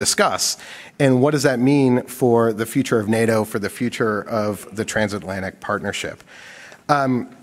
discuss. And what does that mean for the future of NATO, for the future of the transatlantic partnership? Um,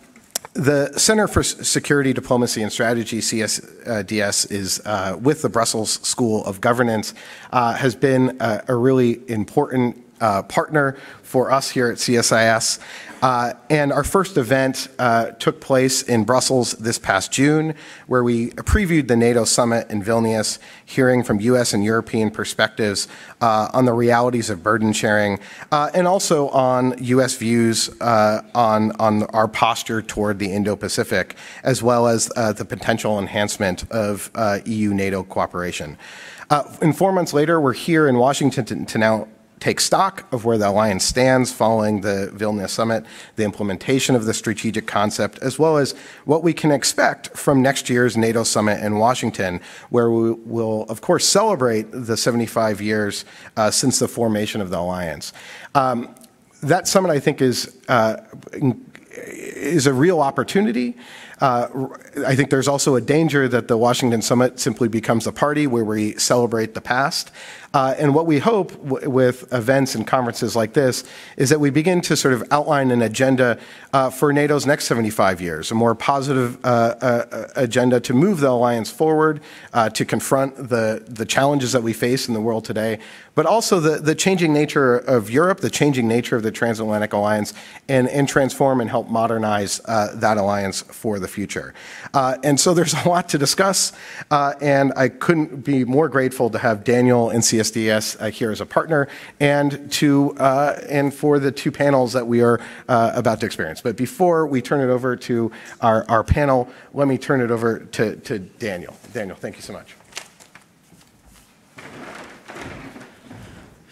the Center for Security, Diplomacy and Strategy, CSDS, is uh, with the Brussels School of Governance, uh, has been a, a really important uh, partner for us here at CSIS. Uh, and our first event uh, took place in Brussels this past June, where we previewed the NATO summit in Vilnius, hearing from U.S. and European perspectives uh, on the realities of burden sharing, uh, and also on U.S. views uh, on, on our posture toward the Indo-Pacific, as well as uh, the potential enhancement of EU-NATO cooperation. and four months later, we're here in Washington to, to now take stock of where the alliance stands following the Vilnius summit, the implementation of the strategic concept, as well as what we can expect from next year's NATO summit in Washington, where we will, of course, celebrate the 75 years uh, since the formation of the alliance. Um, that summit, I think, is uh, is a real opportunity. Uh, I think there's also a danger that the Washington Summit simply becomes a party where we celebrate the past. Uh, and what we hope with events and conferences like this is that we begin to sort of outline an agenda uh, for NATO's next 75 years, a more positive uh, uh, agenda to move the alliance forward, uh, to confront the, the challenges that we face in the world today, but also the, the changing nature of Europe, the changing nature of the transatlantic alliance, and, and transform and help modernize that alliance for the future. and so there's a lot to discuss, and I couldn't be more grateful to have Daniel and CS CSDS uh, here as a partner and to uh, and for the two panels that we are uh, about to experience. But before we turn it over to our, our panel, let me turn it over to, to Daniel. Daniel, thank you so much.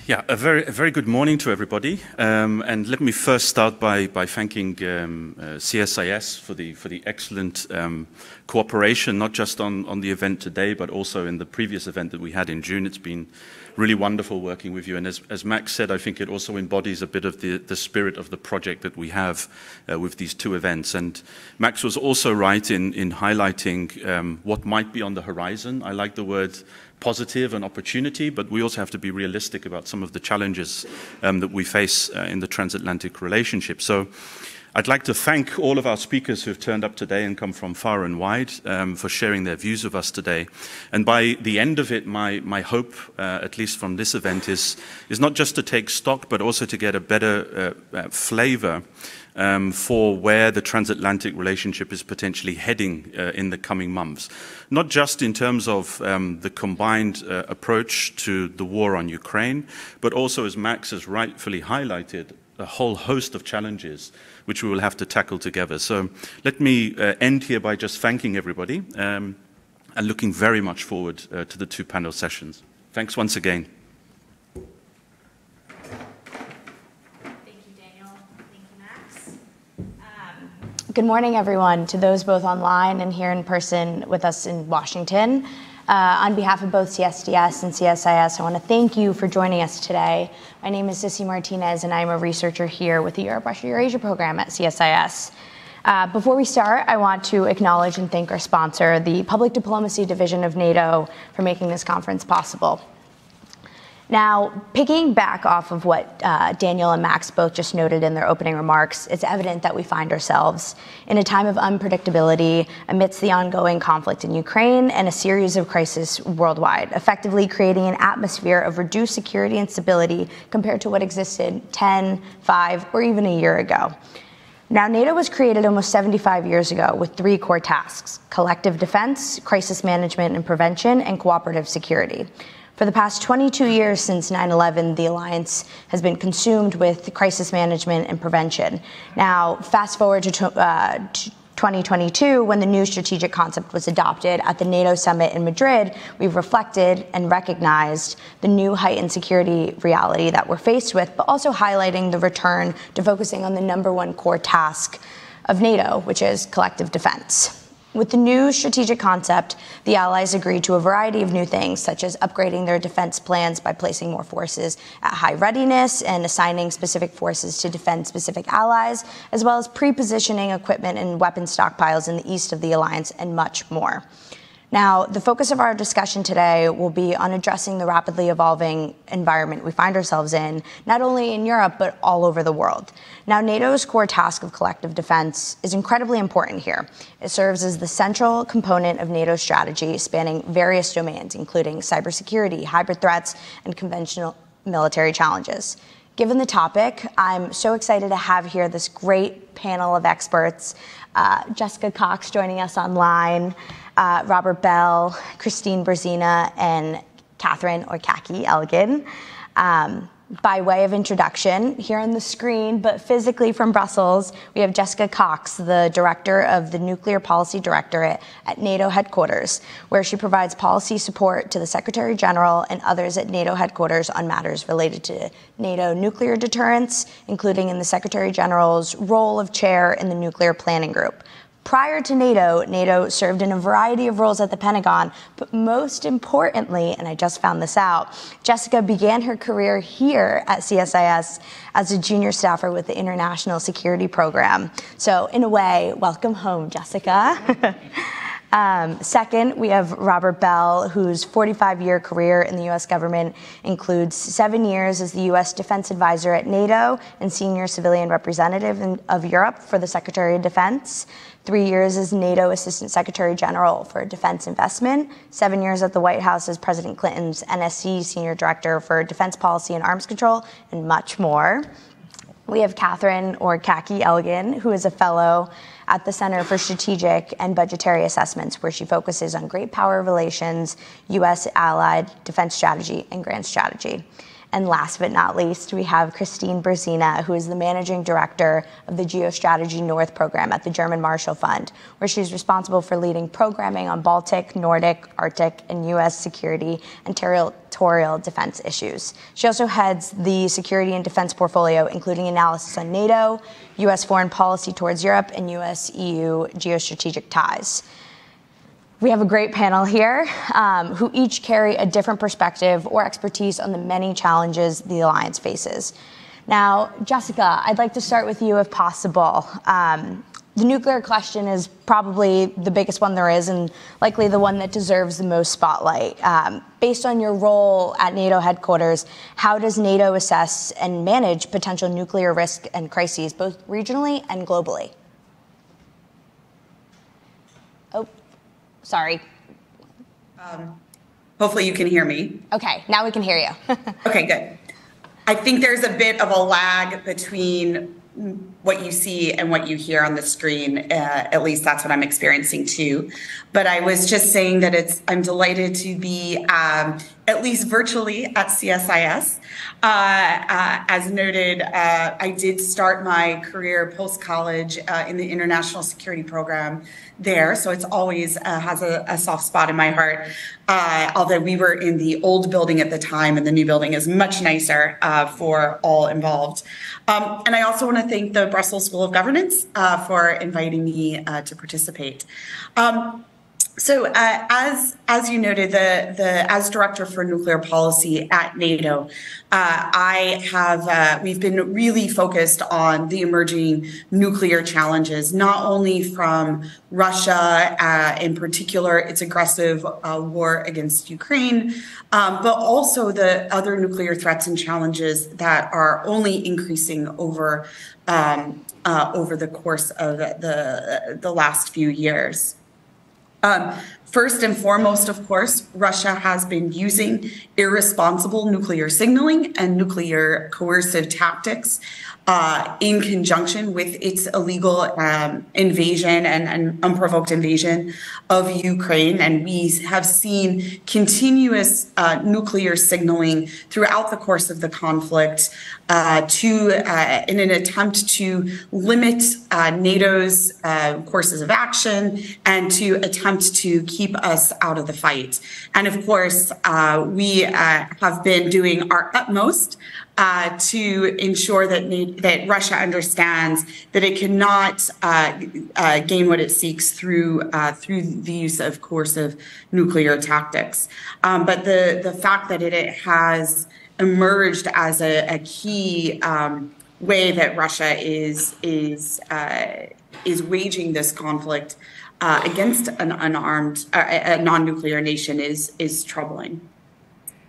Yeah, a very, a very good morning to everybody. Um, and let me first start by, by thanking um, uh, CSIS for the, for the excellent um, cooperation, not just on, on the event today, but also in the previous event that we had in June. It's been really wonderful working with you. And as, as Max said, I think it also embodies a bit of the, the spirit of the project that we have uh, with these two events. And Max was also right in, in highlighting um, what might be on the horizon. I like the word positive and opportunity, but we also have to be realistic about some of the challenges um, that we face uh, in the transatlantic relationship. So I'd like to thank all of our speakers who have turned up today and come from far and wide um, for sharing their views with us today. And by the end of it, my, my hope, uh, at least from this event, is, is not just to take stock, but also to get a better uh, uh, flavor um, for where the transatlantic relationship is potentially heading uh, in the coming months. Not just in terms of um, the combined uh, approach to the war on Ukraine, but also, as Max has rightfully highlighted, a whole host of challenges which we will have to tackle together. So let me uh, end here by just thanking everybody um, and looking very much forward uh, to the two panel sessions. Thanks once again. Thank you, Daniel. Thank you, Max. Um good morning, everyone, to those both online and here in person with us in Washington. Uh, on behalf of both CSDS and CSIS, I want to thank you for joining us today. My name is Sissy Martinez, and I'm a researcher here with the Europe Russia Eurasia program at CSIS. Uh, before we start, I want to acknowledge and thank our sponsor, the Public Diplomacy Division of NATO, for making this conference possible. Now, picking back off of what uh, Daniel and Max both just noted in their opening remarks, it's evident that we find ourselves in a time of unpredictability amidst the ongoing conflict in Ukraine and a series of crises worldwide, effectively creating an atmosphere of reduced security and stability compared to what existed 10, 5, or even a year ago. Now, NATO was created almost 75 years ago with three core tasks collective defense, crisis management and prevention, and cooperative security. For the past 22 years since 9 11, the alliance has been consumed with crisis management and prevention. Now, fast forward to, uh, 2022, when the new strategic concept was adopted at the NATO summit in Madrid, we've reflected and recognized the new heightened security reality that we're faced with, but also highlighting the return to focusing on the number one core task of NATO, which is collective defense. With the new strategic concept, the Allies agreed to a variety of new things, such as upgrading their defense plans by placing more forces at high readiness and assigning specific forces to defend specific allies, as well as pre positioning equipment and weapon stockpiles in the east of the alliance, and much more. Now, the focus of our discussion today will be on addressing the rapidly evolving environment we find ourselves in, not only in Europe, but all over the world. Now, NATO's core task of collective defense is incredibly important here. It serves as the central component of NATO's strategy, spanning various domains, including cybersecurity, hybrid threats, and conventional military challenges. Given the topic, I'm so excited to have here this great panel of experts. Uh, Jessica Cox joining us online uh, Robert Bell, Kristine Berzina, and Catherine or Kaki Elgin. Um, by way of introduction, here on the screen, but physically from Brussels, we have Jessica Cox, the director of the Nuclear Policy Directorate at NATO headquarters, where she provides policy support to the Secretary General and others at NATO headquarters on matters related to NATO nuclear deterrence, including in the Secretary General's role of chair in the Nuclear Planning Group. Prior to NATO, NATO served in a variety of roles at the Pentagon, but most importantly, and I just found this out, Jessica began her career here at CSIS as a junior staffer with the International Security Program. So, in a way, welcome home, Jessica. Um, second, we have Robert Bell, whose 45 year career in the U.S. government includes seven years as the U.S. Defense Advisor at NATO and Senior Civilian Representative in, of Europe for the Secretary of Defense three years as NATO Assistant Secretary General for Defense Investment, seven years at the White House as President Clinton's NSC Senior Director for Defense Policy and Arms Control, and much more. We have Catherine or Kaki Elgin, who is a fellow at the Center for Strategic and Budgetary Assessments, where she focuses on great power relations, U.S. allied defense strategy, and grand strategy. And last but not least, we have Kristine Berzina, who is the managing director of the Geostrategy North program at the German Marshall Fund, where she's responsible for leading programming on Baltic, Nordic, Arctic, and U.S. security and territorial defense issues. She also heads the security and defense portfolio, including analysis on NATO, U.S. foreign policy towards Europe, and U.S. EU geostrategic ties. We have a great panel here um, who each carry a different perspective or expertise on the many challenges the Alliance faces. Now, Jessica, I'd like to start with you if possible. Um, the nuclear question is probably the biggest one there is, and likely the one that deserves the most spotlight. Um, based on your role at NATO headquarters, how does NATO assess and manage potential nuclear risk and crises, both regionally and globally? Sorry. Um, hopefully you can hear me. Okay, now we can hear you. okay, good. I think there's a bit of a lag between what you see and what you hear on the screen. Uh, at least that's what I'm experiencing too. But I was just saying that it's I'm delighted to be um, at least virtually at CSIS. Uh, uh, as noted, uh, I did start my career post college uh, in the international security program there, so it's always uh, has a, a, soft spot in my heart. although we were in the old building at the time, and the new building is much nicer for all involved. Um, and I also want to thank the Brussels School of Governance for inviting me to participate. Um, so, uh, as as you noted, the the as director for nuclear policy at NATO, uh, I have uh, we've been really focused on the emerging nuclear challenges, not only from Russia, uh, in particular, its aggressive uh, war against Ukraine, um, but also the other nuclear threats and challenges that are only increasing over um, uh, over the course of the the last few years. Um, first and foremost, of course, Russia has been using irresponsible nuclear signaling and nuclear coercive tactics uh, in conjunction with its illegal um, invasion and, and, unprovoked invasion of Ukraine. And we have seen continuous uh, nuclear signaling throughout the course of the conflict uh, to uh, in an attempt to limit uh, NATO's courses of action and to attempt to keep us out of the fight. And of course, we have been doing our utmost uh, to ensure that that Russia understands that it cannot uh, uh, gain what it seeks through uh, through the use of coercive nuclear tactics. Um, but the the fact that it, it has emerged as a, a key um, way that Russia is is uh, is waging this conflict uh, against an unarmed, a non-nuclear nation is is troubling.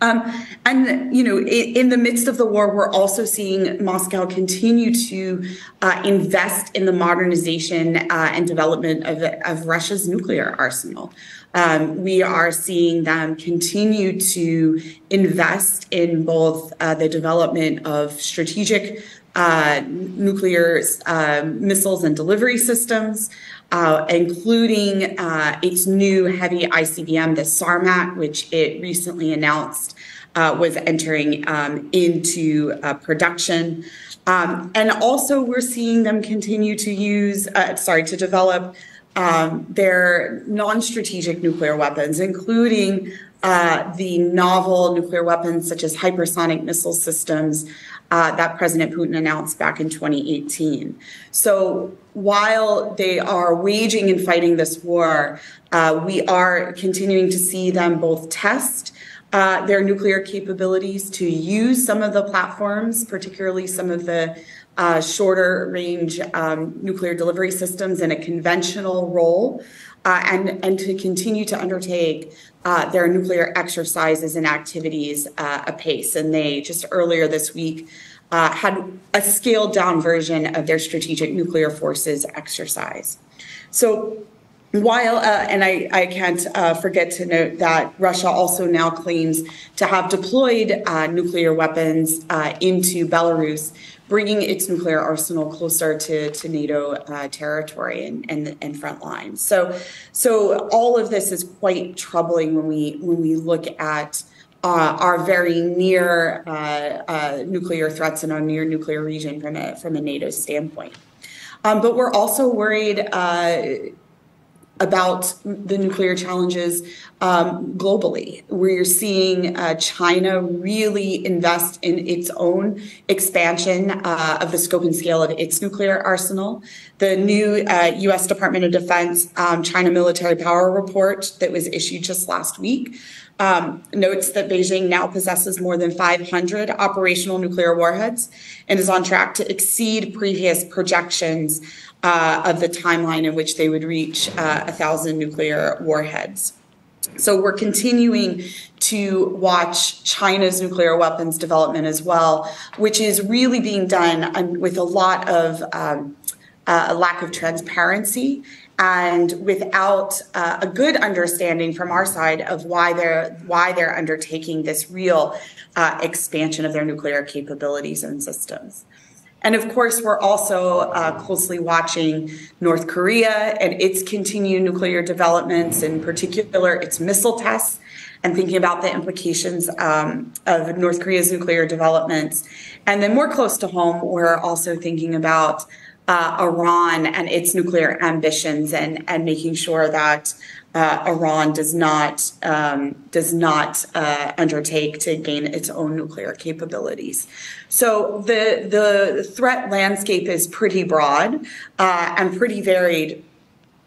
Um, and, you know, in, in, the midst of the war, we're also seeing Moscow continue to uh, invest in the modernization uh, and development of, of Russia's nuclear arsenal. Um, we are seeing them continue to invest in both uh, the development of strategic uh, nuclear uh, missiles and delivery systems, uh, including uh, its new heavy ICBM, the Sarmat, which it recently announced uh, was entering um, into uh, production. Um, and also, we're seeing them continue to use, sorry, to develop um, their non strategic nuclear weapons, including uh, the novel nuclear weapons such as hypersonic missile systems uh, that President Putin announced back in 2018. So while they are waging and fighting this war, uh, we are continuing to see them both test. Uh, their nuclear capabilities to use some of the platforms, particularly some of the uh, shorter range um, nuclear delivery systems in a conventional role, uh, and, and to continue to undertake uh, their nuclear exercises and activities uh, apace. And they just earlier this week uh, had a scaled down version of their strategic nuclear forces exercise. So while, uh, and I, I can't uh, forget to note that Russia also now claims to have deployed uh, nuclear weapons uh, into Belarus, bringing its nuclear arsenal closer to, to NATO uh, territory and, and, and front lines. So, so all of this is quite troubling when we when we look at uh, our very near uh, uh, nuclear threats in our near nuclear region from a from a NATO standpoint. Um, but we're also worried uh, about the nuclear challenges um, globally, where you're seeing uh, China really invest in its own expansion uh, of the scope and scale of its nuclear arsenal. The new uh, U.S. Department of Defense um, China Military Power Report that was issued just last week um, notes that Beijing now possesses more than 500 operational nuclear warheads and is on track to exceed previous projections uh, of the timeline in which they would reach uh, 1,000 nuclear warheads. So we're continuing to watch China's nuclear weapons development as well, which is really being done with a lot of um, uh, a lack of transparency and without uh, a good understanding from our side of why they're why they're undertaking this real uh, expansion of their nuclear capabilities and systems. And of course, we're also uh, closely watching North Korea and its continued nuclear developments, in particular its missile tests, and thinking about the implications um, of North Korea's nuclear developments. And then more close to home, we're also thinking about uh, Iran and its nuclear ambitions and, and making sure that uh, Iran does not um, does not uh, undertake to gain its own nuclear capabilities. So the the threat landscape is pretty broad uh, and pretty varied.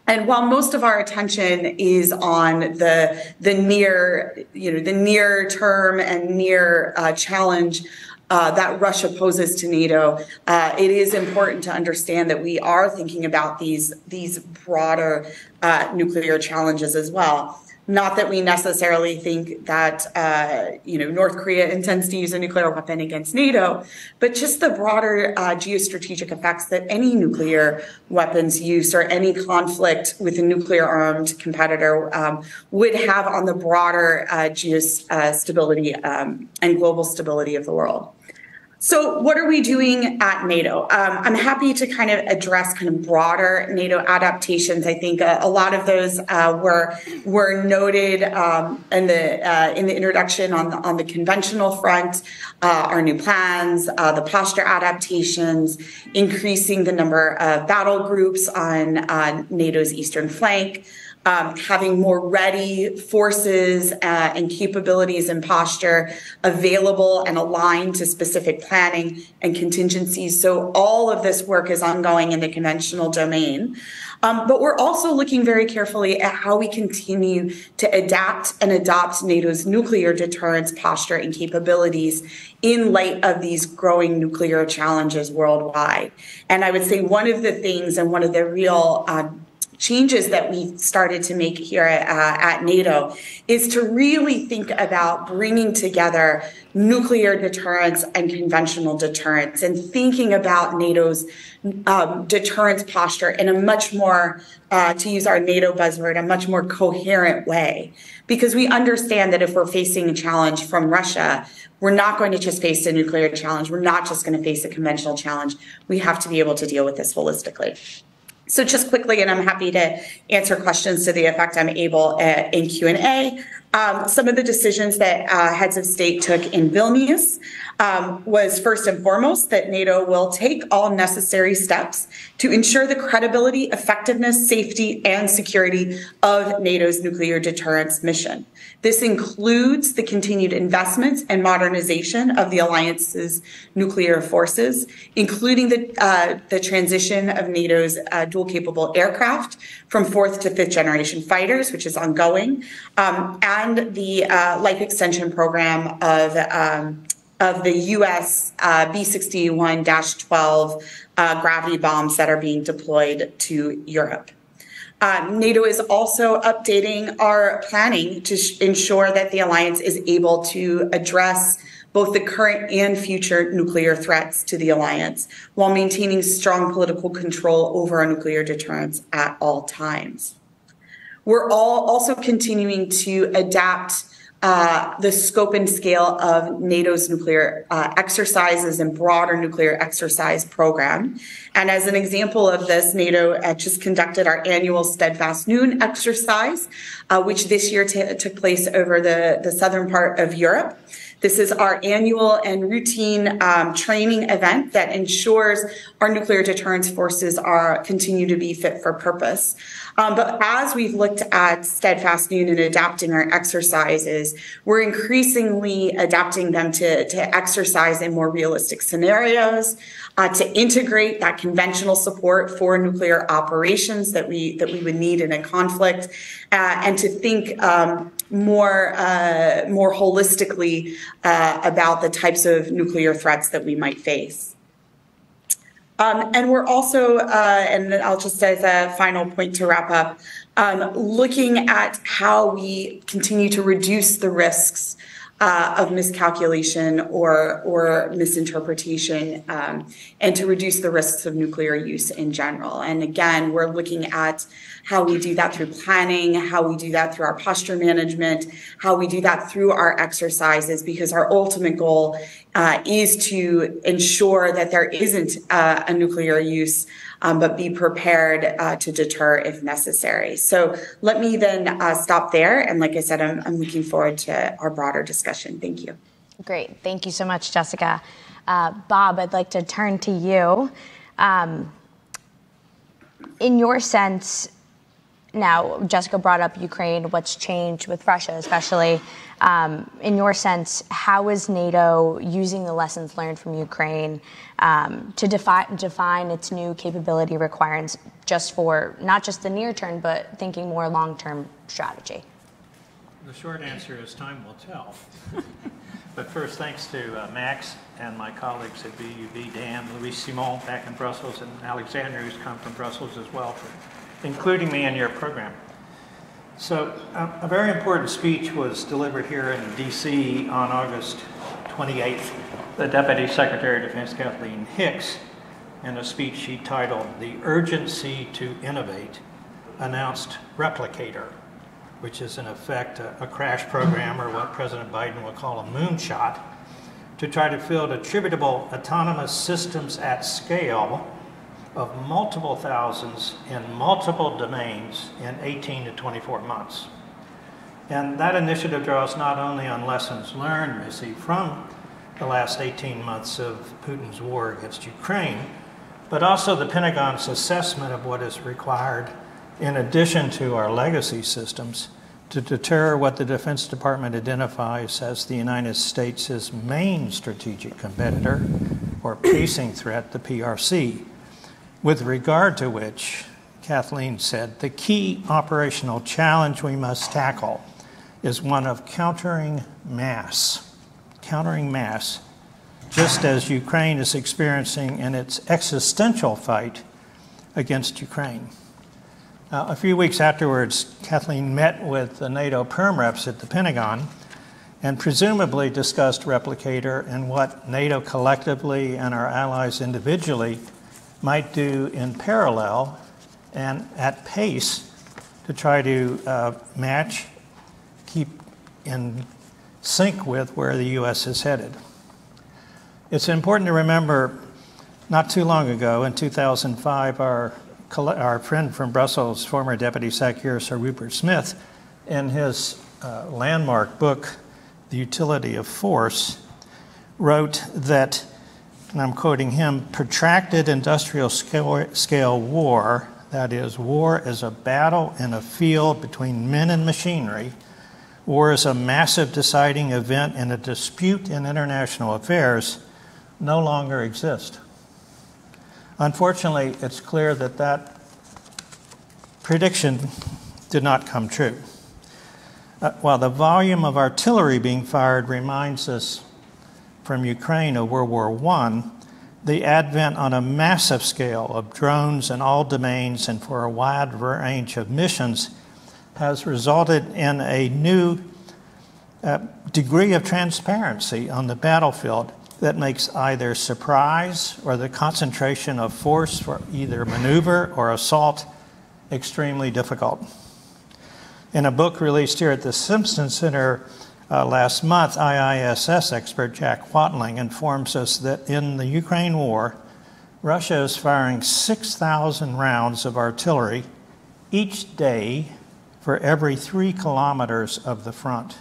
And while most of our attention is on the the near you know the near term and near uh, challenge uh, that Russia poses to NATO, uh, it is important to understand that we are thinking about these these broader uh, nuclear challenges as well. Not that we necessarily think that uh, you know North Korea intends to use a nuclear weapon against NATO, but just the broader uh, geostrategic effects that any nuclear weapons use or any conflict with a nuclear armed competitor um, would have on the broader uh, geostability um, and global stability of the world. So, what are we doing at NATO? Um, I'm happy to kind of address kind of broader NATO adaptations. I think a, a lot of those uh, were were noted um, in the uh, in the introduction on the, on the conventional front. Uh, our new plans, uh, the posture adaptations, increasing the number of battle groups on NATO's eastern flank um, having more ready forces uh, and capabilities and posture available and aligned to specific planning and contingencies. So all of this work is ongoing in the conventional domain. Um, but we're also looking very carefully at how we continue to adapt and adopt NATO's nuclear deterrence posture and capabilities in light of these growing nuclear challenges worldwide. And I would say one of the things and one of the real uh, changes that we've started to make here at, uh, at NATO is to really think about bringing together nuclear deterrence and conventional deterrence and thinking about NATO's um, deterrence posture in a much more, uh, to use our NATO buzzword, a much more coherent way. Because we understand that if we're facing a challenge from Russia, we're not going to just face a nuclear challenge. We're not just going to face a conventional challenge. We have to be able to deal with this holistically. So just quickly, and I'm happy to answer questions to the effect I'm able uh, in Q&A. Um, some of the decisions that uh, heads of state took in Vilnius um, was first and foremost that NATO will take all necessary steps to ensure the credibility, effectiveness, safety, and security of NATO's nuclear deterrence mission. This includes the continued investments and modernization of the alliance's nuclear forces, including the, uh, the transition of NATO's uh, dual capable aircraft from fourth to fifth generation fighters, which is ongoing, um, and the uh, life extension program of um, of the U.S. Uh, B-61-12 uh, gravity bombs that are being deployed to Europe. Um, NATO is also updating our planning to ensure that the alliance is able to address both the current and future nuclear threats to the alliance while maintaining strong political control over our nuclear deterrence at all times. We're all also continuing to adapt uh, the scope and scale of NATO's nuclear uh, exercises and broader nuclear exercise program. And as an example of this, NATO uh, just conducted our annual Steadfast Noon exercise, uh, which this year t- took place over the, the southern part of Europe. This is our annual and routine um, training event that ensures our nuclear deterrence forces are continue to be fit for purpose. Um, but as we've looked at Steadfast Noon and adapting our exercises, we're increasingly adapting them to, to exercise in more realistic scenarios, uh, to integrate that conventional support for nuclear operations that we that we would need in a conflict, uh, and to think um, more uh, more holistically uh, about the types of nuclear threats that we might face. Um, and we're also, uh, and I'll just as a final point to wrap up, um, looking at how we continue to reduce the risks uh, of miscalculation or or misinterpretation, um, and to reduce the risks of nuclear use in general. And again, we're looking at how we do that through planning, how we do that through our posture management, how we do that through our exercises, because our ultimate goal uh, is to ensure that there isn't uh, a nuclear use um, but be prepared uh, to deter if necessary. So let me then uh, stop there. And like I said, I'm, I'm, looking forward to our broader discussion. Thank you. Great. Thank you so much, Jessica. Uh, Bob, I'd like to turn to you. Um, in your sense, now, Jessica brought up Ukraine, what's changed with Russia, especially. Um, in your sense, how is NATO using the lessons learned from Ukraine to defi- define its new capability requirements just for not just the near term, but thinking more long term strategy? The short answer is time will tell. but first, thanks to uh, Max and my colleagues at VUB, Dan, Luis Simon back in Brussels, and Alexander, who's come from Brussels as well, for including me in your program. So a very important speech was delivered here in DC on August 28th. The Deputy Secretary of Defense, Kathleen Hicks, in a speech she titled The Urgency to Innovate, announced Replicator, which is in effect a, a crash program or what President Biden will call a moonshot to try to field attritable autonomous systems at scale of multiple thousands in multiple domains in 18 to 24 months. And that initiative draws not only on lessons learned, Missy, from the last 18 months of Putin's war against Ukraine, but also the Pentagon's assessment of what is required in addition to our legacy systems to deter what the Defense Department identifies as the United States' main strategic competitor or pacing threat, the PRC with regard to which, Kathleen said, the key operational challenge we must tackle is one of countering mass, countering mass, just as Ukraine is experiencing in its existential fight against Ukraine. Uh, a few weeks afterwards, Kathleen met with the NATO perm reps at the Pentagon and presumably discussed Replicator and what NATO collectively and our allies individually might do in parallel and at pace to try to uh, match, keep in sync with where the U.S. is headed. It's important to remember not too long ago, in 2005, our, our friend from Brussels, former Deputy SACEUR Sir Rupert Smith, in his uh, landmark book, The Utility of Force, wrote that, and I'm quoting him, protracted industrial scale, scale war, that is, war is a battle in a field between men and machinery, war is a massive deciding event in a dispute in international affairs, no longer exist. Unfortunately, it's clear that that prediction did not come true. Uh, while the volume of artillery being fired reminds us from Ukraine of World War I, the advent on a massive scale of drones in all domains and for a wide range of missions has resulted in a new uh, degree of transparency on the battlefield that makes either surprise or the concentration of force for either maneuver or assault extremely difficult. In a book released here at the Stimson Center uh, last month, IISS expert Jack Watling informs us that in the Ukraine war, Russia is firing 6,000 rounds of artillery each day for every three kilometers of the front.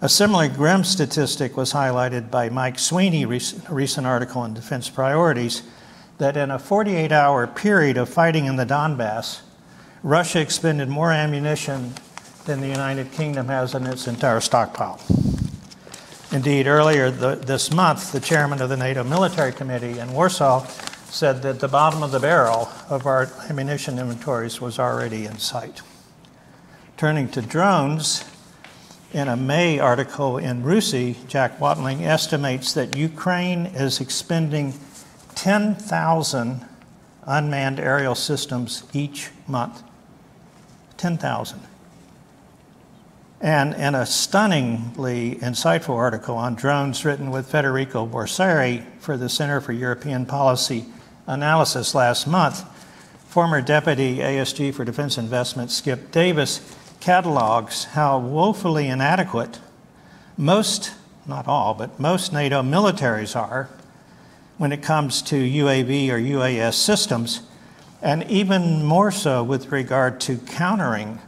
A similar grim statistic was highlighted by Mike Sweeney, a recent article in Defense Priorities, that in a 48 hour period of fighting in the Donbass, Russia expended more ammunition than the United Kingdom has in its entire stockpile. Indeed, earlier the, this month, the chairman of the NATO Military Committee in Warsaw said that the bottom of the barrel of our ammunition inventories was already in sight. Turning to drones, in a May article in RUSI, Jack Watling estimates that Ukraine is expending 10,000 unmanned aerial systems each month. 10,000. And in a stunningly insightful article on drones written with Federico Borsari for the Center for European Policy Analysis last month, former Deputy ASG for Defense Investment Skip Davis catalogs how woefully inadequate most, not all, but most NATO militaries are when it comes to UAV or UAS systems, and even more so with regard to countering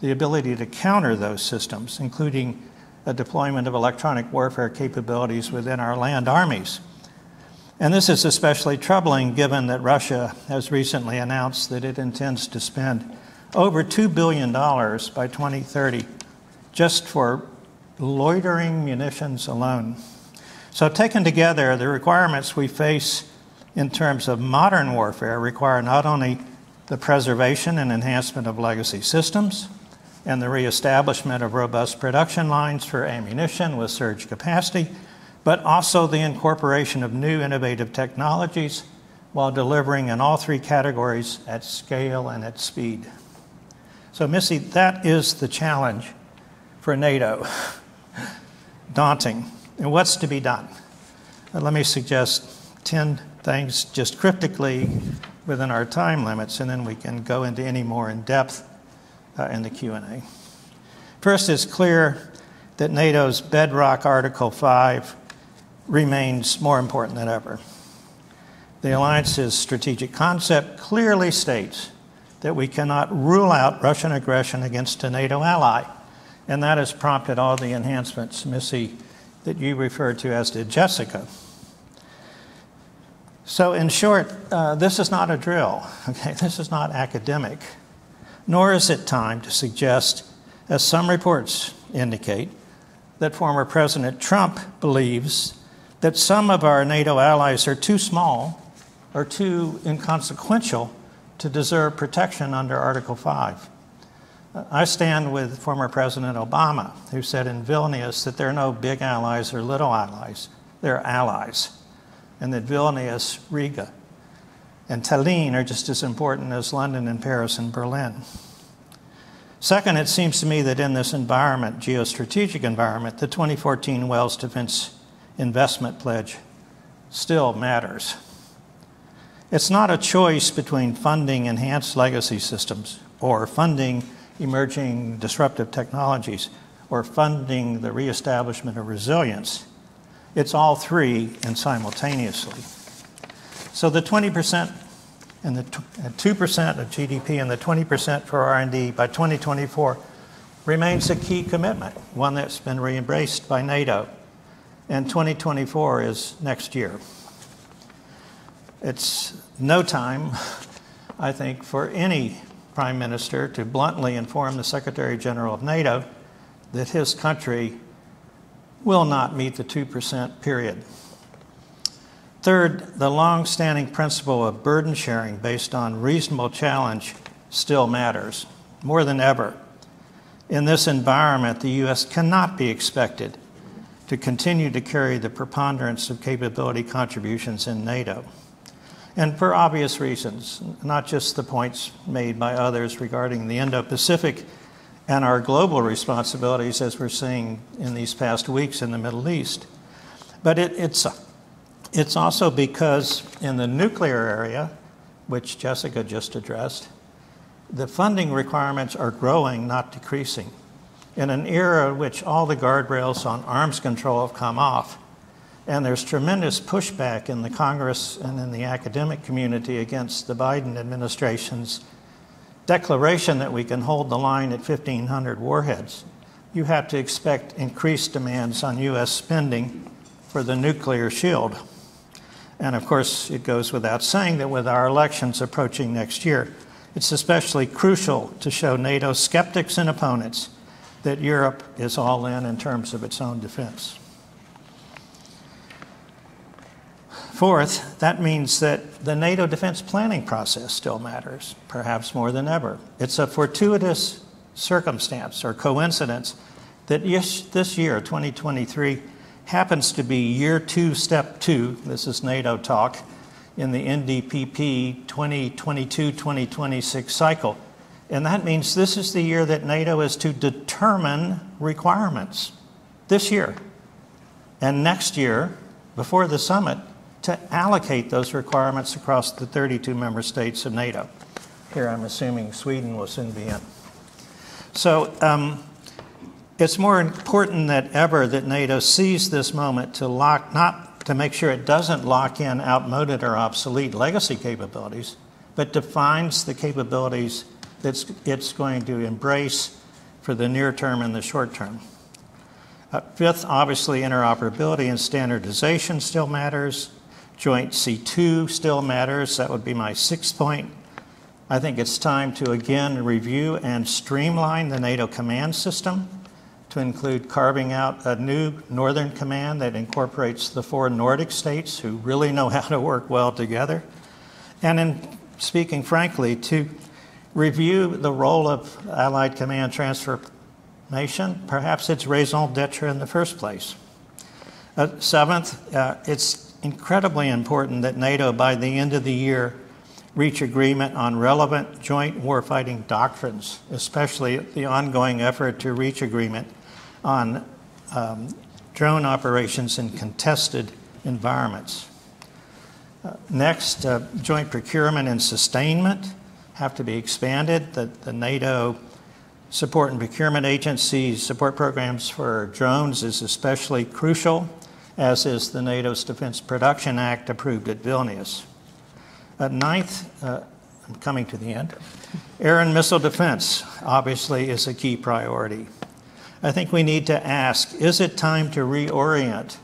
the ability to counter those systems, including the deployment of electronic warfare capabilities within our land armies. And this is especially troubling given that Russia has recently announced that it intends to spend over $2 billion by 2030 just for loitering munitions alone. So, taken together, the requirements we face in terms of modern warfare require not only the preservation and enhancement of legacy systems and the reestablishment of robust production lines for ammunition with surge capacity, but also the incorporation of new innovative technologies while delivering in all three categories at scale and at speed. So, Missy, that is the challenge for NATO. Daunting. And what's to be done? Let me suggest 10 things just cryptically within our time limits, and then we can go into any more in depth uh, in the Q&A. First, it's clear that NATO's bedrock Article 5 remains more important than ever. The alliance's strategic concept clearly states that we cannot rule out Russian aggression against a NATO ally. And that has prompted all the enhancements, Missy, that you referred to as did Jessica. So, in short, uh, this is not a drill, okay? This is not academic, nor is it time to suggest, as some reports indicate, that former President Trump believes that some of our NATO allies are too small or too inconsequential to deserve protection under Article 5. Uh, I stand with former President Obama, who said in Vilnius that there are no big allies or little allies, they're allies, and that Vilnius, Riga, and Tallinn are just as important as London and Paris and Berlin. Second, it seems to me that in this environment, geostrategic environment, the 2014 Wales Defense Investment Pledge still matters. It's not a choice between funding enhanced legacy systems or funding emerging disruptive technologies or funding the reestablishment of resilience. It's all three and simultaneously. So the 20% and the 2% of GDP and the 20% for R&D by 2024 remains a key commitment, one that's been re-embraced by NATO. And 2024 is next year. It's no time, I think, for any prime minister to bluntly inform the Secretary General of NATO that his country will not meet the 2% period. Third, the long standing principle of burden sharing based on reasonable challenge still matters more than ever. In this environment, the U.S. cannot be expected to continue to carry the preponderance of capability contributions in NATO. And for obvious reasons, not just the points made by others regarding the Indo Pacific and our global responsibilities as we're seeing in these past weeks in the Middle East, but it, it's it's also because in the nuclear area, which Jessica just addressed, the funding requirements are growing, not decreasing. In an era in which all the guardrails on arms control have come off, and there's tremendous pushback in the Congress and in the academic community against the Biden administration's declaration that we can hold the line at 1,500 warheads, you have to expect increased demands on U.S. spending for the nuclear shield. And of course, it goes without saying that with our elections approaching next year, it's especially crucial to show NATO skeptics and opponents that Europe is all in in terms of its own defense. Fourth, that means that the NATO defense planning process still matters, perhaps more than ever. It's a fortuitous circumstance or coincidence that this year, 2023, happens to be year two, step two, this is NATO talk, in the NDPP 2022 2026 cycle. And that means this is the year that NATO is to determine requirements. This year. And next year, before the summit, to allocate those requirements across the 32 member states of NATO. Here I'm assuming Sweden will soon be in. So, um, it's more important than ever that NATO seize this moment to lock, not to make sure it doesn't lock in outmoded or obsolete legacy capabilities, but defines the capabilities that it's going to embrace for the near term and the short term. Uh, fifth, obviously, interoperability and standardization still matters. Joint C2 still matters. That would be my sixth point. I think it's time to again review and streamline the NATO command system to include carving out a new Northern Command that incorporates the four Nordic states who really know how to work well together. And in speaking frankly, to review the role of Allied Command Transformation, perhaps it's raison d'etre in the first place. Uh, seventh, uh, it's incredibly important that NATO, by the end of the year, reach agreement on relevant joint warfighting doctrines, especially the ongoing effort to reach agreement on um, drone operations in contested environments. Uh, next, uh, joint procurement and sustainment have to be expanded. The, the, NATO support and procurement agencies support programs for drones is especially crucial, as is the NATO's Defense Production Act approved at Vilnius. Uh, ninth, uh, I'm coming to the end, air and missile defense obviously is a key priority. I think we need to ask is it time to reorient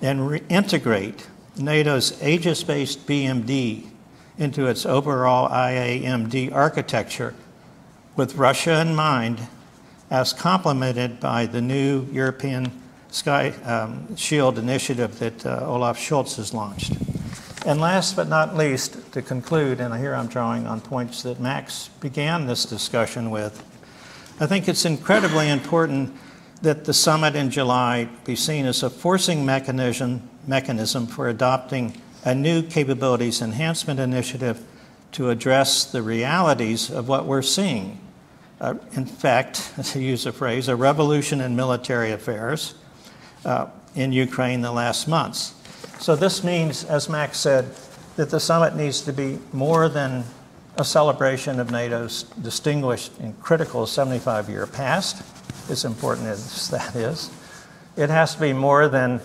and reintegrate NATO's Aegis based BMD into its overall IAMD architecture with Russia in mind, as complemented by the new European Sky um, Shield initiative that uh, Olaf Scholz has launched. And last but not least, to conclude, and here I'm drawing on points that Max began this discussion with, I think it's incredibly important that the summit in July be seen as a forcing mechanism, mechanism for adopting a new capabilities enhancement initiative to address the realities of what we're seeing. Uh, in fact, to use a phrase, a revolution in military affairs uh, in Ukraine the last months. So this means, as Max said, that the summit needs to be more than a celebration of NATO's distinguished and critical 75 year past, as important as that is. It has to be more than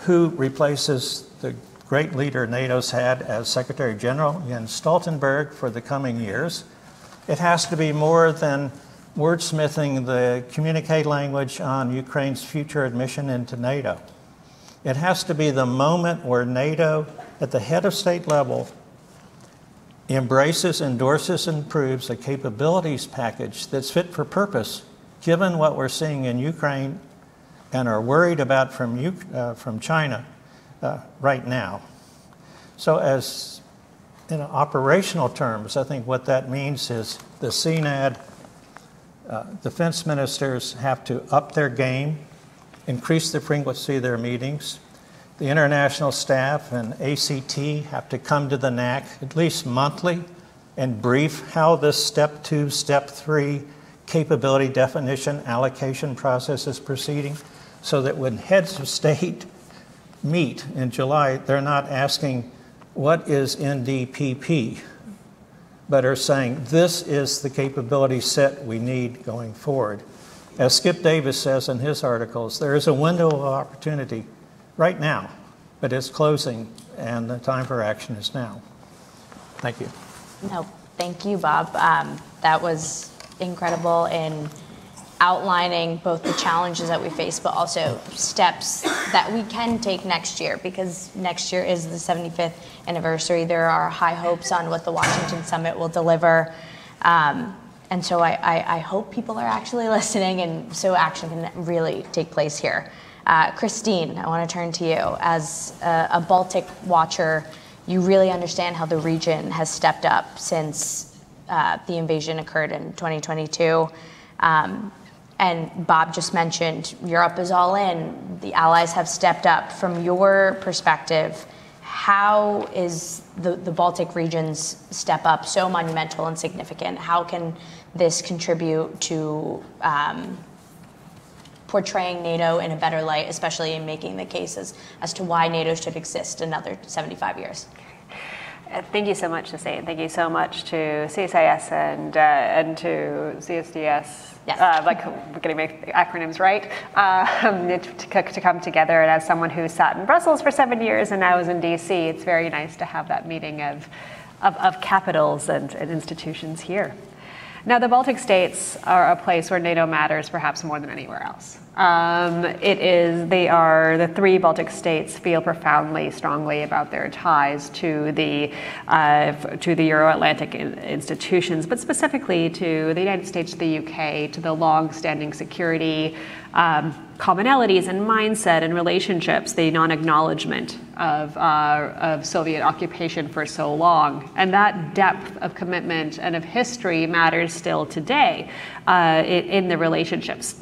who replaces the great leader NATO's had as Secretary General, Jens Stoltenberg, for the coming years. It has to be more than wordsmithing the communique language on Ukraine's future admission into NATO. It has to be the moment where NATO, at the head of state level, embraces, endorses, and approves a capabilities package that's fit for purpose, given what we're seeing in Ukraine and are worried about from, uh, from China uh, right now. So, as in operational terms, I think what that means is the CNAD uh, defense ministers have to up their game, increase the frequency of their meetings. The international staff and ACT have to come to the NAC at least monthly and brief how this step two, step three capability definition allocation process is proceeding so that when heads of state meet in July, they're not asking, What is NDPP? but are saying this is the capability set we need going forward. As Skip Davis says in his articles, there is a window of opportunity right now, but it's closing, and the time for action is now. Thank you. No, thank you, Bob. Um, that was incredible in outlining both the challenges that we face, but also steps that we can take next year because next year is the 75th anniversary. There are high hopes on what the Washington Summit will deliver. Um, and so I, I, I, hope people are actually listening and so action can really take place here. Uh, Kristine, I want to turn to you. As a, a Baltic watcher, you really understand how the region has stepped up since uh, the invasion occurred in 2022. Um, and Bob just mentioned Europe is all in. The allies have stepped up. From your perspective, how is the, the Baltic region's step up so monumental and significant? How can this contribute to um, portraying NATO in a better light, especially in making the cases as to why NATO should exist another 75 years? Thank you so much, Justine. Thank you so much to CSIS and, uh, and to CSDS Yes. Uh, like we're acronyms right, um, to, to, come together. And as someone who sat in Brussels for seven years and now is in DC, it's very nice to have that meeting of, of, of capitals and, and institutions here. Now, the Baltic states are a place where NATO matters perhaps more than anywhere else. Um, it is, they are, the three Baltic states feel profoundly strongly about their ties to the, uh, to the Euro-Atlantic in, institutions, but specifically to the United States, the UK, to the long-standing security um, commonalities and mindset and relationships, the non-acknowledgement of, uh, of Soviet occupation for so long. And that depth of commitment and of history matters still today uh, in, in the relationships.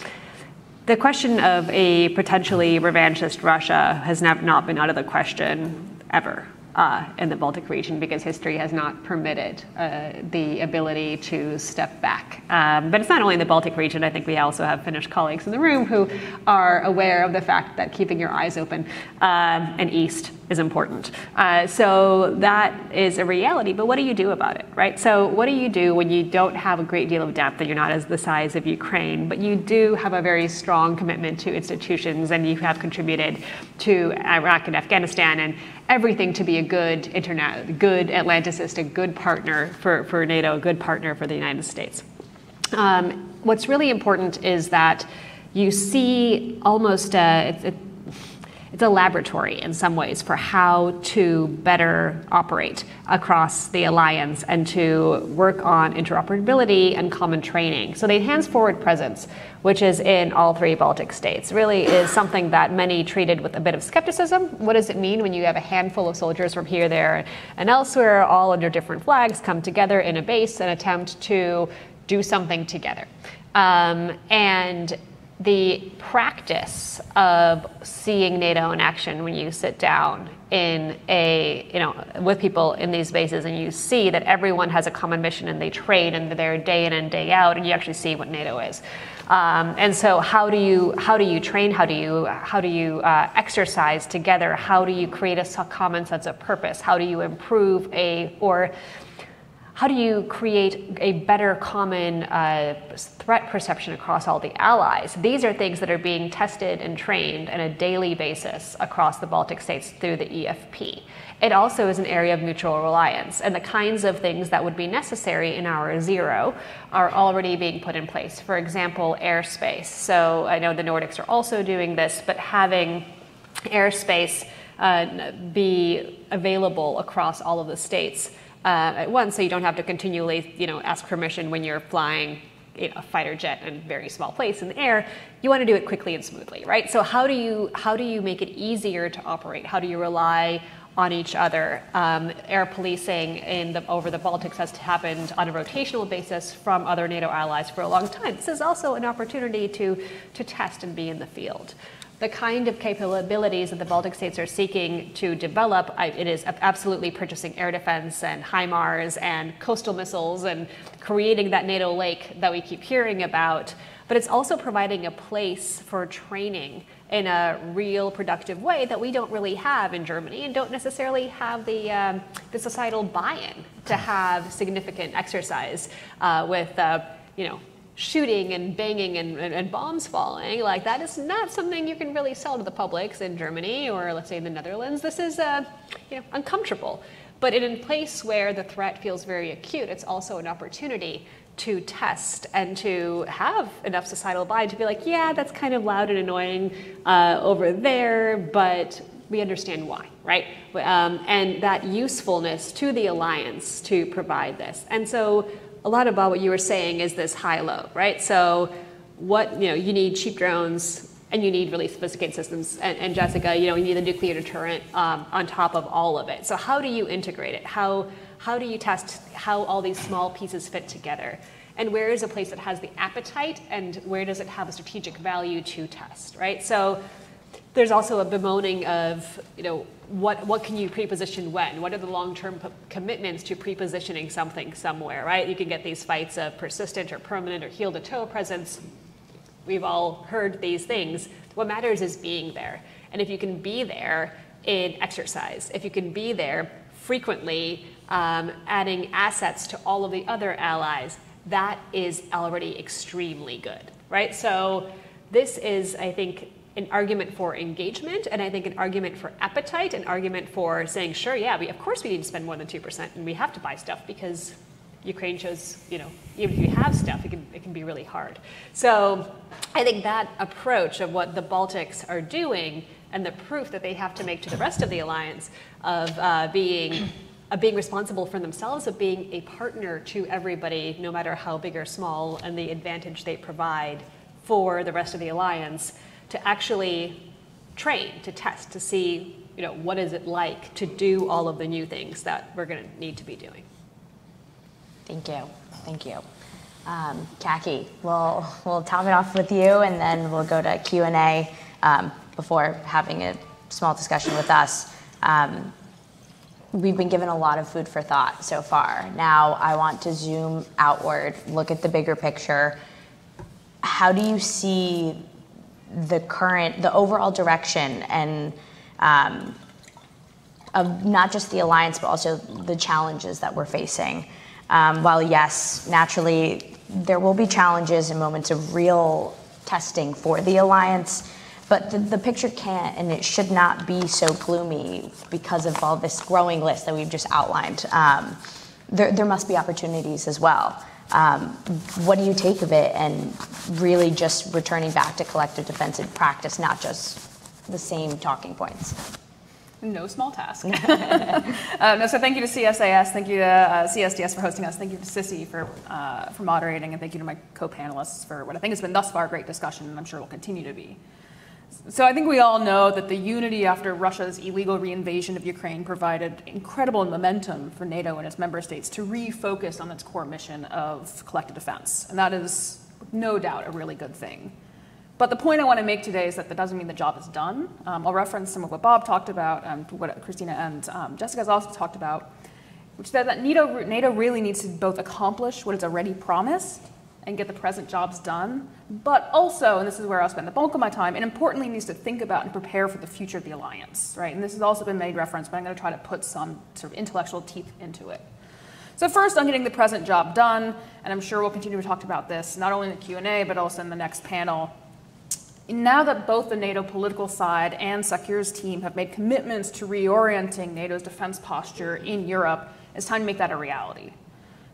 The question of a potentially revanchist Russia has not been out of the question ever uh, in the Baltic region because history has not permitted uh, the ability to step back. Um, but it's not only in the Baltic region. I think we also have Finnish colleagues in the room who are aware of the fact that keeping your eyes open um, and east is important. Uh, so that is a reality, but what do you do about it, right? So what do you do when you don't have a great deal of depth and you're not as the size of Ukraine, but you do have a very strong commitment to institutions and you have contributed to Iraq and Afghanistan and everything to be a good internet, good Atlanticist, a good partner for, for NATO, a good partner for the United States. Um, what's really important is that you see almost a, it, it's a laboratory in some ways for how to better operate across the alliance and to work on interoperability and common training. So the enhanced forward presence, which is in all three Baltic states, really is something that many treated with a bit of skepticism. What does it mean when you have a handful of soldiers from here, there, and elsewhere, all under different flags, come together in a base and attempt to do something together? Um, and the practice of seeing NATO in action when you sit down in a you know with people in these bases and you see that everyone has a common mission and they train and they're day in and day out and you actually see what NATO is. Um, and so how do you how do you train? How do you how do you uh, exercise together? How do you create a common sense of purpose? How do you improve a or how do you create a better common uh, threat perception across all the allies? These are things that are being tested and trained on a daily basis across the Baltic states through the EFP. It also is an area of mutual reliance, and the kinds of things that would be necessary in our zero are already being put in place. For example, airspace. So I know the Nordics are also doing this, but having airspace uh, be available across all of the states at once, so you don't have to continually, you know, ask permission when you're flying you know, a fighter jet in a very small place in the air. You want to do it quickly and smoothly, right? So how do you how do you make it easier to operate? How do you rely on each other. Um, air policing in the, over the Baltics has happened on a rotational basis from other NATO allies for a long time. This is also an opportunity to, to test and be in the field the kind of capabilities that the Baltic states are seeking to develop, it is absolutely purchasing air defense and HIMARS and coastal missiles and creating that NATO lake that we keep hearing about. But it's also providing a place for training in a real productive way that we don't really have in Germany and don't necessarily have the, um, the societal buy-in to have significant exercise uh, with, uh, you know, shooting and banging and, and, and, bombs falling. Like that is not something you can really sell to the publics in Germany or let's say in the Netherlands. This is uh, you know, uncomfortable. But in a place where the threat feels very acute, it's also an opportunity to test and to have enough societal buy-in to be like, yeah, that's kind of loud and annoying uh, over there, but we understand why, right? Um, and that usefulness to the alliance to provide this. And so a lot about what you were saying is this high-low, right? So what, you know, you need cheap drones and you need really sophisticated systems. And, and Jessica, you know, you need the nuclear deterrent um, on top of all of it. So how do you integrate it? How, how do you test how all these small pieces fit together? And where is a place that has the appetite and where does it have a strategic value to test, right? So there's also a bemoaning of, you know, what, what can you pre-position when? What are the long-term commitments to pre-positioning something somewhere, right? You can get these fights of persistent or permanent or heel-to-toe presence. We've all heard these things. What matters is being there. And if you can be there in exercise, if you can be there frequently, um, adding assets to all of the other allies, that is already extremely good, right? So this is, I think, an argument for engagement, and I think an argument for appetite, an argument for saying, sure, yeah, we, of course we need to spend more than 2%, and we have to buy stuff because Ukraine shows, you know, even if you have stuff, it can, it can be really hard. So I think that approach of what the Baltics are doing and the proof that they have to make to the rest of the alliance of uh, being of being responsible for themselves, of being a partner to everybody, no matter how big or small, and the advantage they provide for the rest of the alliance, to actually train, to test, to see, you know, what is it like to do all of the new things that we're going to need to be doing. Thank you. Thank you. Um, Kaki, we'll, we'll top it off with you and then we'll go to Q&A um, before having a small discussion with us. Um, we've been given a lot of food for thought so far. Now I want to zoom outward, look at the bigger picture. How do you see the current, the overall direction and um, of not just the alliance, but also the challenges that we're facing. Um, while yes, naturally, there will be challenges and moments of real testing for the alliance, but the, the picture can't and it should not be so gloomy because of all this growing list that we've just outlined. Um, there, there must be opportunities as well. Um, what do you take of it and really just returning back to collective defensive practice, not just the same talking points? No small task. uh, no, so thank you to CSIS, thank you to uh, CSDS for hosting us, thank you to Sissy for, uh, for moderating, and thank you to my co-panelists for what I think has been thus far a great discussion, and I'm sure will continue to be. So I think we all know that the unity after Russia's illegal reinvasion of Ukraine provided incredible momentum for NATO and its member states to refocus on its core mission of collective defense. And that is no doubt a really good thing. But the point I want to make today is that that doesn't mean the job is done. Um, I'll reference some of what Bob talked about, um, what Christina and um, Jessica has also talked about, which is that NATO, NATO really needs to both accomplish what it's already promised and get the present jobs done, but also, and this is where I'll spend the bulk of my time, and importantly needs to think about and prepare for the future of the alliance, right? And this has also been made reference, but I'm going to try to put some sort of intellectual teeth into it. So first on getting the present job done, and I'm sure we'll continue to talk about this not only in the Q&A, but also in the next panel, now that both the NATO political side and SACEUR's team have made commitments to reorienting NATO's defense posture in Europe, it's time to make that a reality.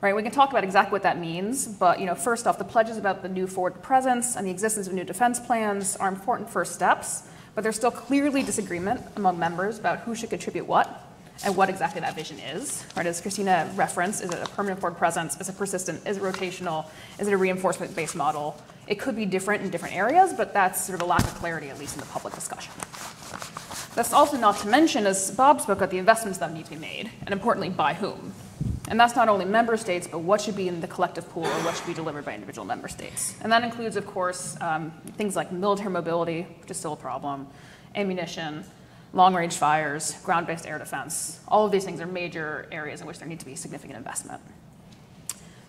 Right, we can talk about exactly what that means, but you know, first off, the pledges about the new forward presence and the existence of new defense plans are important first steps, but there's still clearly disagreement among members about who should contribute what and what exactly that vision is. Right, as Christina referenced, is it a permanent forward presence? Is it persistent? Is it rotational? Is it a reinforcement-based model? It could be different in different areas, but that's sort of a lack of clarity, at least in the public discussion. That's also not to mention, as Bob spoke about, the investments that need to be made, and importantly, by whom. And that's not only member states, but what should be in the collective pool or what should be delivered by individual member states. And that includes, of course, um, things like military mobility, which is still a problem, ammunition, long range fires, ground based air defense. All of these things are major areas in which there needs to be significant investment.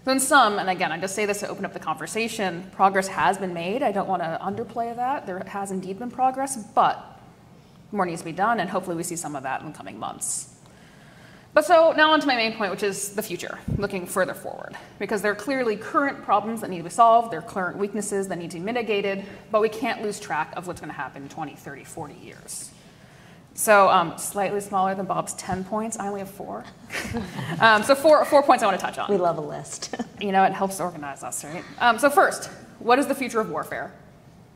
So in sum, and again, I just say this to open up the conversation, progress has been made. I don't want to underplay that. There has indeed been progress, but more needs to be done, and hopefully we see some of that in the coming months. But so now on to my main point, which is the future, looking further forward. Because there are clearly current problems that need to be solved, there are current weaknesses that need to be mitigated, but we can't lose track of what's going to happen in 20, 30, 40 years. So um, slightly smaller than Bob's 10 points. I only have four. um, so four, four points I want to touch on. We love a list. you know, it helps organize us, right? Um, so first, what is the future of warfare?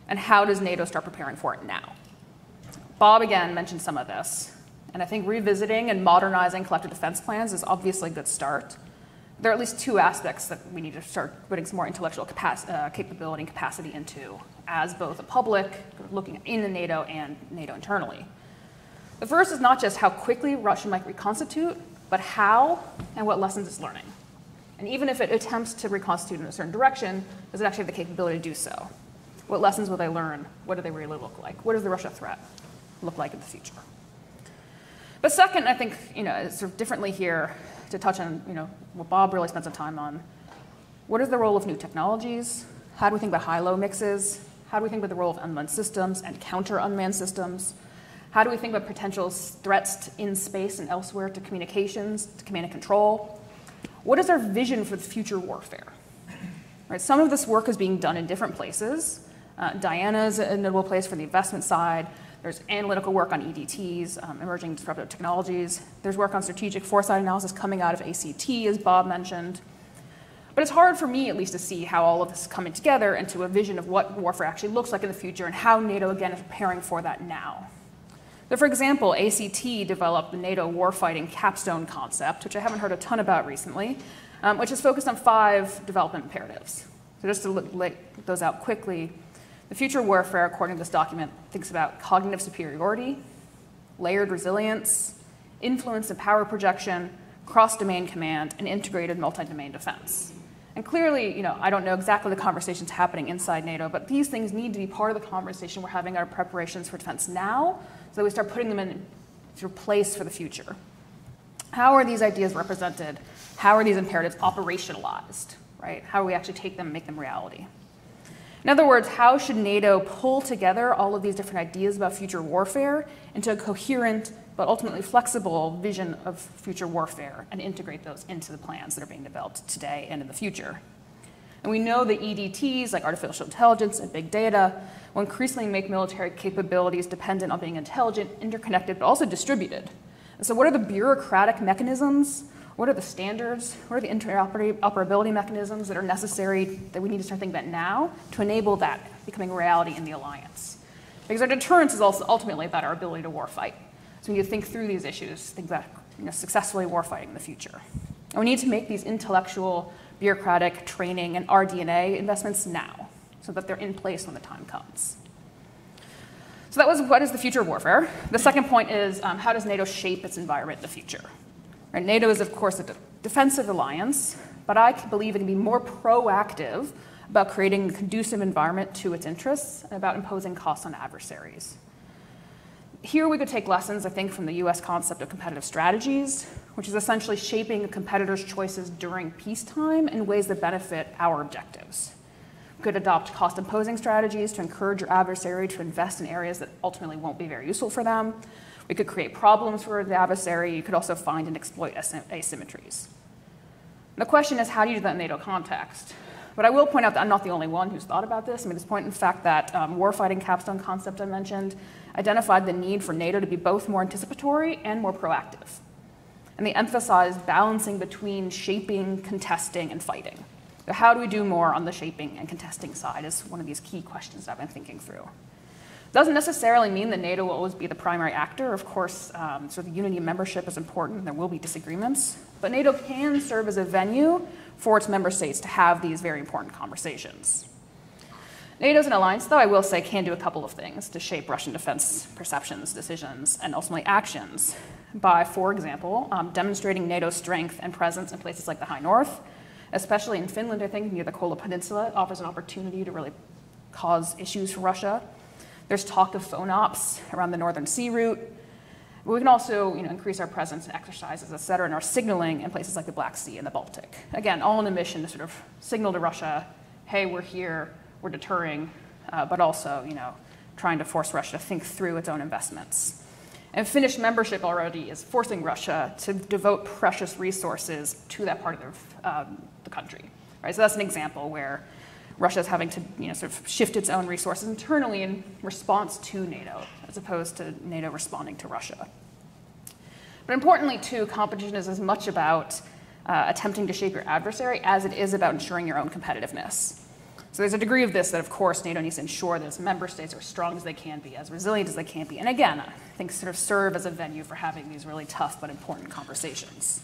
And how does NATO start preparing for it now? Bob again mentioned some of this. And I think revisiting and modernizing collective defense plans is obviously a good start. There are at least two aspects that we need to start putting some more intellectual uh, capability and capacity into as both a public, looking in the NATO and NATO internally. The first is not just how quickly Russia might reconstitute, but how and what lessons it's learning. And even if it attempts to reconstitute in a certain direction, does it actually have the capability to do so? What lessons will they learn? What do they really look like? What does the Russia threat look like in the future? But second, I think, you know, sort of differently here to touch on, you know, what Bob really spent some time on. What is the role of new technologies? How do we think about high-low mixes? How do we think about the role of unmanned systems and counter unmanned systems? How do we think about potential threats in space and elsewhere to communications, to command and control? What is our vision for the future warfare? Right, some of this work is being done in different places. Uh, DIANA is a notable place for the investment side. There's analytical work on EDTs, um, emerging disruptive technologies. There's work on strategic foresight analysis coming out of ACT, as Bob mentioned. But it's hard for me, at least, to see how all of this is coming together into a vision of what warfare actually looks like in the future and how NATO, again, is preparing for that now. So for example, ACT developed the NATO warfighting capstone concept, which I haven't heard a ton about recently, um, which is focused on five development imperatives. So just to lay those out quickly, the future warfare, according to this document, thinks about cognitive superiority, layered resilience, influence and power projection, cross-domain command, and integrated multi-domain defense. And clearly, you know, I don't know exactly the conversations happening inside NATO, but these things need to be part of the conversation we're having our preparations for defense now so that we start putting them in place for the future. How are these ideas represented? How are these imperatives operationalized? Right? How do we actually take them and make them reality? In other words, how should NATO pull together all of these different ideas about future warfare into a coherent but ultimately flexible vision of future warfare and integrate those into the plans that are being developed today and in the future? And we know that EDTs, like artificial intelligence and big data, will increasingly make military capabilities dependent on being intelligent, interconnected, but also distributed. And so, what are the bureaucratic mechanisms? What are the standards? What are the interoperability mechanisms that are necessary that we need to start thinking about now to enable that becoming reality in the alliance? Because our deterrence is also ultimately about our ability to warfight. So we need to think through these issues, think about you know, successfully warfighting in the future. And we need to make these intellectual bureaucratic training and RD&A investments now so that they're in place when the time comes. So that was what is the future of warfare. The second point is um, how does NATO shape its environment in the future? Right, NATO is, of course, a de- defensive alliance, but I believe it can be more proactive about creating a conducive environment to its interests, and about imposing costs on adversaries. Here we could take lessons, I think, from the US concept of competitive strategies, which is essentially shaping a competitor's choices during peacetime in ways that benefit our objectives. We could adopt cost imposing strategies to encourage your adversary to invest in areas that ultimately won't be very useful for them. We could create problems for the adversary. You could also find and exploit asymmetries. The question is, how do you do that in NATO context? But I will point out that I'm not the only one who's thought about this. I mean, this point in fact that um, warfighting capstone concept I mentioned identified the need for NATO to be both more anticipatory and more proactive. And they emphasized balancing between shaping, contesting, and fighting. So how do we do more on the shaping and contesting side is one of these key questions that I've been thinking through. Doesn't necessarily mean that NATO will always be the primary actor. Of course, um, sort of the unity of membership is important. There will be disagreements. But NATO can serve as a venue for its member states to have these very important conversations. NATO as an alliance, though, I will say, can do a couple of things to shape Russian defense perceptions, decisions, and ultimately actions by, for example, um, demonstrating NATO's strength and presence in places like the High North, especially in Finland, I think, near the Kola Peninsula. Offers an opportunity to really cause issues for Russia. There's talk of FONOPs around the Northern Sea route. But we can also you know, increase our presence in exercises, et cetera, and our signaling in places like the Black Sea and the Baltic. Again, all in a mission to sort of signal to Russia, hey, we're here, we're deterring, uh, but also you know, trying to force Russia to think through its own investments. And Finnish membership already is forcing Russia to devote precious resources to that part of um, the country. Right? So that's an example where Russia is having to you know, sort of shift its own resources internally in response to NATO, as opposed to NATO responding to Russia. But importantly, too, competition is as much about uh, attempting to shape your adversary as it is about ensuring your own competitiveness. So there's a degree of this that, of course, NATO needs to ensure that its member states are as strong as they can be, as resilient as they can be, and again, I think sort of serve as a venue for having these really tough but important conversations.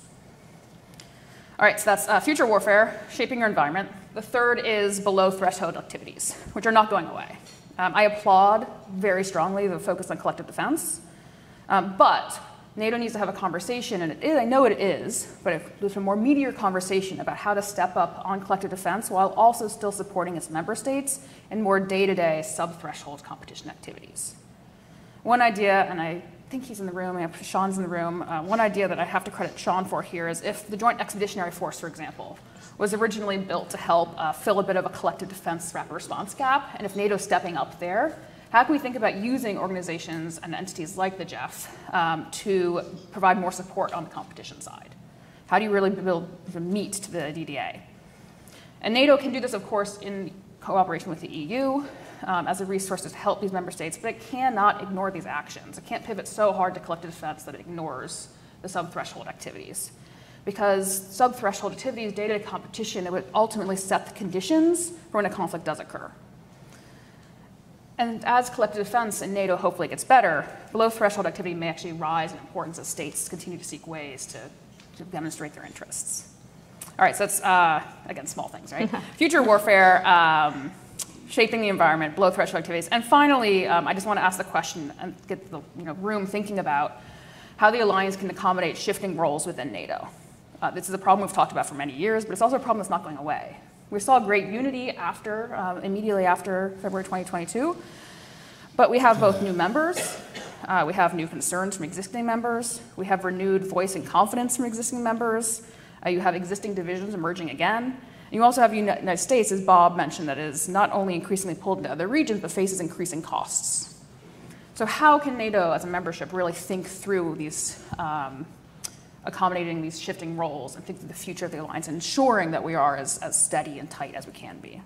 All right, so that's uh, future warfare, shaping your environment. The third is below threshold activities, which are not going away. Um, I applaud very strongly the focus on collective defense, um, but NATO needs to have a conversation, and I know it is, but if there's a more meatier conversation about how to step up on collective defense while also still supporting its member states in more day-to-day sub-threshold competition activities. One idea, and I think he's in the room, Sean's in the room. Uh, one idea that I have to credit Sean for here is if the Joint Expeditionary Force, for example, was originally built to help uh, fill a bit of a collective defense rapid response gap, and if NATO's stepping up there, how can we think about using organizations and entities like the JEF um, to provide more support on the competition side? How do you really build the meat to the DDA? And NATO can do this, of course, in cooperation with the EU, um, as a resource to help these member states, but it cannot ignore these actions. It can't pivot so hard to collective defense that it ignores the sub-threshold activities. Because sub-threshold activities, data competition, it would ultimately set the conditions for when a conflict does occur. And as collective defense in NATO hopefully gets better, below threshold activity may actually rise in importance as states continue to seek ways to, to demonstrate their interests. All right, so that's, uh, again, small things, right? Future warfare, um, shaping the environment, below threshold activities. And finally, um, I just want to ask the question and get the you know, room thinking about how the alliance can accommodate shifting roles within NATO. Uh, this is a problem we've talked about for many years, but it's also a problem that's not going away. We saw great unity after, uh, immediately after February 2022, but we have both new members, uh, we have new concerns from existing members, we have renewed voice and confidence from existing members, uh, you have existing divisions emerging again, you also have the United States, as Bob mentioned, that is not only increasingly pulled into other regions, but faces increasing costs. So how can NATO as a membership really think through these, um, accommodating these shifting roles and think through the future of the alliance, ensuring that we are as, as steady and tight as we can be?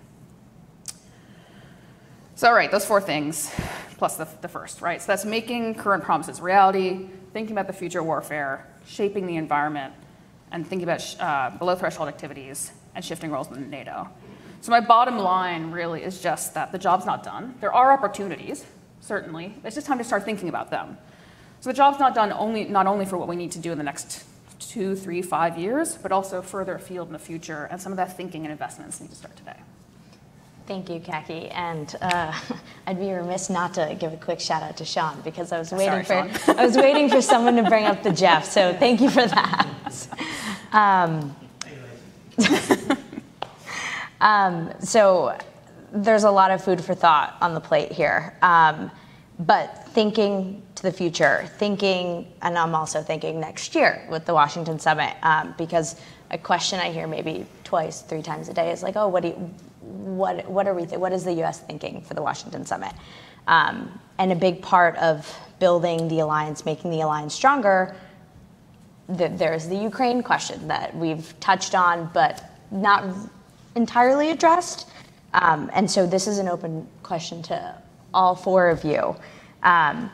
So, all right, those four things, plus the, the first, right? So that's making current promises reality, thinking about the future warfare, shaping the environment, and thinking about uh, below threshold activities, and shifting roles within NATO. So my bottom line really is just that the job's not done. There are opportunities, certainly. It's just time to start thinking about them. So the job's not done only, not only for what we need to do in the next two, three, five years, but also further afield in the future, and some of that thinking and investments need to start today. Thank you, Kaki. And uh, I'd be remiss not to give a quick shout out to Sean because I was waiting Sorry, for I was waiting for someone to bring up the JEF. So thank you for that. Um, Um, so there's a lot of food for thought on the plate here. Um, but thinking to the future, thinking, and I'm also thinking next year with the Washington Summit, um, because a question I hear maybe twice, three times a day is like, oh, what do you, what, what are we, th- what is the U.S. thinking for the Washington Summit? Um, and a big part of building the alliance, making the alliance stronger, th- there's the Ukraine question that we've touched on, but not entirely addressed. Um, and so this is an open question to all four of you. Um,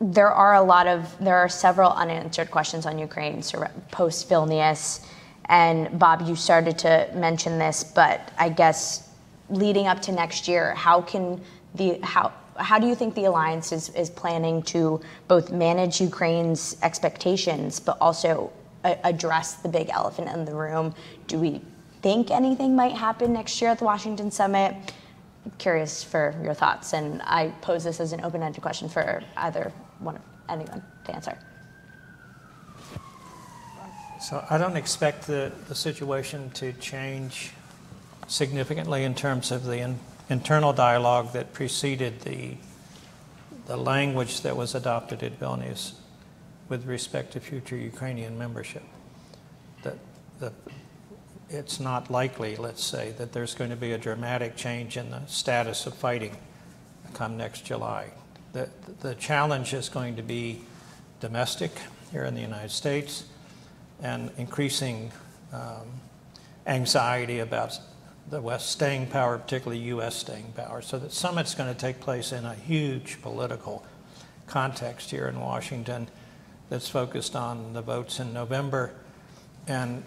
there are a lot of, there are several unanswered questions on Ukraine post Vilnius. And Bob, you started to mention this, but I guess leading up to next year, how can the, how, how do you think the alliance is, is planning to both manage Ukraine's expectations, but also a- address the big elephant in the room? Do we think anything might happen next year at the Washington Summit? I'm curious for your thoughts, and I pose this as an open-ended question for either one, of anyone to answer. So I don't expect the, the situation to change significantly in terms of the in, internal dialogue that preceded the, the language that was adopted at Vilnius with respect to future Ukrainian membership. That the, it's not likely, let's say, that there's going to be a dramatic change in the status of fighting come next July. The, the challenge is going to be domestic here in the United States and increasing um, anxiety about the West staying power, particularly U.S. staying power. So the summit's going to take place in a huge political context here in Washington that's focused on the votes in November and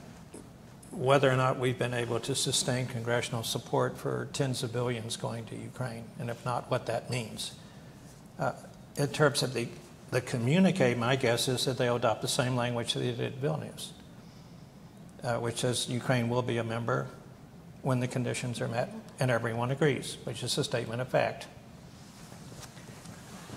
whether or not we've been able to sustain congressional support for tens of billions going to Ukraine, and if not, what that means. Uh, in terms of the the communique, my guess is that they'll adopt the same language that they did at Vilnius, uh, which says Ukraine will be a member when the conditions are met and everyone agrees, which is a statement of fact.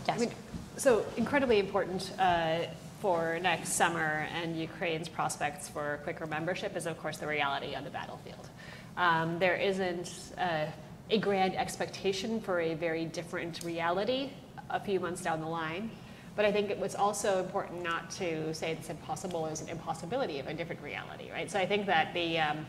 Yes. I mean, so incredibly important uh, for next summer and Ukraine's prospects for quicker membership is, of course, the reality on the battlefield. Um, there isn't uh, a grand expectation for a very different reality a few months down the line. But I think it was also important not to say it's impossible as an impossibility of a different reality, right? So I think that the, um,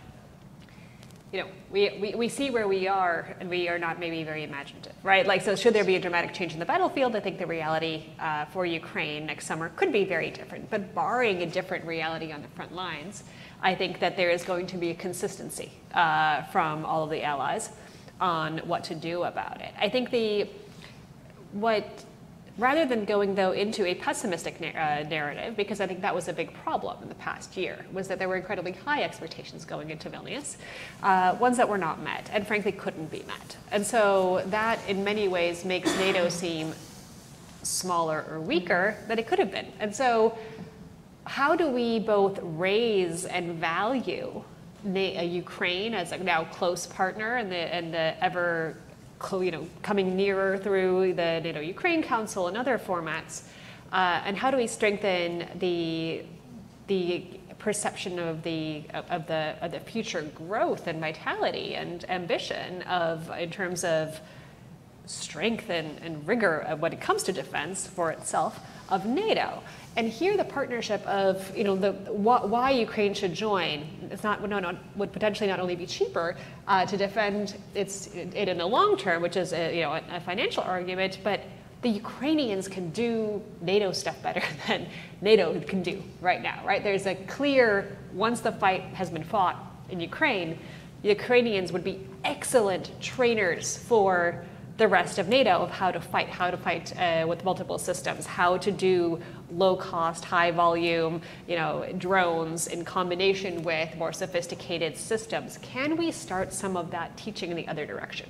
you know, we, we, we see where we are and we are not maybe very imaginative, right? Like, so should there be a dramatic change in the battlefield, I think the reality uh, for Ukraine next summer could be very different. But barring a different reality on the front lines, I think that there is going to be a consistency uh, from all of the allies on what to do about it. I think the, what rather than going though into a pessimistic na- uh, narrative because i think that was a big problem in the past year was that there were incredibly high expectations going into vilnius uh, ones that were not met and frankly couldn't be met. And so that in many ways makes nato seem smaller or weaker than it could have been. And so how do we both raise and value uh, Ukraine as a now close partner and the, and the ever you know, coming nearer through the NATO Ukraine Council and other formats? Uh, and how do we strengthen the, the perception of the, of, the, of the future growth and vitality and ambition of, in terms of strength and, and rigor of when it comes to defense for itself of NATO? And here, the partnership of you know the why Ukraine should join. It's not, no, not would potentially not only be cheaper uh, to defend its it in the long term, which is a, you know a, financial argument, but the Ukrainians can do NATO stuff better than NATO can do right now. Right? There's a clear once the fight has been fought in Ukraine, the Ukrainians would be excellent trainers for the rest of NATO of how to fight, how to fight uh, with multiple systems, how to do low cost, high volume, you know, drones in combination with more sophisticated systems. Can we start some of that teaching in the other direction?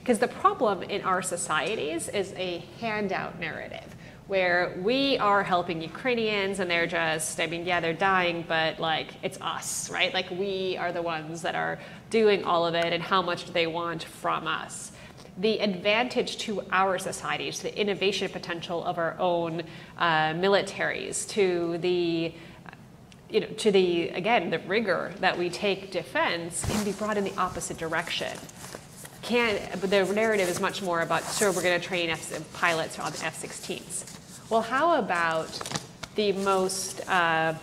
Because mm-hmm. the problem in our societies is a handout narrative where we are helping Ukrainians and they're just, I mean, yeah, they're dying, but like it's us, right? Like we are the ones that are doing all of it and how much do they want from us? The advantage to our society, to the innovation potential of our own uh, militaries, to the you know, to the, again, the rigor that we take defense can be brought in the opposite direction. Can, the narrative is much more about, sure, we're going to train F- pilots on F-16s. Well, how about the most uh,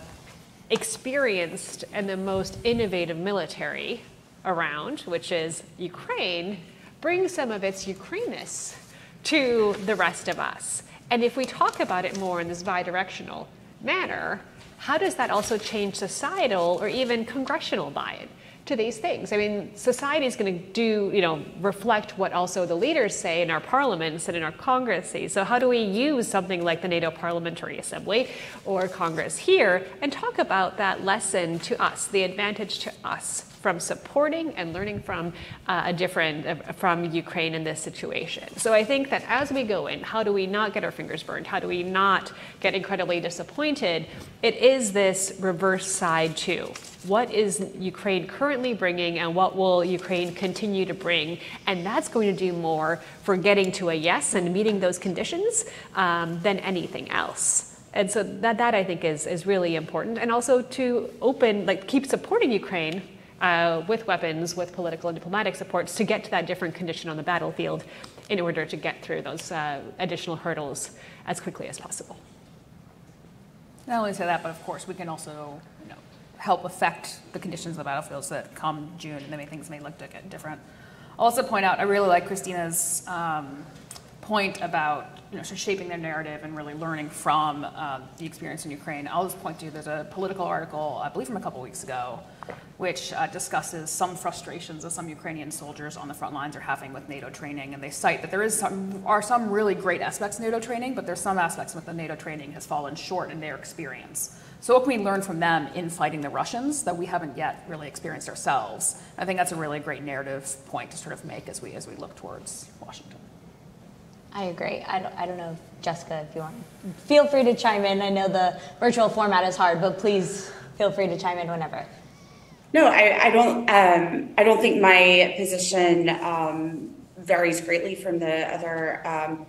experienced and the most innovative military around, which is Ukraine, bring some of its Ukraineness to the rest of us? And if we talk about it more in this bidirectional manner, how does that also change societal or even congressional buy-in to these things? I mean, society is going to do, you know, reflect what also the leaders say in our parliaments and in our Congress say. So how do we use something like the NATO Parliamentary Assembly or Congress here and talk about that lesson to us, the advantage to us from supporting and learning from uh, a different uh, from Ukraine in this situation. So I think that as we go in, how do we not get our fingers burned? How do we not get incredibly disappointed? It is this reverse side too. What is Ukraine currently bringing, and what will Ukraine continue to bring? And that's going to do more for getting to a yes and meeting those conditions um, than anything else. And so that, that I think is, is really important. And also to open, like keep supporting Ukraine uh, with weapons, with Politico and diplomatic supports to get to that different condition on the battlefield in order to get through those uh, additional hurdles as quickly as possible. Not only say that, but of course, we can also you know, help affect the conditions of the battlefields that come June, and then things may look different. I'll also point out, I really like Christina's um, point about you know, shaping their narrative and really learning from uh, the experience in Ukraine. I'll just point to there's a political article, I believe from a couple weeks ago, which uh, discusses some frustrations that some Ukrainian soldiers on the front lines are having with NATO training. And they cite that there is some, are some really great aspects of NATO training, but there's some aspects with the NATO training has fallen short in their experience. So what can we learn from them in fighting the Russians that we haven't yet really experienced ourselves? I think that's a really great narrative point to sort of make as we as we look towards Washington. I agree. I don't, I don't know, Jessica, if you want. To feel free to chime in. I know the virtual format is hard, but please feel free to chime in whenever. No, I, I don't. Um, I don't think my position um, varies greatly from the other um,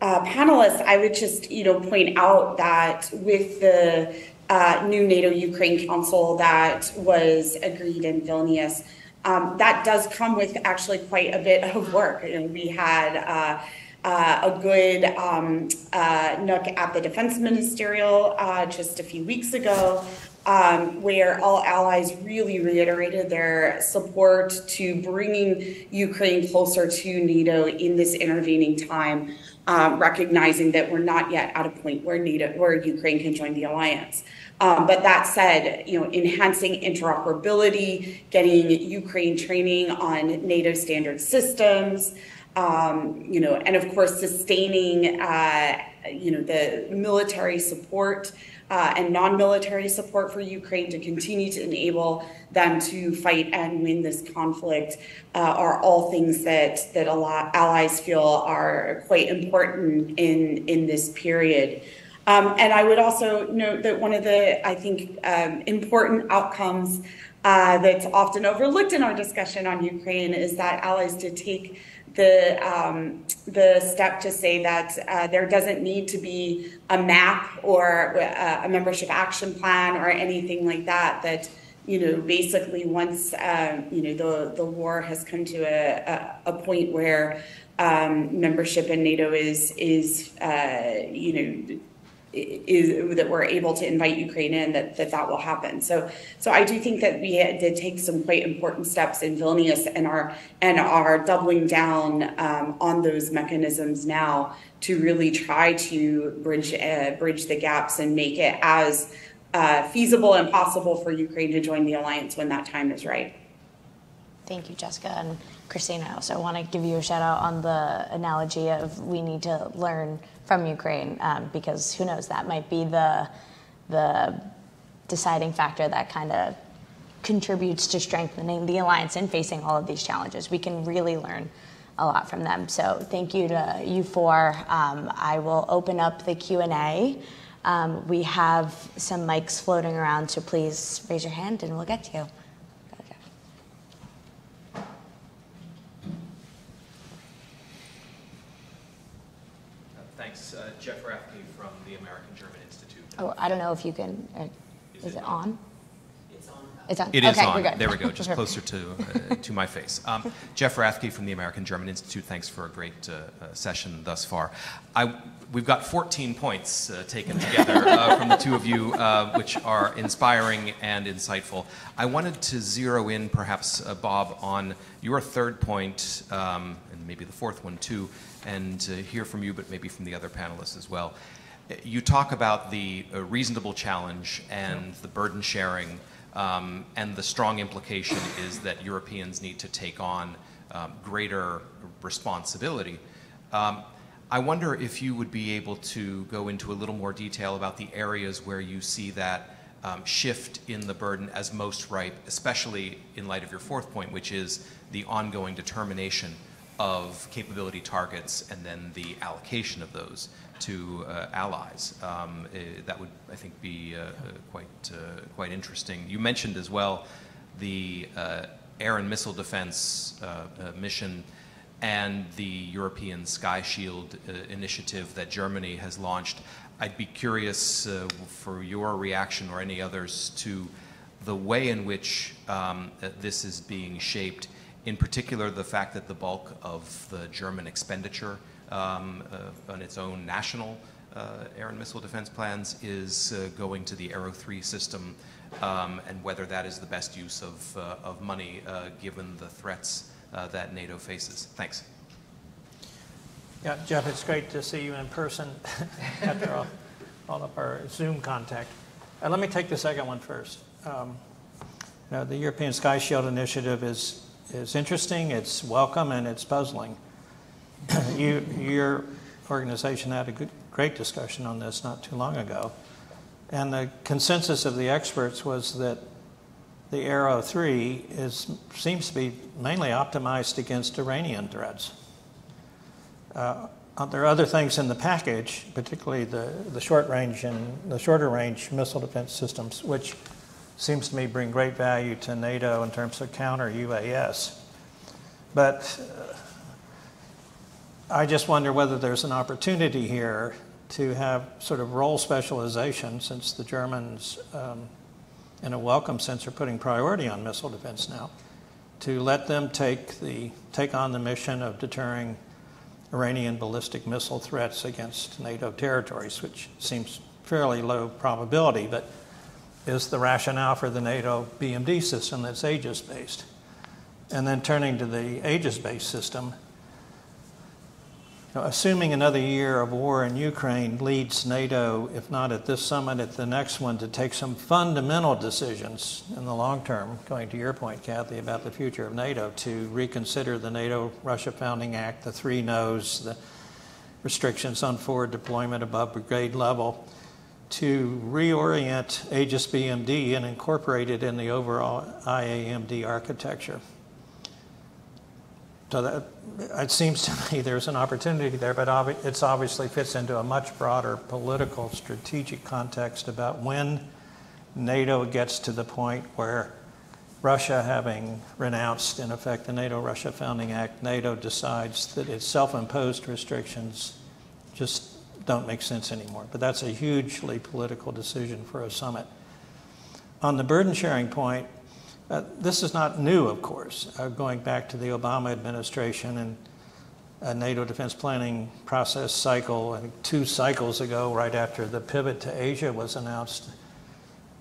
uh, panelists. I would just, you know, point out that with the uh, new NATO Ukraine Council that was agreed in Vilnius, um, that does come with actually quite a bit of work. You know, we had. Uh, uh, a good um, uh, NUC at the defense ministerial uh, just a few weeks ago um, where all allies really reiterated their support to bringing Ukraine closer to NATO in this intervening time, um, recognizing that we're not yet at a point where NATO, where Ukraine can join the alliance. Um, but that said, you know, enhancing interoperability, getting Ukraine training on NATO standard systems, um, you know, and of course sustaining, uh, you know, the military support uh, and non-military support for Ukraine to continue to enable them to fight and win this conflict uh, are all things that that a lot allies feel are quite important in in this period. Um, and I would also note that one of the I think um, important outcomes uh, that's often overlooked in our discussion on Ukraine is that allies did take the um, the step to say that uh, there doesn't need to be a map or uh, a membership action plan or anything like that. That you know, basically, once um, you know the the war has come to a a, a point where um, membership in NATO is is uh, you know is, that we're able to invite Ukraine in, that, that that will happen. So, so I do think that we did take some quite important steps in Vilnius and are and are doubling down um, on those mechanisms now to really try to bridge uh, bridge the gaps and make it as uh, feasible and possible for Ukraine to join the alliance when that time is right. Thank you, Jessica. And Christina, I also want to give you a shout out on the analogy of we need to learn from Ukraine um, because who knows, that might be the, the deciding factor that kind of contributes to strengthening the alliance and facing all of these challenges. We can really learn a lot from them. So thank you to you four. Um, I will open up the Q&A. Um, we have some mics floating around, so please raise your hand and we'll get to you. Thanks. Uh, Jeff Rathke from the American German Institute. Oh, I don't know if you can. Uh, Is it on? It's on. It is okay, on. We're good. There we go, just closer to, uh, to my face. Um, Jeff Rathke from the American German Institute, thanks for a great uh, uh, session thus far. I, we've got 14 points uh, taken together uh, from the two of you, uh, which are inspiring and insightful. I wanted to zero in, perhaps, uh, Bob, on your third point, um, and maybe the fourth one too, and uh, hear from you, but maybe from the other panelists as well. You talk about the uh, reasonable challenge and the burden sharing. Um, and the strong implication is that Europeans need to take on um, greater responsibility. Um, I wonder if you would be able to go into a little more detail about the areas where you see that um, shift in the burden as most ripe, especially in light of your fourth point, which is the ongoing determination of capability targets and then the allocation of those to uh, allies. Um, eh, that would, I think, be uh, uh, quite uh, quite interesting. You mentioned as well the uh, air and missile defense uh, uh, mission and the European Sky Shield uh, initiative that Germany has launched. I'd be curious uh, for your reaction or any others to the way in which um, uh, this is being shaped, in particular the fact that the bulk of the German expenditure um, uh, on its own national uh, air and missile defense plans is uh, going to the Arrow 3 system, um, and whether that is the best use of, uh, of money uh, given the threats uh, that NATO faces. Thanks. Yeah, Jeff, it's great to see you in person after all, all of our Zoom contact. Let me take the second one first. Um, you know, the European Sky Shield Initiative is, is interesting, it's welcome, and it's puzzling. you, your organization had a good, great discussion on this not too long ago. And the consensus of the experts was that the Arrow 3 is, seems to be mainly optimized against Iranian threats. Uh, there are other things in the package, particularly the, the short range and the shorter range missile defense systems, which seems to me bring great value to NATO in terms of counter UAS. But uh, I just wonder whether there's an opportunity here to have sort of role specialization since the Germans, um, in a welcome sense, are putting priority on missile defense now, to let them take, the, take on the mission of deterring Iranian ballistic missile threats against NATO territories, which seems fairly low probability, but is the rationale for the NATO BMD system that's Aegis based. And then turning to the Aegis based system, you know, assuming another year of war in Ukraine leads NATO, if not at this summit, at the next one, to take some fundamental decisions in the long term, going to your point, Kathy, about the future of NATO, to reconsider the NATO Russia Founding Act, the three no's, the restrictions on forward deployment above brigade level, to reorient Aegis BMD and incorporate it in the overall IAMD architecture. So that, it seems to me there's an opportunity there, but obvi- it's obviously fits into a much broader political strategic context about when NATO gets to the point where Russia, having renounced in effect the NATO-Russia Founding Act, NATO decides that its self-imposed restrictions just don't make sense anymore. But that's a hugely political decision for a summit. On the burden sharing point, uh, this is not new, of course, uh, going back to the Obama administration and a NATO defense planning process cycle. I think two cycles ago, right after the pivot to Asia was announced,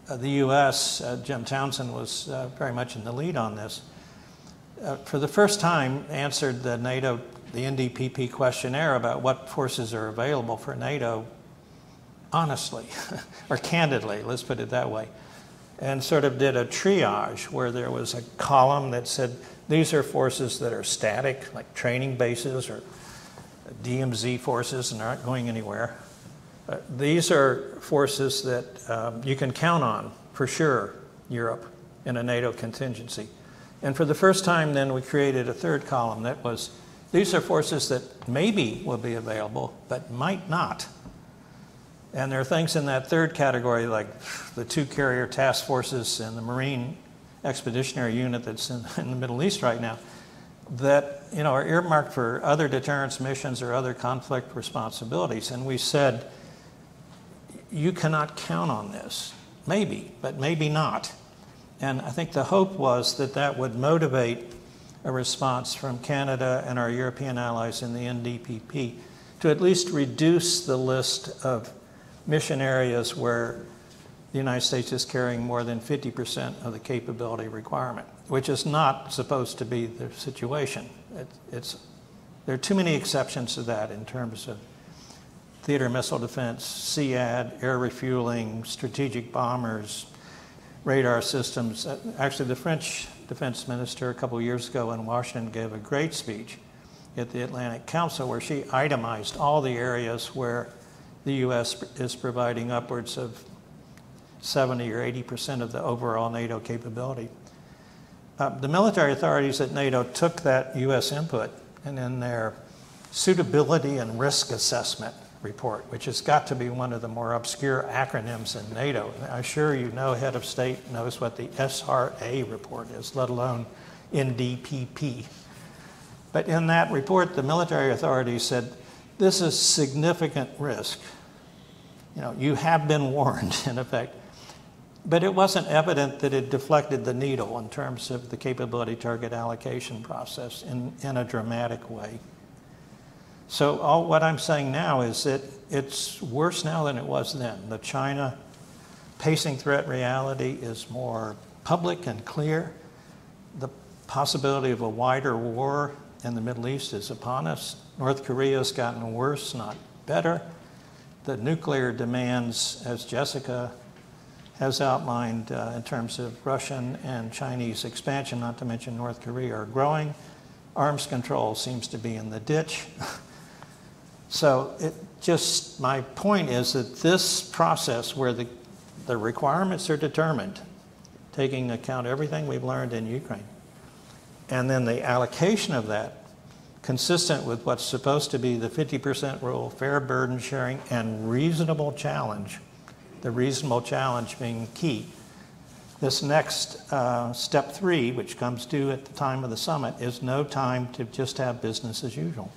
uh, the U.S., uh, Jim Townsend was uh, very much in the lead on this. Uh, for the first time, answered the NATO, the NDPP questionnaire about what forces are available for NATO honestly or candidly, let's put it that way and sort of did a triage where there was a column that said these are forces that are static, like training bases or DMZ forces and aren't going anywhere. Uh, these are forces that um, you can count on for sure, Europe, in a NATO contingency. And for the first time, then we created a third column that was these are forces that maybe will be available, but might not. And there are things in that third category, like the two carrier task forces and the Marine Expeditionary Unit that's in, in, the Middle East right now, that you know are earmarked for other deterrence missions or other conflict responsibilities. And we said, you cannot count on this. maybe, but maybe not. And I think the hope was that that would motivate a response from Canada and our European allies in the NDPP to at least reduce the list of mission areas where the United States is carrying more than 50% of the capability requirement, which is not supposed to be the situation. It, it's, there are too many exceptions to that in terms of theater missile defense, SEAD, air refueling, strategic bombers, radar systems. Uh, actually, the French defense minister a couple years ago in Washington gave a great speech at the Atlantic Council where she itemized all the areas where the U.S. is providing upwards of 70 or 80 percent of the overall NATO capability. Uh, the military authorities at NATO took that U.S. input and in their suitability and risk assessment report, which has got to be one of the more obscure acronyms in NATO. I'm sure you know, head of state knows what the SRA report is, let alone NDPP. But in that report, the military authorities said, this is significant risk. You know, you have been warned, in effect. But it wasn't evident that it deflected the needle in terms of the capability target allocation process in, in a dramatic way. So all, what I'm saying now is that it's worse now than it was then. The China pacing threat reality is more public and clear. The possibility of a wider war in the Middle East is upon us. North Korea has gotten worse, not better. The nuclear demands, as Jessica has outlined uh, in terms of Russian and Chinese expansion, not to mention North Korea, are growing. Arms control seems to be in the ditch. So it just, my point is that this process where the, the requirements are determined, taking account everything we've learned in Ukraine, and then the allocation of that consistent with what's supposed to be the 50% rule, fair burden sharing, and reasonable challenge, the reasonable challenge being key. This next uh, step three, which comes due at the time of the summit, is no time to just have business as usual.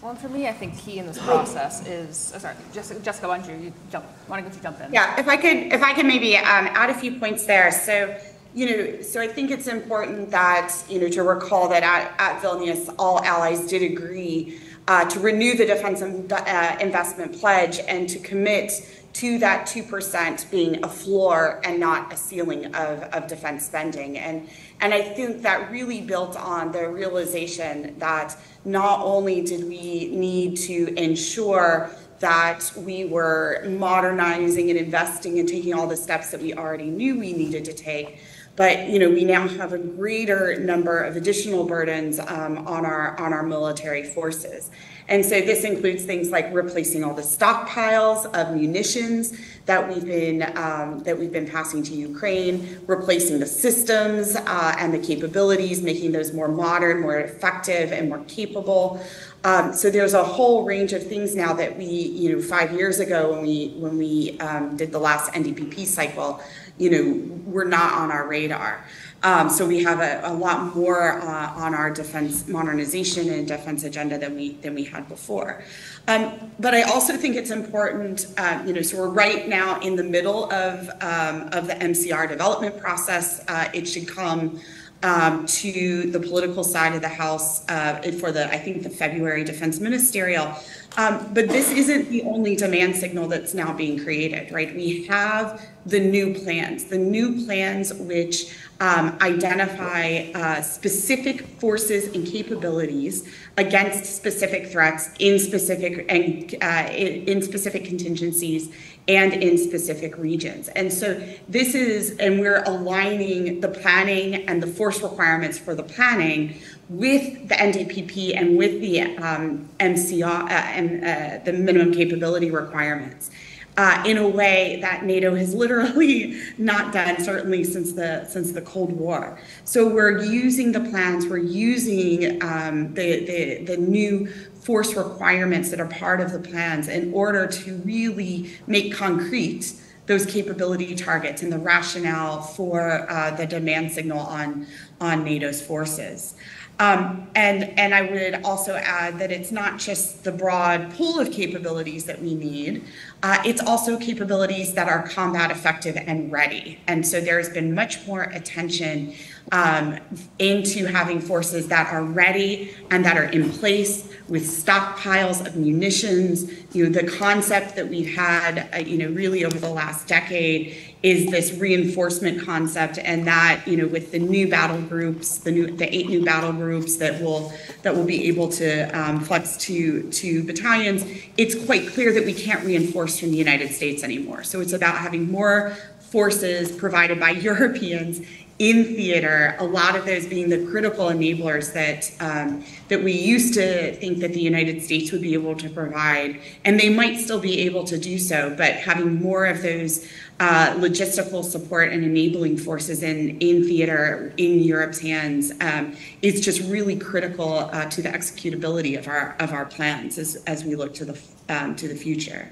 Well, for me, I think key in this process is, oh, sorry, Jessica, Jessica, why don't you jump, why don't you jump in? Yeah, if I could, if I could maybe um, add a few points there. So, you know, so I think it's important that, you know, to recall that at, at Vilnius, all allies did agree uh, to renew the defense uh, investment pledge and to commit to that 2% being a floor and not a ceiling of, of defense spending. And, and I think that really built on the realization that not only did we need to ensure that we were modernizing and investing and taking all the steps that we already knew we needed to take, but you know we now have a greater number of additional burdens um, on our on our military forces. And so this includes things like replacing all the stockpiles of munitions that we've been um, that we've been passing to Ukraine, replacing the systems uh, and the capabilities, making those more modern, more effective, and more capable. Um, so there's a whole range of things now that we, you know, five years ago when we when we um, did the last NDPP cycle, you know, were not on our radar. Um, so we have a, a lot more uh, on our defense modernization and defense agenda than we than we had before. Um, but I also think it's important, uh, you know, so we're right now in the middle of um, of the MCR development process. Uh, it should come um, to the political side of the House uh, for the, I think, the February Defense Ministerial. Um, but this isn't the only demand signal that's now being created, right? We have the new plans, the new plans which um, identify uh, specific forces and capabilities against specific threats in specific and uh, in specific contingencies and in specific regions. And so this is, and we're aligning the planning and the force requirements for the planning with the NDPP and with the um, MCR uh, and uh, the minimum capability requirements uh, in a way that NATO has literally not done, certainly since the since the Cold War. So we're using the plans, we're using um, the, the the new force requirements that are part of the plans in order to really make concrete those capability targets and the rationale for uh, the demand signal on on NATO's forces. Um, and, and I would also add that it's not just the broad pool of capabilities that we need, uh, it's also capabilities that are combat effective and ready. And so there's been much more attention um, into having forces that are ready and that are in place with stockpiles of munitions. You know, the concept that we've had, uh, you know, really over the last decade is this reinforcement concept, and that, you know, with the new battle groups, the new, the eight new battle groups that will that will be able to um, flex to to battalions, it's quite clear that we can't reinforce from the United States anymore. So it's about having more forces provided by Europeans in theater, a lot of those being the critical enablers that um, that we used to think that the United States would be able to provide, and they might still be able to do so, but having more of those uh, logistical support and enabling forces in in theater in Europe's hands um, is just really critical uh, to the executability of our of our plans as as we look to the um, to the future.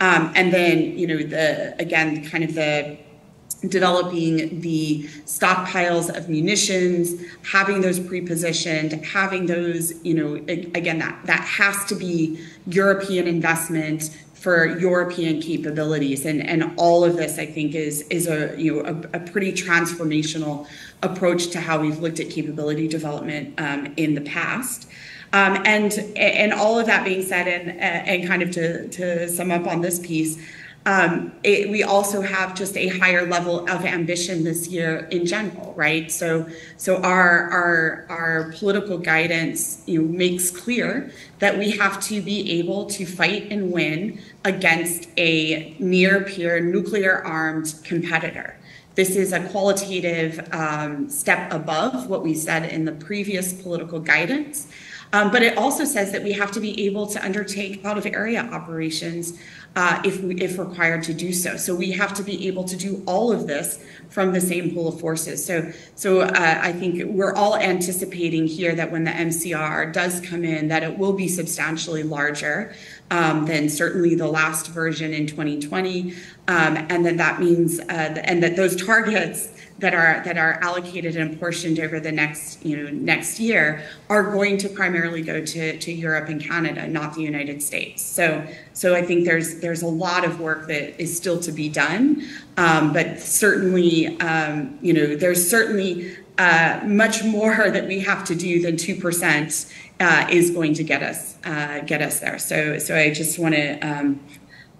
Um, and then, you know, the again, kind of the developing the stockpiles of munitions, having those pre-positioned, having those, you know, again, that that has to be European investment for European capabilities. And, and all of this, I think, is, is a, you know, a, a pretty transformational approach to how we've looked at capability development um, in the past. Um, and, and all of that being said, and, and kind of to, to sum up on this piece, um, it, we also have just a higher level of ambition this year in general, right? So, so our our our political guidance you know, makes clear that we have to be able to fight and win against a near peer nuclear armed competitor. This is a qualitative um, step above what we said in the previous political guidance. Um, but it also says that we have to be able to undertake out of area operations uh, if, we, if required to do so. So we have to be able to do all of this from the same pool of forces. So, so uh, I think we're all anticipating here that when the MCR does come in, that it will be substantially larger um, than certainly the last version in 2020, um, and that that means uh, and that those targets that are that are allocated and apportioned over the next you know next year are going to primarily go to, to Europe and Canada, not the United States. So so I think there's there's a lot of work that is still to be done, um, but certainly um, you know there's certainly uh, much more that we have to do than two percent uh, is going to get us uh, get us there. So so I just want to. Um,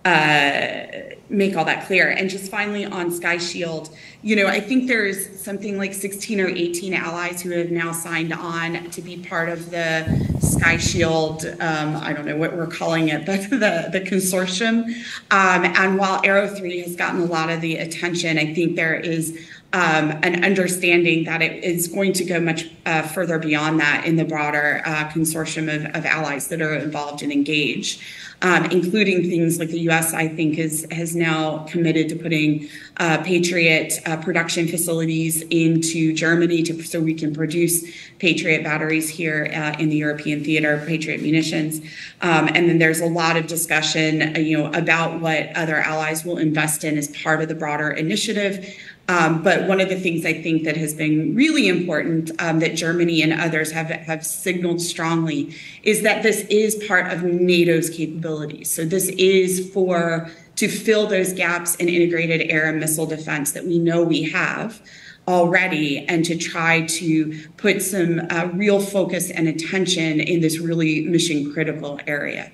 uh, make all that clear. And just finally on Sky Shield, you know, I think there's something like 16 or 18 allies who have now signed on to be part of the Sky Shield, um, I don't know what we're calling it, but the, the consortium. Um, and while Arrow 3 has gotten a lot of the attention, I think there is um, an understanding that it is going to go much uh, further beyond that in the broader uh, consortium of, of allies that are involved and engaged um, including things like the U.S. I think is has now committed to putting uh, Patriot uh, production facilities into Germany to so we can produce Patriot batteries here uh, in the European theater, Patriot munitions, um, and then there's a lot of discussion, uh, you know, about what other allies will invest in as part of the broader initiative. Um, but one of the things I think that has been really important um, that Germany and others have, have signaled strongly is that this is part of NATO's capabilities. So this is for to fill those gaps in integrated air and missile defense that we know we have already and to try to put some uh, real focus and attention in this really mission critical area.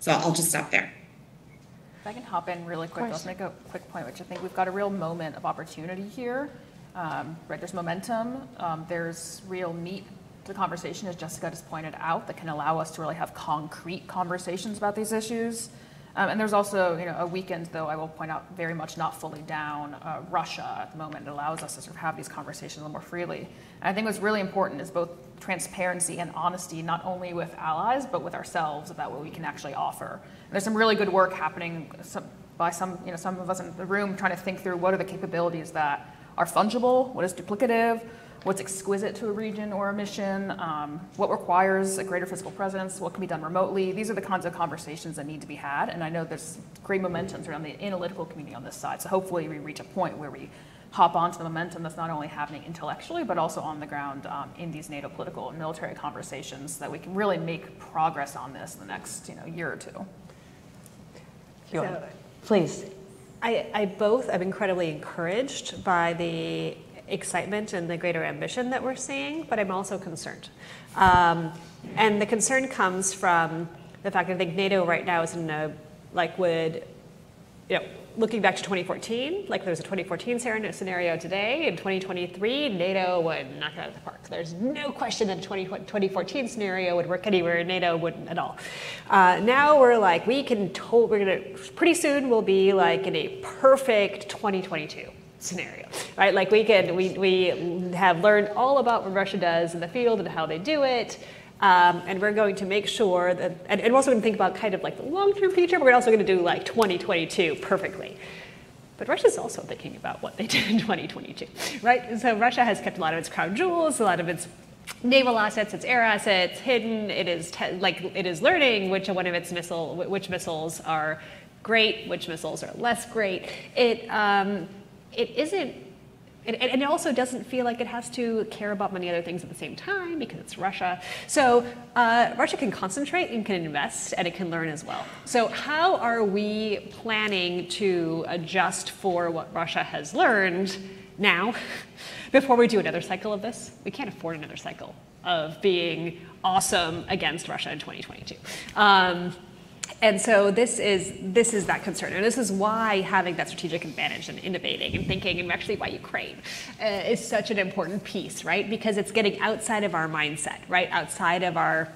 So I'll just stop there. If I can hop in really quick, let's make a quick point, which I think we've got a real moment of opportunity here. Um, right, there's momentum, um, there's real meat to the conversation, as Jessica just pointed out, that can allow us to really have concrete conversations about these issues. Um, and there's also, you know, a weekend, though I will point out, very much not fully down. Uh, Russia at the moment it allows us to sort of have these conversations a little more freely. And I think what's really important is both transparency and honesty, not only with allies but with ourselves about what we can actually offer. And there's some really good work happening some, by some, you know, some of us in the room trying to think through what are the capabilities that are fungible, what is duplicative, what's exquisite to a region or a mission, um, what requires a greater physical presence, what can be done remotely. These are the kinds of conversations that need to be had, and I know there's great momentum around the analytical community on this side. So hopefully we reach a point where we hop onto the momentum that's not only happening intellectually, but also on the ground um, in these NATO political and military conversations, that we can really make progress on this in the next you know, year or two. So, Please. I, I both am incredibly encouraged by the excitement and the greater ambition that we're seeing, but I'm also concerned. Um, and the concern comes from the fact that I think NATO right now is in a, like, would, you know, looking back to 2014, like there's a 2014 scenario today. In 2023, NATO would knock it out of the park. There's no question that a 20, 2014 scenario would work anywhere. NATO wouldn't at all. Uh, now we're like, we can, to- we're gonna, pretty soon we'll be like in a perfect 2022 scenario, right? Like we can, we, we have learned all about what Russia does in the field and how they do it. Um, and we're going to make sure that, and, and we're also going to think about kind of like the long-term future, but we're also going to do like 2022 perfectly. But Russia's also thinking about what they did in 2022, right? So Russia has kept a lot of its crown jewels, a lot of its naval assets, its air assets hidden. It is like it is learning which one of its missile, which missiles are great, which missiles are less great. It um, it isn't and, and, it also doesn't feel like it has to care about many other things at the same time because it's Russia. So uh, Russia can concentrate and can invest and it can learn as well. So how are we planning to adjust for what Russia has learned now before we do another cycle of this? We can't afford another cycle of being awesome against Russia in 2022. Um, and so this is this is that concern, and this is why having that strategic advantage and innovating and thinking, and actually why Ukraine uh, is such an important piece, right? Because it's getting outside of our mindset, right? Outside of our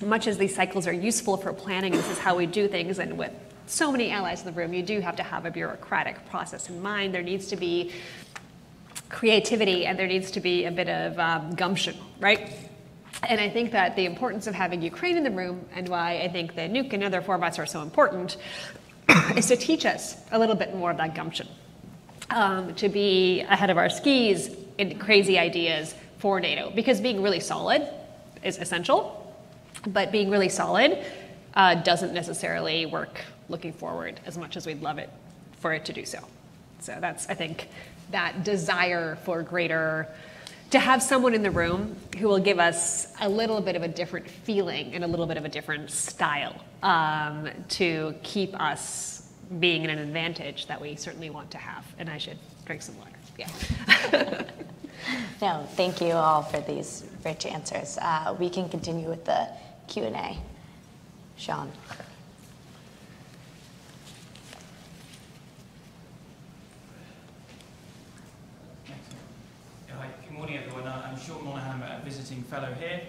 much as these cycles are useful for planning, this is how we do things, and with so many allies in the room, you do have to have a bureaucratic process in mind. There needs to be creativity, and there needs to be a bit of um, gumption, right? And I think that the importance of having Ukraine in the room and why I think the NUC and other formats are so important is to teach us a little bit more of that gumption, um, to be ahead of our skis in crazy ideas for NATO. Because being really solid is essential, but being really solid uh, doesn't necessarily work looking forward as much as we'd love it for it to do so. So that's, I think, that desire for greater to have someone in the room who will give us a little bit of a different feeling and a little bit of a different style um, to keep us being in an advantage that we certainly want to have. And I should drink some water. Yeah. no, thank you all for these rich answers. Uh, we can continue with the Q&A. Sean. Morning, everyone. I'm Sean Monaghan, a visiting fellow here,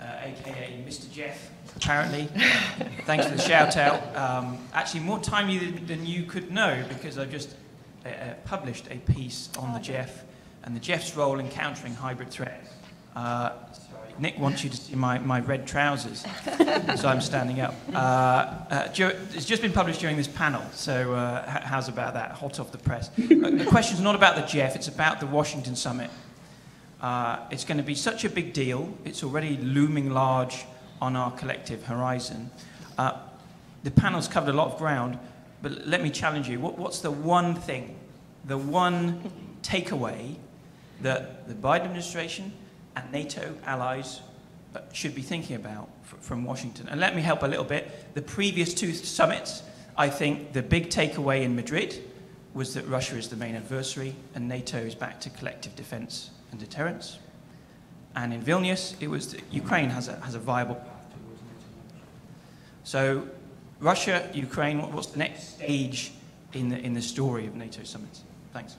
uh, aka Mr. JEF, apparently. Thanks for the shout out. Um, actually, more timely than, than, you could know because I've just uh, uh published a piece on the JEF and the JEF's role in countering hybrid threats. Uh, Nick wants you to see my, my red trousers, so I'm standing up. Uh, uh, it's just been published during this panel, so how's about that? Hot off the press. the question's not about the Jeff, it's about the Washington summit. Uh, it's going to be such a big deal. It's already looming large on our collective horizon. Uh, the panel's covered a lot of ground, but let me challenge you. What, what's the one thing, the one takeaway that the Biden administration and NATO allies uh, should be thinking about from Washington? And let me help a little bit. The previous two summits, I think the big takeaway in Madrid was that Russia is the main adversary and NATO is back to collective defense and deterrence. And in Vilnius, it was Ukraine has a, has a viable. So, Russia, Ukraine, what's the next stage in the, in the story of NATO summits? Thanks.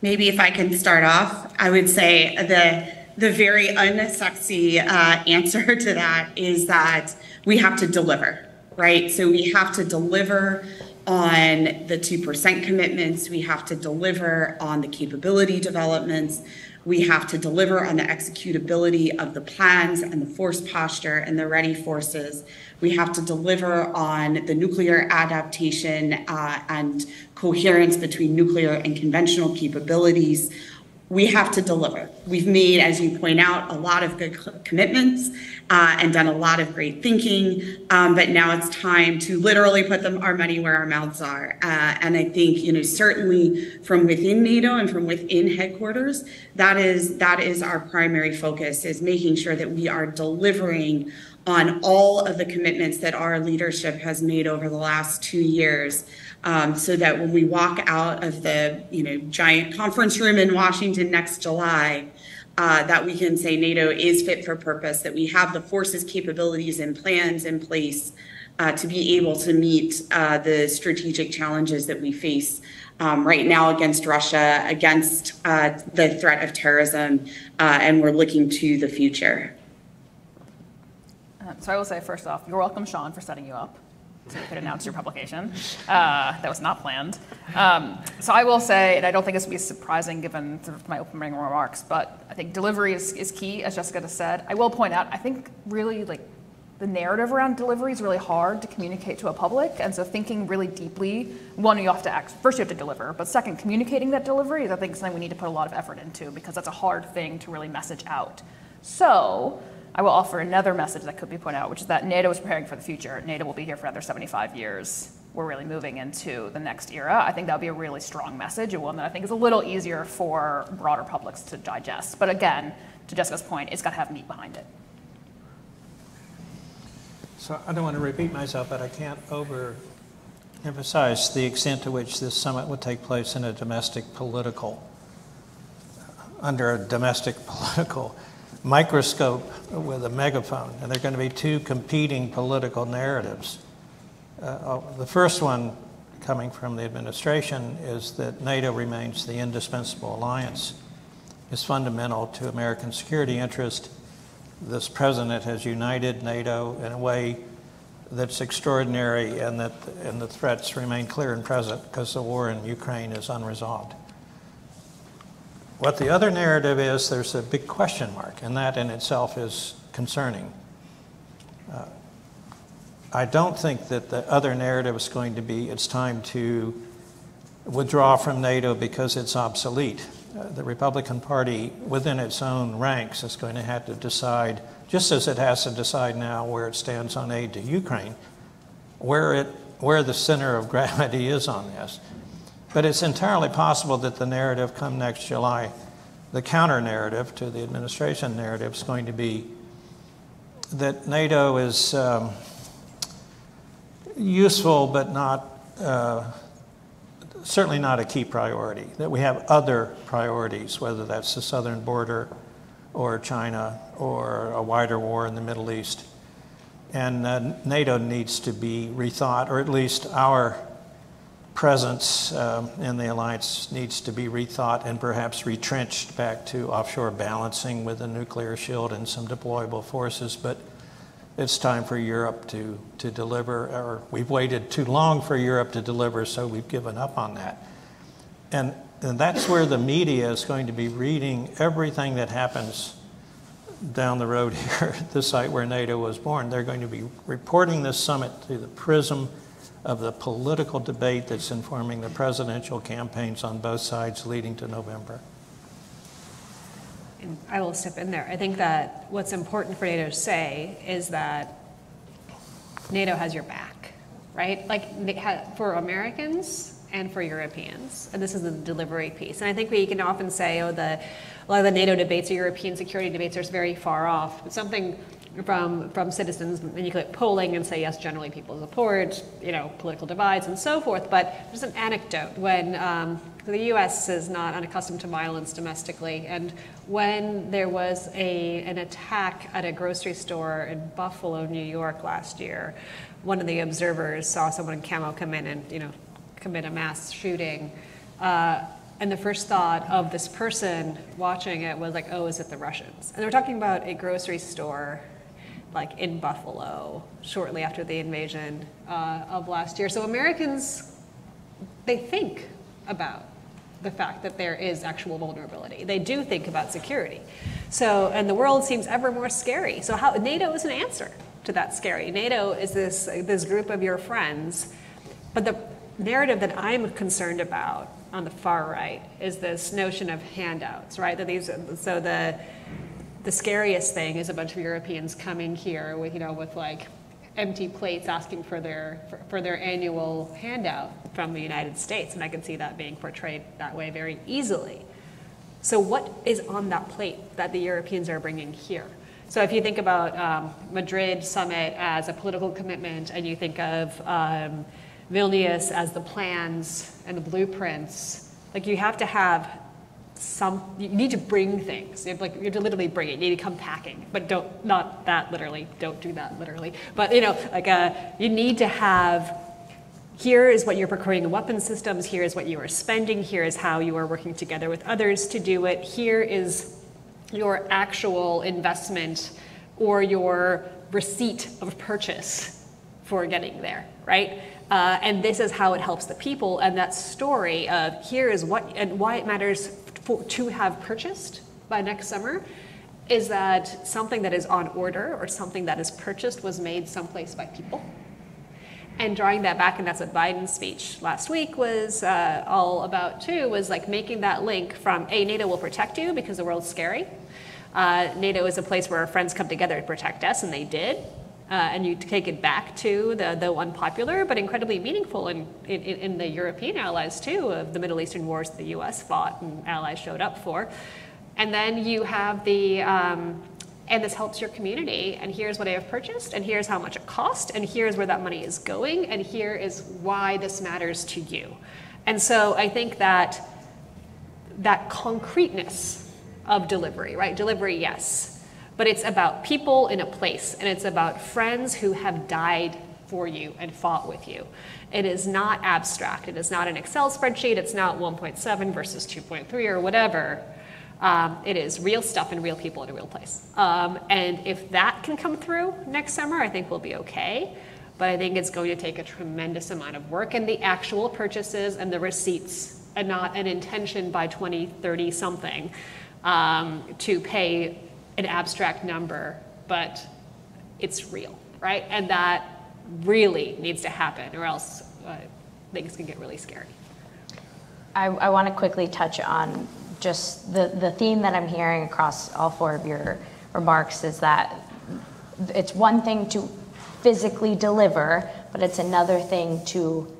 Maybe if I can start off, I would say the the very unsexy uh, answer to that is that we have to deliver, right? So we have to deliver on the 2% commitments. We have to deliver on the capability developments. We have to deliver on the executability of the plans and the force posture and the ready forces. We have to deliver on the nuclear adaptation uh, and coherence between nuclear and conventional capabilities we have to deliver. We've made, as you point out, a lot of good commitments uh, and done a lot of great thinking, um, but now it's time to literally put them, our money where our mouths are. Uh, and I think, you know, certainly from within NATO and from within headquarters, that is that is our primary focus: is making sure that we are delivering on all of the commitments that our leadership has made over the last two years um, so that when we walk out of the you know giant conference room in Washington next July, uh, that we can say NATO is fit for purpose, that we have the forces, capabilities, and plans in place uh, to be able to meet uh, the strategic challenges that we face um, right now against Russia, against uh, the threat of terrorism, uh, and we're looking to the future. Uh, so I will say first off, you're welcome, Sean, for setting you up so you could announce your publication. Uh, that was not planned. Um, so I will say, and I don't think this will be surprising given my opening remarks, but I think delivery is, is key, as Jessica just said. I will point out, I think really like the narrative around delivery is really hard to communicate to a public. And so thinking really deeply, one, you have to act, first you have to deliver, but second, communicating that delivery is I think something we need to put a lot of effort into because that's a hard thing to really message out. So I will offer another message that could be put out, which is that NATO is preparing for the future. NATO will be here for another 75 years. We're really moving into the next era. I think that would be a really strong message and one that I think is a little easier for broader publics to digest. But again, to Jessica's point, it's got to have meat behind it. So I don't want to repeat myself, but I can't overemphasize the extent to which this summit would take place in a domestic political, under a domestic political microscope with a megaphone, and there are going to be two competing political narratives. Uh, oh, the first one, coming from the administration, is that NATO remains the indispensable alliance, is fundamental to American security interest. This president has united NATO in a way that's extraordinary, and that and the threats remain clear and present because the war in Ukraine is unresolved. What the other narrative is, there's a big question mark, and that in itself is concerning. Uh, I don't think that the other narrative is going to be it's time to withdraw from NATO because it's obsolete. Uh, the Republican Party, within its own ranks, is going to have to decide, just as it has to decide now where it stands on aid to Ukraine, where, it, where the center of gravity is on this. But it's entirely possible that the narrative come next July, the counter narrative to the administration narrative is going to be that NATO is um, useful but not, uh, certainly not a key priority, that we have other priorities, whether that's the southern border or China or a wider war in the Middle East. And uh, NATO needs to be rethought, or at least our presence um, in the alliance needs to be rethought and perhaps retrenched back to offshore balancing with a nuclear shield and some deployable forces. But it's time for Europe to, to deliver, or we've waited too long for Europe to deliver, so we've given up on that. And, and that's where the media is going to be reading everything that happens down the road here the site where NATO was born. They're going to be reporting this summit through the prism of the political debate that's informing the presidential campaigns on both sides leading to November. And I will step in there. I think that what's important for NATO to say is that NATO has your back, right? Like for Americans and for Europeans. And this is the delivery piece. And I think we can often say, oh, the, a lot of the NATO debates or European security debates are very far off. But something from, from citizens, and you could polling and say, yes, generally people support, you know, political divides and so forth. But there's an anecdote when um, the U.S. is not unaccustomed to violence domestically, and when there was a, an attack at a grocery store in Buffalo, New York last year, one of the observers saw someone in camo come in and, you know, commit a mass shooting. Uh, and the first thought of this person watching it was like, oh, is it the Russians? And they were talking about a grocery store like in Buffalo shortly after the invasion uh, of last year. So Americans, they think about the fact that there is actual vulnerability. They do think about security. So, and the world seems ever more scary. So, how NATO is an answer to that scary. NATO is this this group of your friends, but the narrative that I'm concerned about on the far right is this notion of handouts, right? That these so the the scariest thing is a bunch of Europeans coming here with you know with like empty plates asking for their for, for, their annual handout from the United States, and I can see that being portrayed that way very easily. So, what is on that plate that the Europeans are bringing here? So, if you think about um, Madrid summit as a political commitment, and you think of um, Vilnius as the plans and the blueprints, like you have to have some you need to bring things. You have, like you have to literally bring it you need to come packing but don't not that literally don't do that literally. But you know like uh, you need to have here is what you're procuring in weapon systems here is what you are spending here is how you are working together with others to do it. Here is your actual investment or your receipt of purchase for getting there right? Uh, and this is how it helps the people and that story of here is what and why it matters for, to have purchased by next summer is that something that is on order or something that is purchased was made someplace by people. And drawing that back, and that's what Biden's speech last week was uh, all about too, was like making that link from A, NATO will protect you because the world's scary. Uh, NATO is a place where our friends come together to protect us, and they did. Uh, and you take it back to the, the unpopular but incredibly meaningful in, in, in, the European allies too of the Middle Eastern wars the US fought and allies showed up for. And then you have the, um, and this helps your community, and here's what I have purchased, and here's how much it cost, and here's where that money is going, and here is why this matters to you. And so I think that that concreteness of delivery, right? Delivery, yes but it's about people in a place, and it's about friends who have died for you and fought with you. It is not abstract. It is not an Excel spreadsheet. It's not 1.7 versus 2.3 or whatever. Um, it is real stuff and real people in a real place. Um, and if that can come through next summer, I think we'll be okay. But I think it's going to take a tremendous amount of work and the actual purchases and the receipts, and not an intention by 2030 something um, to pay an abstract number, but it's real, right? And that really needs to happen, or else uh, things can get really scary. I, I want to quickly touch on just the, the theme that I'm hearing across all four of your remarks is that it's one thing to physically deliver, but it's another thing to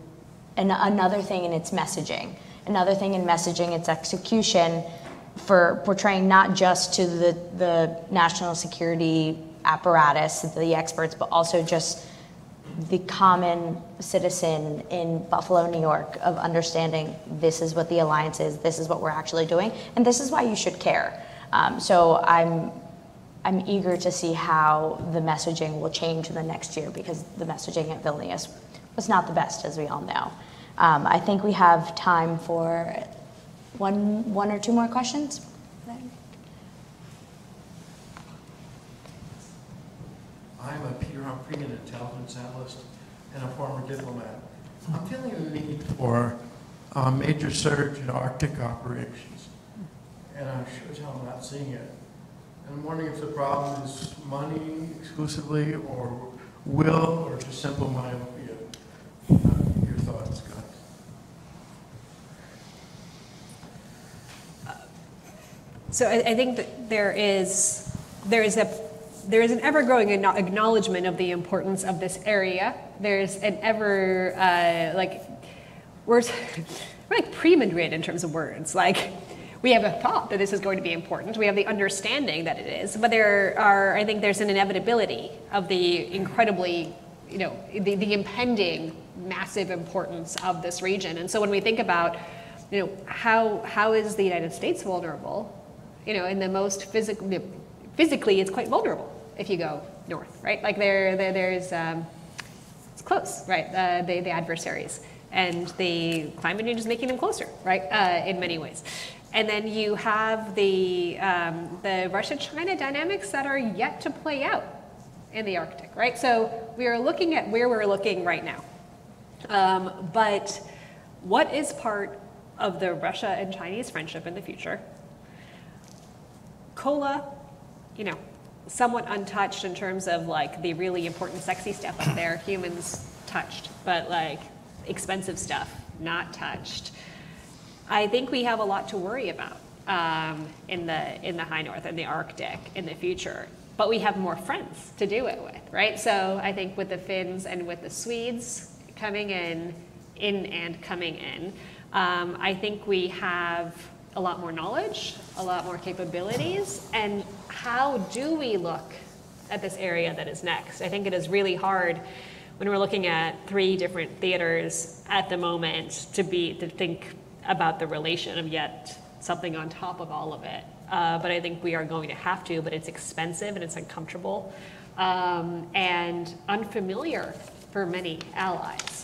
an, another thing in its messaging. Another thing in messaging, its execution, for portraying not just to the, the national security apparatus, the experts, but also just the common citizen in Buffalo, New York, of understanding this is what the alliance is, this is what we're actually doing, and this is why you should care. Um, so I'm I'm eager to see how the messaging will change in the next year because the messaging at Vilnius was not the best, as we all know. Um, I think we have time for one, one or two more questions? I'm a Peter Humphrey, an intelligence analyst and a former diplomat. I'm feeling a need for a major surge in Arctic operations, and I'm sure as hell not seeing it. And I'm wondering if the problem is money exclusively, or will, or just simple myopia. Uh, your thoughts, guys? So I, I think that there is there is a there is an ever-growing acknowledgement of the importance of this area. There's an ever uh, like we're, we're like pre-Madrid in terms of words. Like we have a thought that this is going to be important. We have the understanding that it is, but there are I think there's an inevitability of the incredibly you know the, the impending massive importance of this region. And so when we think about you know how how is the United States vulnerable you know, in the most physically, physically, it's quite vulnerable if you go north, right? Like there, there there's, um, it's close, right? Uh, the, the adversaries. And the climate change is making them closer, right? Uh, in many ways. And then you have the, um, the Russia-China dynamics that are yet to play out in the Arctic, right? So we are looking at where we're looking right now. Um, but what is part of the Russia and Chinese friendship in the future. Kola, you know, somewhat untouched in terms of like the really important sexy stuff up there, humans touched, but like expensive stuff not touched. I think we have a lot to worry about um, in the in the high north and the Arctic in the future. But we have more friends to do it with, right? So I think with the Finns and with the Swedes coming in, in and coming in, um, I think we have a lot more knowledge, a lot more capabilities, and how do we look at this area that is next? I think it is really hard when we're looking at three different theaters at the moment to be to think about the relation of yet something on top of all of it. Uh, but I think we are going to have to, but it's expensive and it's uncomfortable um, and unfamiliar for many allies.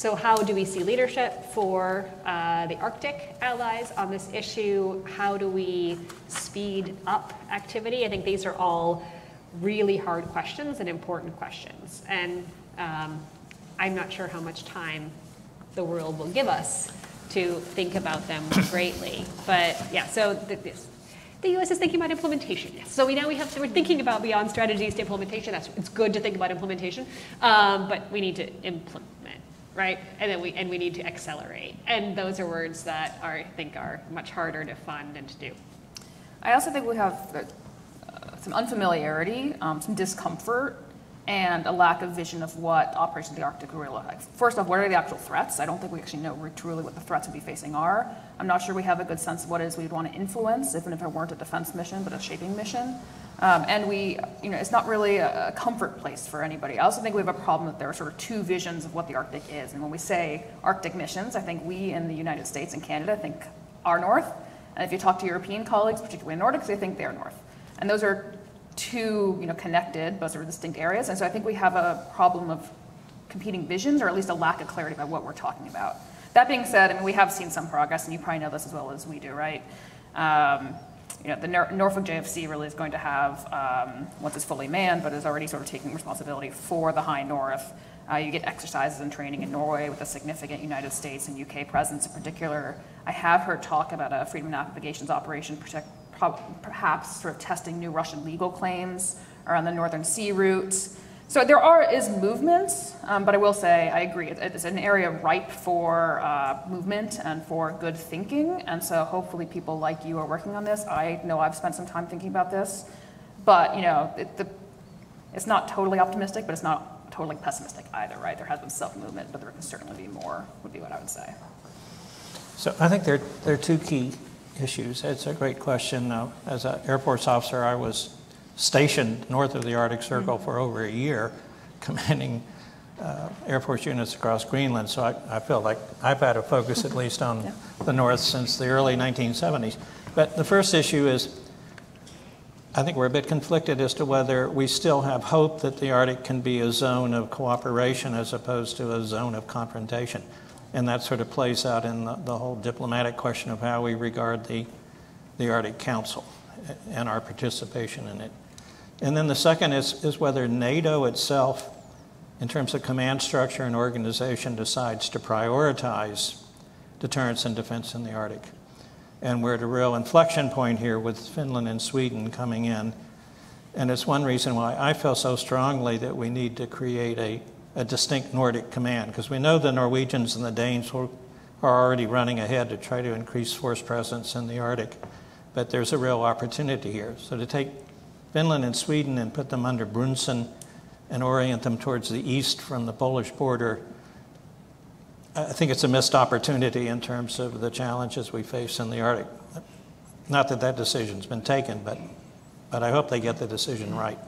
So how do we see leadership for uh, the Arctic allies on this issue? How do we speed up activity? I think these are all really hard questions and important questions. And um, I'm not sure how much time the world will give us to think about them greatly. But yeah, so the, this, the U.S. is thinking about implementation. So we now we have we're thinking about beyond strategies to implementation. That's it's good to think about implementation, um, but we need to implement, right? And then we and we need to accelerate. And those are words that are I think are much harder to fund and to do. I also think we have uh, some unfamiliarity, um, some discomfort and a lack of vision of what Operation the Arctic really look like. First off, what are the actual threats? I don't think we actually know truly what the threats we'd be facing are. I'm not sure we have a good sense of what it is we'd want to influence, even if it weren't a defense mission, but a shaping mission. Um, and we, you know, it's not really a, comfort place for anybody. I also think we have a problem that there are sort of two visions of what the Arctic is. And when we say Arctic missions, I think we in the United States and Canada think our north. And if you talk to European colleagues, particularly in Nordics, they think their north. And those are two you know, connected but sort of distinct areas. And so I think we have a problem of competing visions or at least a lack of clarity about what we're talking about. That being said, I mean, we have seen some progress, and you probably know this as well as we do, right? Um, you know, the Nor- Norfolk JFC really is going to have, um, once it's fully manned, but is already sort of taking responsibility for the high north. Uh, you get exercises and training in Norway with a significant United States and UK presence in particular. I have heard talk about a freedom of navigations operation protect, perhaps sort of testing new Russian legal claims around the Northern Sea route. So there are is movements, um, but I will say I agree. It's an area ripe for uh, movement and for good thinking, and so hopefully people like you are working on this. I know I've spent some time thinking about this, but you know, it, the, it's not totally optimistic, but it's not totally pessimistic either, right? There has been self movement, but there can certainly be more. Would be what I would say. So I think there there are two key issues. It's a great question. Uh, as an Air Force officer, I was stationed north of the Arctic Circle mm-hmm. for over a year, commanding uh, Air Force units across Greenland. So I, I, feel like I've had a focus at least on yeah. the North since the early 1970s. But the first issue is I think we're a bit conflicted as to whether we still have hope that the Arctic can be a zone of cooperation as opposed to a zone of confrontation. And that sort of plays out in the, the whole diplomatic question of how we regard the, the Arctic Council and our participation in it. And then the second is, is whether NATO itself, in terms of command structure and organization, decides to prioritize deterrence and defense in the Arctic. And we're at a real inflection point here with Finland and Sweden coming in. And it's one reason why I feel so strongly that we need to create a a distinct Nordic command because we know the Norwegians and the Danes are already running ahead to try to increase force presence in the Arctic. But there's a real opportunity here. So to take Finland and Sweden and put them under Brunssum and orient them towards the east from the Polish border, I think it's a missed opportunity in terms of the challenges we face in the Arctic. Not that that decision's been taken, but, but I hope they get the decision right.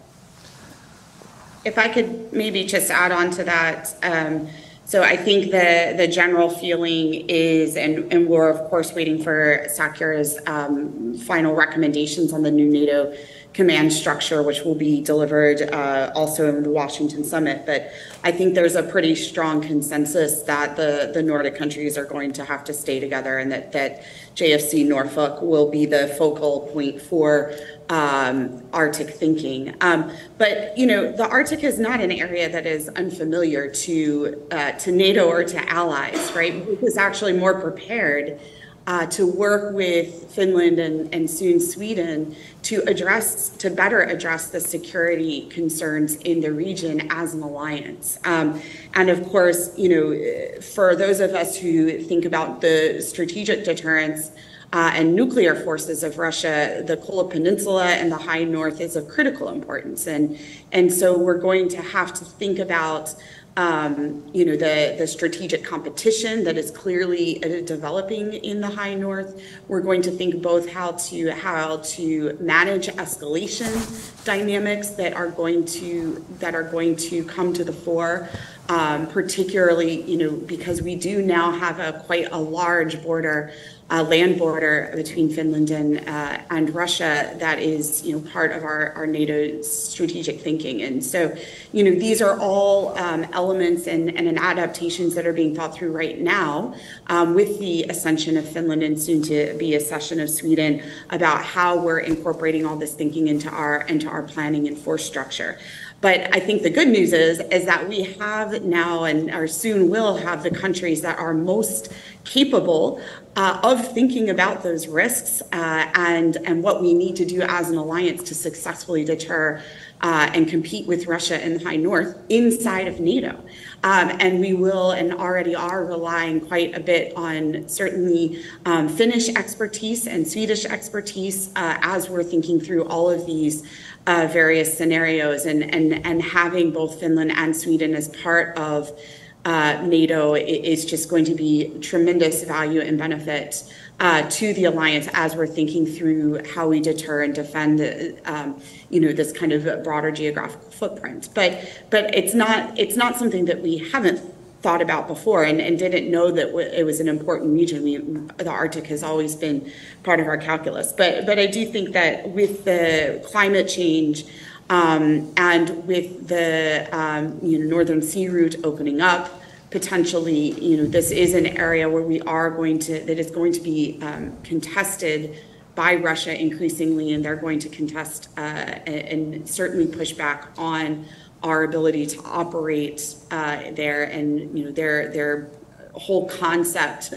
If I could maybe just add on to that. Um, so I think the the general feeling is, and, and we're of course waiting for SACEUR's um, final recommendations on the new NATO command structure, which will be delivered uh, also in the Washington summit. But I think there's a pretty strong consensus that the, the Nordic countries are going to have to stay together and that, that JFC Norfolk will be the focal point for um, Arctic thinking. Um, but you know, the Arctic is not an area that is unfamiliar to uh, to NATO or to allies, right? It's actually more prepared uh, to work with Finland and, and soon Sweden to address, to better address the security concerns in the region as an alliance. Um, and of course, you know, for those of us who think about the strategic deterrence uh, and nuclear forces of Russia, the Kola Peninsula and the High North is of critical importance. And, and so we're going to have to think about um, you know, the, the strategic competition that is clearly uh, developing in the high north. We're going to think both how to how to manage escalation dynamics that are going to that are going to come to the fore, um, particularly you know because we do now have a quite a large border uh, land border between Finland and uh, and Russia that is you know part of our, our NATO strategic thinking. And so, you know, these are all um, elements and, and adaptations that are being thought through right now um, with the ascension of Finland and soon to be a session of Sweden about how we're incorporating all this thinking into our into our planning and force structure. But I think the good news is is that we have now and are soon will have the countries that are most capable uh, of thinking about those risks uh, and and what we need to do as an alliance to successfully deter uh, and compete with Russia in the high north inside of NATO. Um, and we will and already are relying quite a bit on certainly um, Finnish expertise and Swedish expertise uh, as we're thinking through all of these uh, various scenarios and, and, and having both Finland and Sweden as part of uh, NATO is just going to be tremendous value and benefit uh, to the alliance as we're thinking through how we deter and defend, um, you know, this kind of broader geographical footprint. But but it's not it's not something that we haven't thought about before and, and didn't know that it was an important region. We, the Arctic has always been part of our calculus. But but I do think that with the climate change. Um, and with the um, you know, northern sea route opening up, potentially, you know, this is an area where we are going to, that is going to be um, contested by Russia increasingly, and they're going to contest uh, and, and, certainly push back on our ability to operate uh, there. And you know, their their whole concept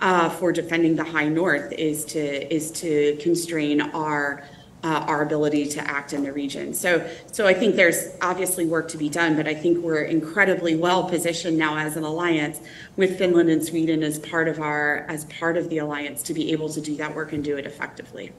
uh, for defending the high north is to is to constrain our uh, our ability to act in the region. So, so I think there's obviously work to be done, but I think we're incredibly well positioned now as an alliance with Finland and Sweden as part of our as part of the alliance to be able to do that work and do it effectively.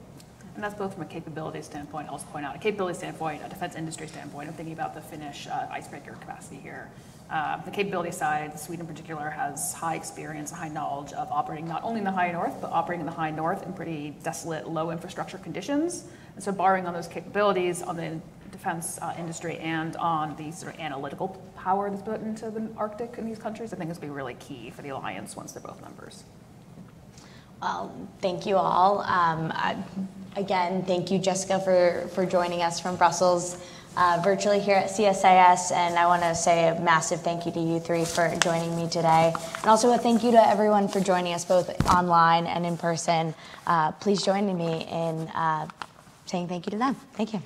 And that's both from a capability standpoint, I'll also point out a capability standpoint, a defense industry standpoint. I'm thinking about the Finnish uh, icebreaker capacity here. Uh, the capability side, Sweden in particular has high experience, and high knowledge of operating not only in the high north, but operating in the high north in pretty desolate, low infrastructure conditions. And so, borrowing on those capabilities on the defense uh, industry and on the sort of analytical power that's put into the Arctic in these countries, I think is going to be really key for the alliance once they're both members. Well, thank you all. Um, I, again, thank you, Jessica, for, for joining us from Brussels uh, virtually here at CSIS. And I want to say a massive thank you to you three for joining me today. And also a thank you to everyone for joining us both online and in person. Uh, please join me in uh, saying thank you to them. Thank you.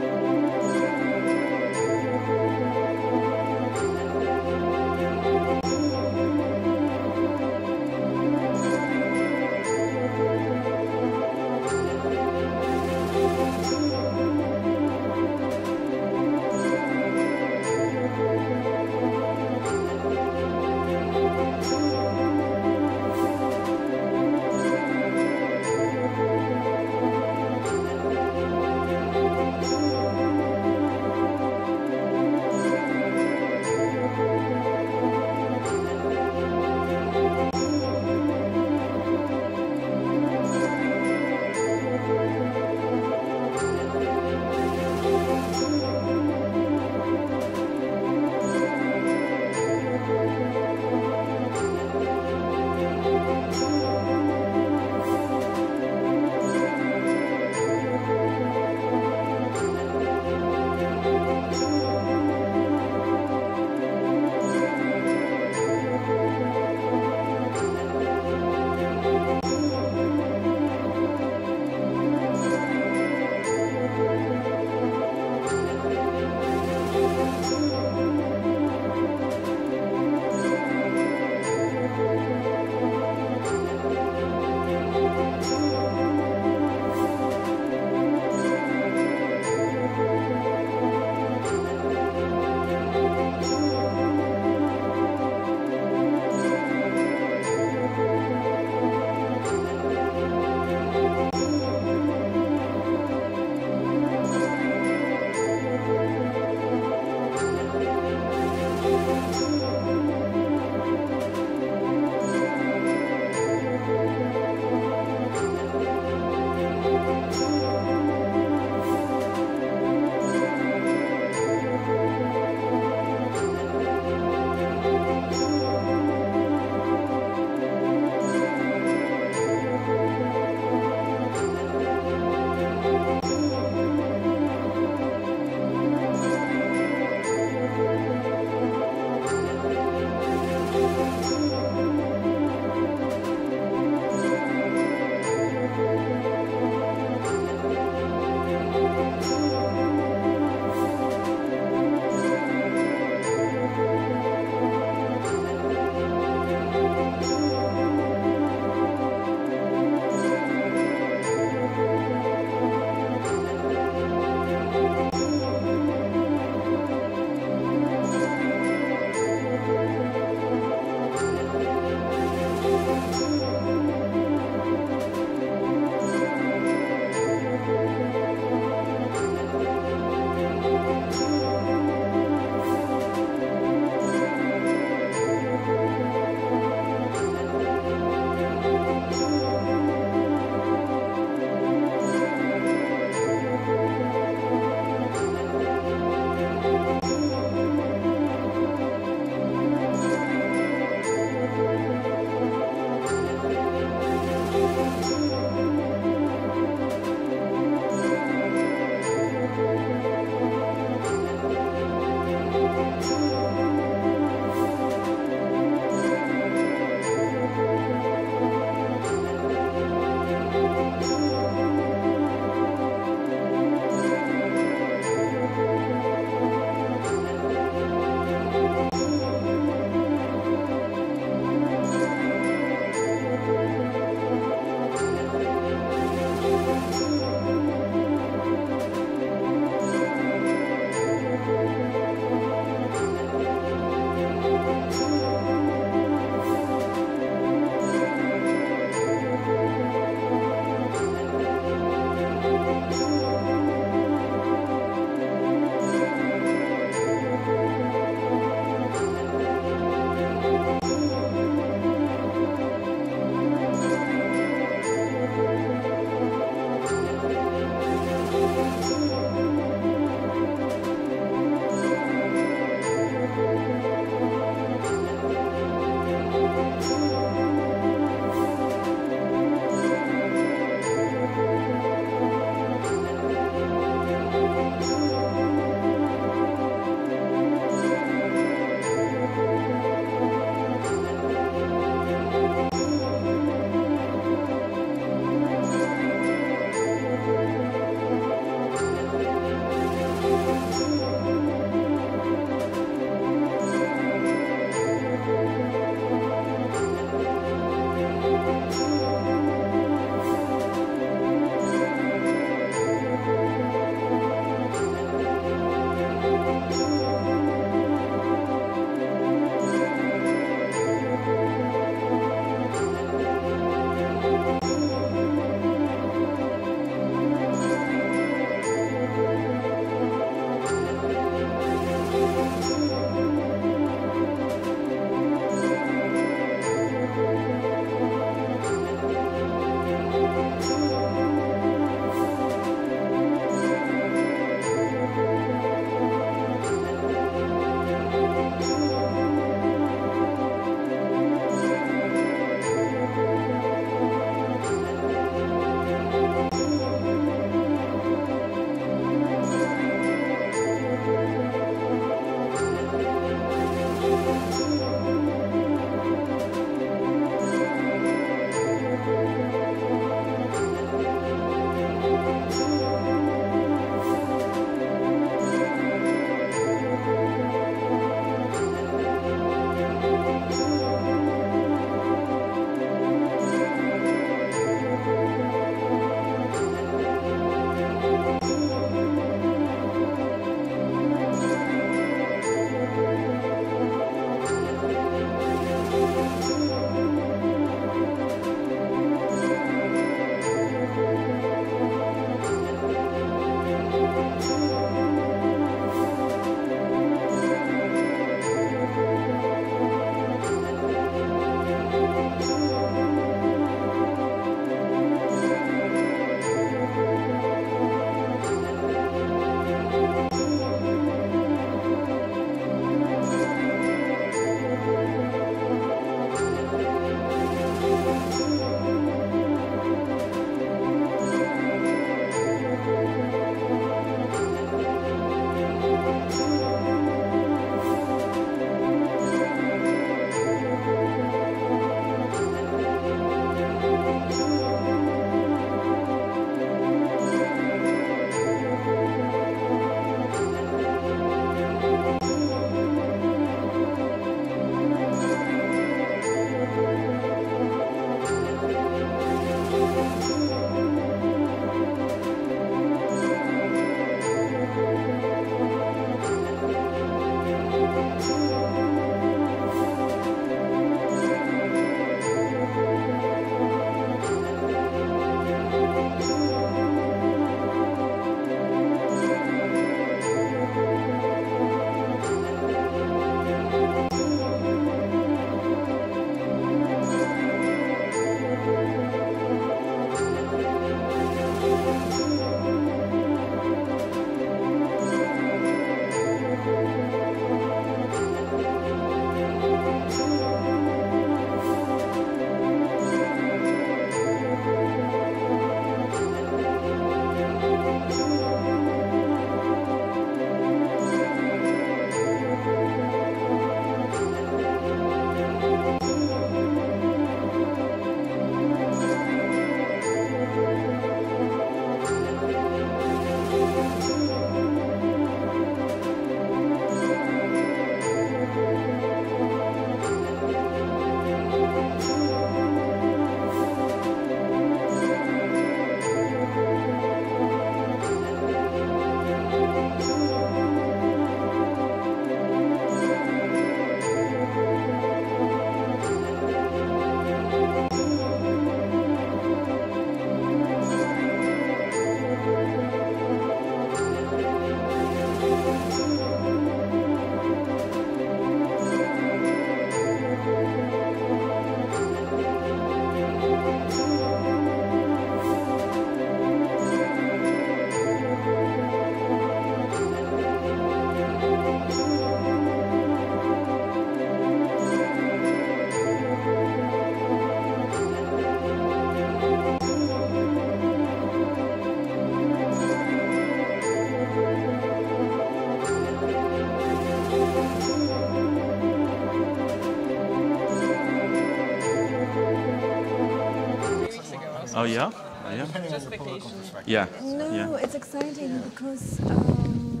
Oh, yeah? Oh, yeah? Depending on your political perspective. Yeah. No, yeah. it's exciting because um,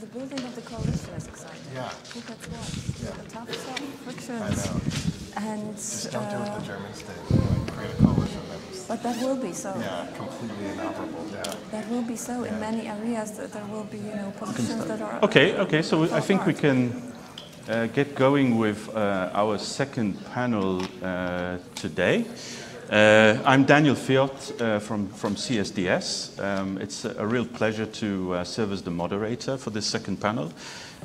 the building of the coalition is exciting. Yeah. Who gets what? The tough stuff, frictions. I know. And Just don't do what uh, the Germans did, like create a coalition that was, but that will be so. yeah, completely inoperable, yeah. That will be so in many areas. That there will be, you know, positions that are. Okay, okay. So I fall think we can uh, get going with uh, our second panel uh, today. Uh, I'm Daniel Fiott uh, from, from CSDS. Um, it's a, real pleasure to uh, serve as the moderator for this second panel.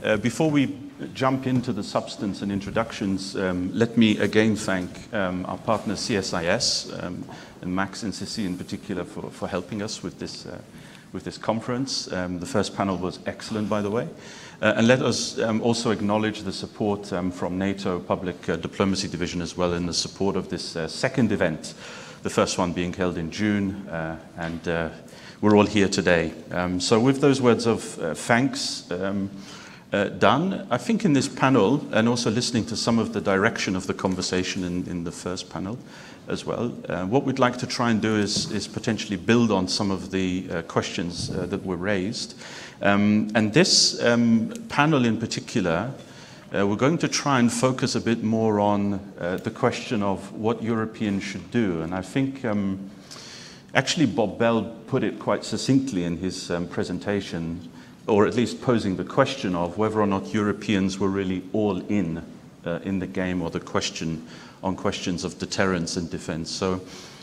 Uh, before we jump into the substance and introductions, um, let me again thank um, our partner CSIS um, and Max and Sissi in particular for, for helping us with this, uh, with this conference. Um, the first panel was excellent, by the way. Uh, and let us um, also acknowledge the support um, from NATO Public uh, Diplomacy Division as well in the support of this uh, second event, the first one being held in June, uh, and uh, we're all here today. Um, so with those words of uh, thanks um, uh, done, I think in this panel, and also listening to some of the direction of the conversation in, in the first panel as well, uh, what we'd like to try and do is, is potentially build on some of the uh, questions uh, that were raised. Um, and this um, panel in particular, uh, we're going to try and focus a bit more on uh, the question of what Europeans should do. And I think um, actually Bob Bell put it quite succinctly in his um, presentation, or at least posing the question of whether or not Europeans were really all in uh, in the game or the question on questions of deterrence and defense. So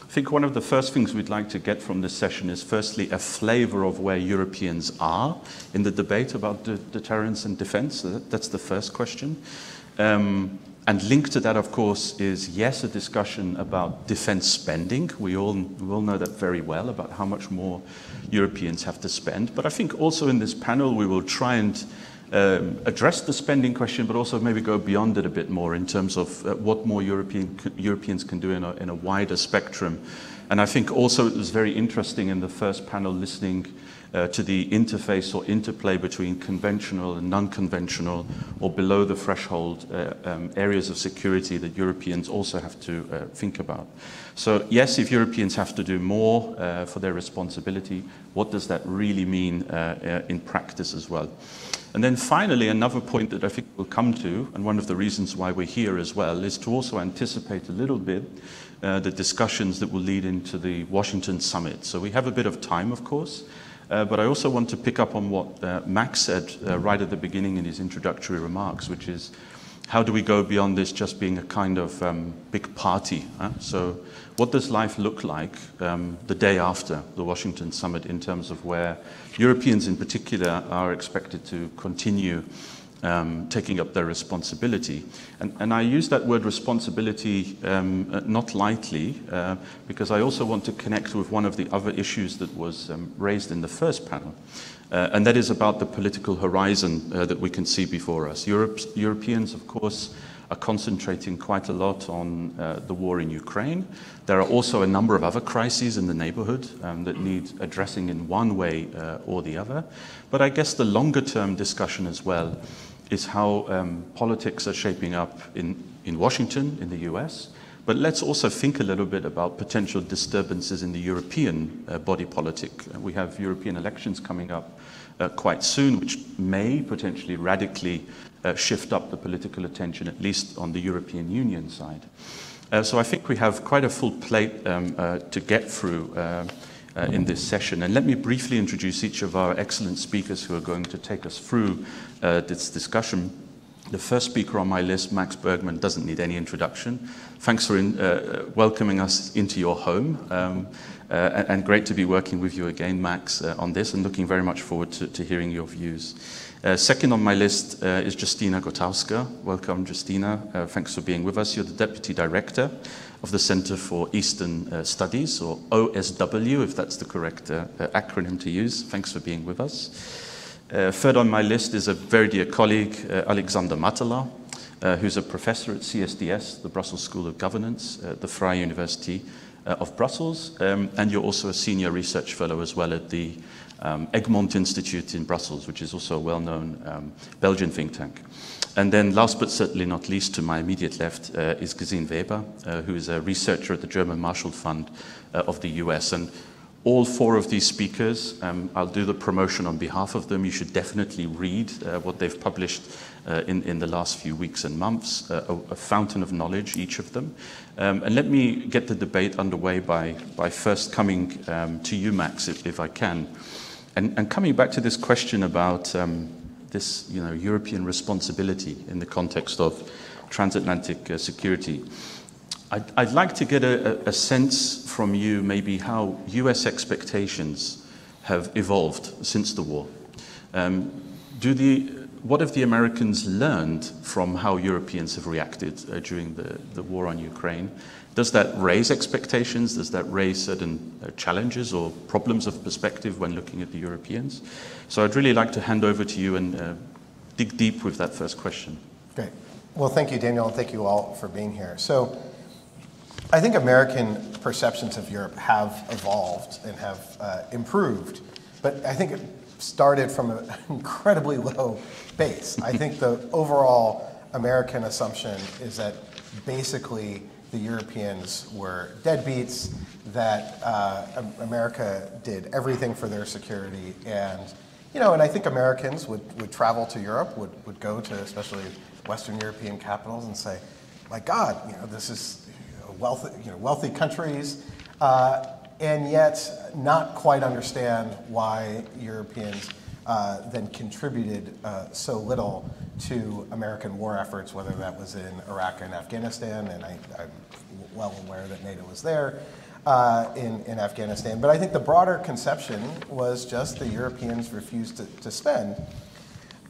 I think one of the first things we'd like to get from this session is firstly a flavor of where Europeans are in the debate about de- deterrence and defense. That's the first question. Um, and linked to that, of course, is yes, a discussion about defense spending. We all, we all know that very well about how much more Europeans have to spend. But I think also in this panel, we will try and um, address the spending question, but also maybe go beyond it a bit more in terms of uh, what more European, Europeans can do in a, in a wider spectrum. And I think also it was very interesting in the first panel listening uh, to the interface or interplay between conventional and non-conventional or below the threshold uh, um, areas of security that Europeans also have to uh, think about. So yes, if Europeans have to do more uh, for their responsibility, what does that really mean uh, in practice as well? And then finally, another point that I think we'll come to, and one of the reasons why we're here as well, is to also anticipate a little bit uh, the discussions that will lead into the Washington summit. So we have a bit of time, of course, uh, but I also want to pick up on what uh, Max said uh, right at the beginning in his introductory remarks, which is how do we go beyond this just being a kind of um, big party? Huh? So, what does life look like um, the day after the Washington summit in terms of where Europeans in particular are expected to continue um, taking up their responsibility. And, and, I use that word responsibility um, not lightly, uh, because I also want to connect with one of the other issues that was um, raised in the first panel, uh, and that is about the political horizon uh, that we can see before us. Europe, Europeans, of course, are concentrating quite a lot on uh, the war in Ukraine. There are also a number of other crises in the neighborhood um, that need addressing in one way uh, or the other. But I guess the longer term discussion as well is how um, politics are shaping up in, in Washington, in the US. But let's also think a little bit about potential disturbances in the European uh, body politic. We have European elections coming up quite soon, which may potentially radically uh, shift up the political attention, at least on the European Union side. Uh, so I think we have quite a full plate um, uh, to get through uh, uh, in this session. And let me briefly introduce each of our excellent speakers who are going to take us through uh, this discussion. The first speaker on my list, Max Bergmann, doesn't need any introduction. Thanks for in, uh, welcoming us into your home. Um, uh, and great to be working with you again, Max, uh, on this, and looking very much forward to, to hearing your views. Uh, second on my list is Justyna Gotkowska. Welcome, Justyna. thanks for being with us. You're the Deputy Director of the Center for Eastern uh, Studies, or OSW, if that's the correct uh, uh, acronym to use. Thanks for being with us. Uh, third on my list is a very dear colleague, uh, Alexander Mattelaer, uh, who's a professor at CSDS, the Brussels School of Governance at the Vrije University uh, of Brussels, um, and you're also a senior research fellow as well at the um, Egmont Institute in Brussels, which is also a well-known um, Belgian think tank. And then last but certainly not least, to my immediate left uh, is Gesine Weber, uh, who is a researcher at the German Marshall Fund uh, of the US. And all four of these speakers, um, I'll do the promotion on behalf of them. You should definitely read uh, what they've published uh, in, in the last few weeks and months, uh, a, a, fountain of knowledge, each of them. Um, and let me get the debate underway by, by first coming um, to you, Max, if, if I can. And, and, coming back to this question about um, this you know, European responsibility in the context of transatlantic uh, security. I'd, I'd, like to get a, a, sense from you maybe how US expectations have evolved since the war. Um, do the, what have the Americans learned from how Europeans have reacted uh, during the, the war on Ukraine? Does that raise expectations? Does that raise certain uh, challenges or problems of perspective when looking at the Europeans? So I'd really like to hand over to you and uh, dig deep with that first question. Great. Well, thank you, Daniel, and thank you all for being here. So I think American perceptions of Europe have evolved and have uh, improved, but I think it started from an incredibly low base. I think the overall American assumption is that basically the Europeans were deadbeats, that uh, America did everything for their security. And, you know, and I think Americans would, would travel to Europe, would, would go to especially Western European capitals and say, my God, you know, this is wealthy, you know, wealthy countries, uh, and yet not quite understand why Europeans uh, then contributed uh, so little to American war efforts, whether that was in Iraq and Afghanistan, and I, am well aware that NATO was there uh, in, in Afghanistan. But I think the broader conception was just the Europeans refused to, to spend.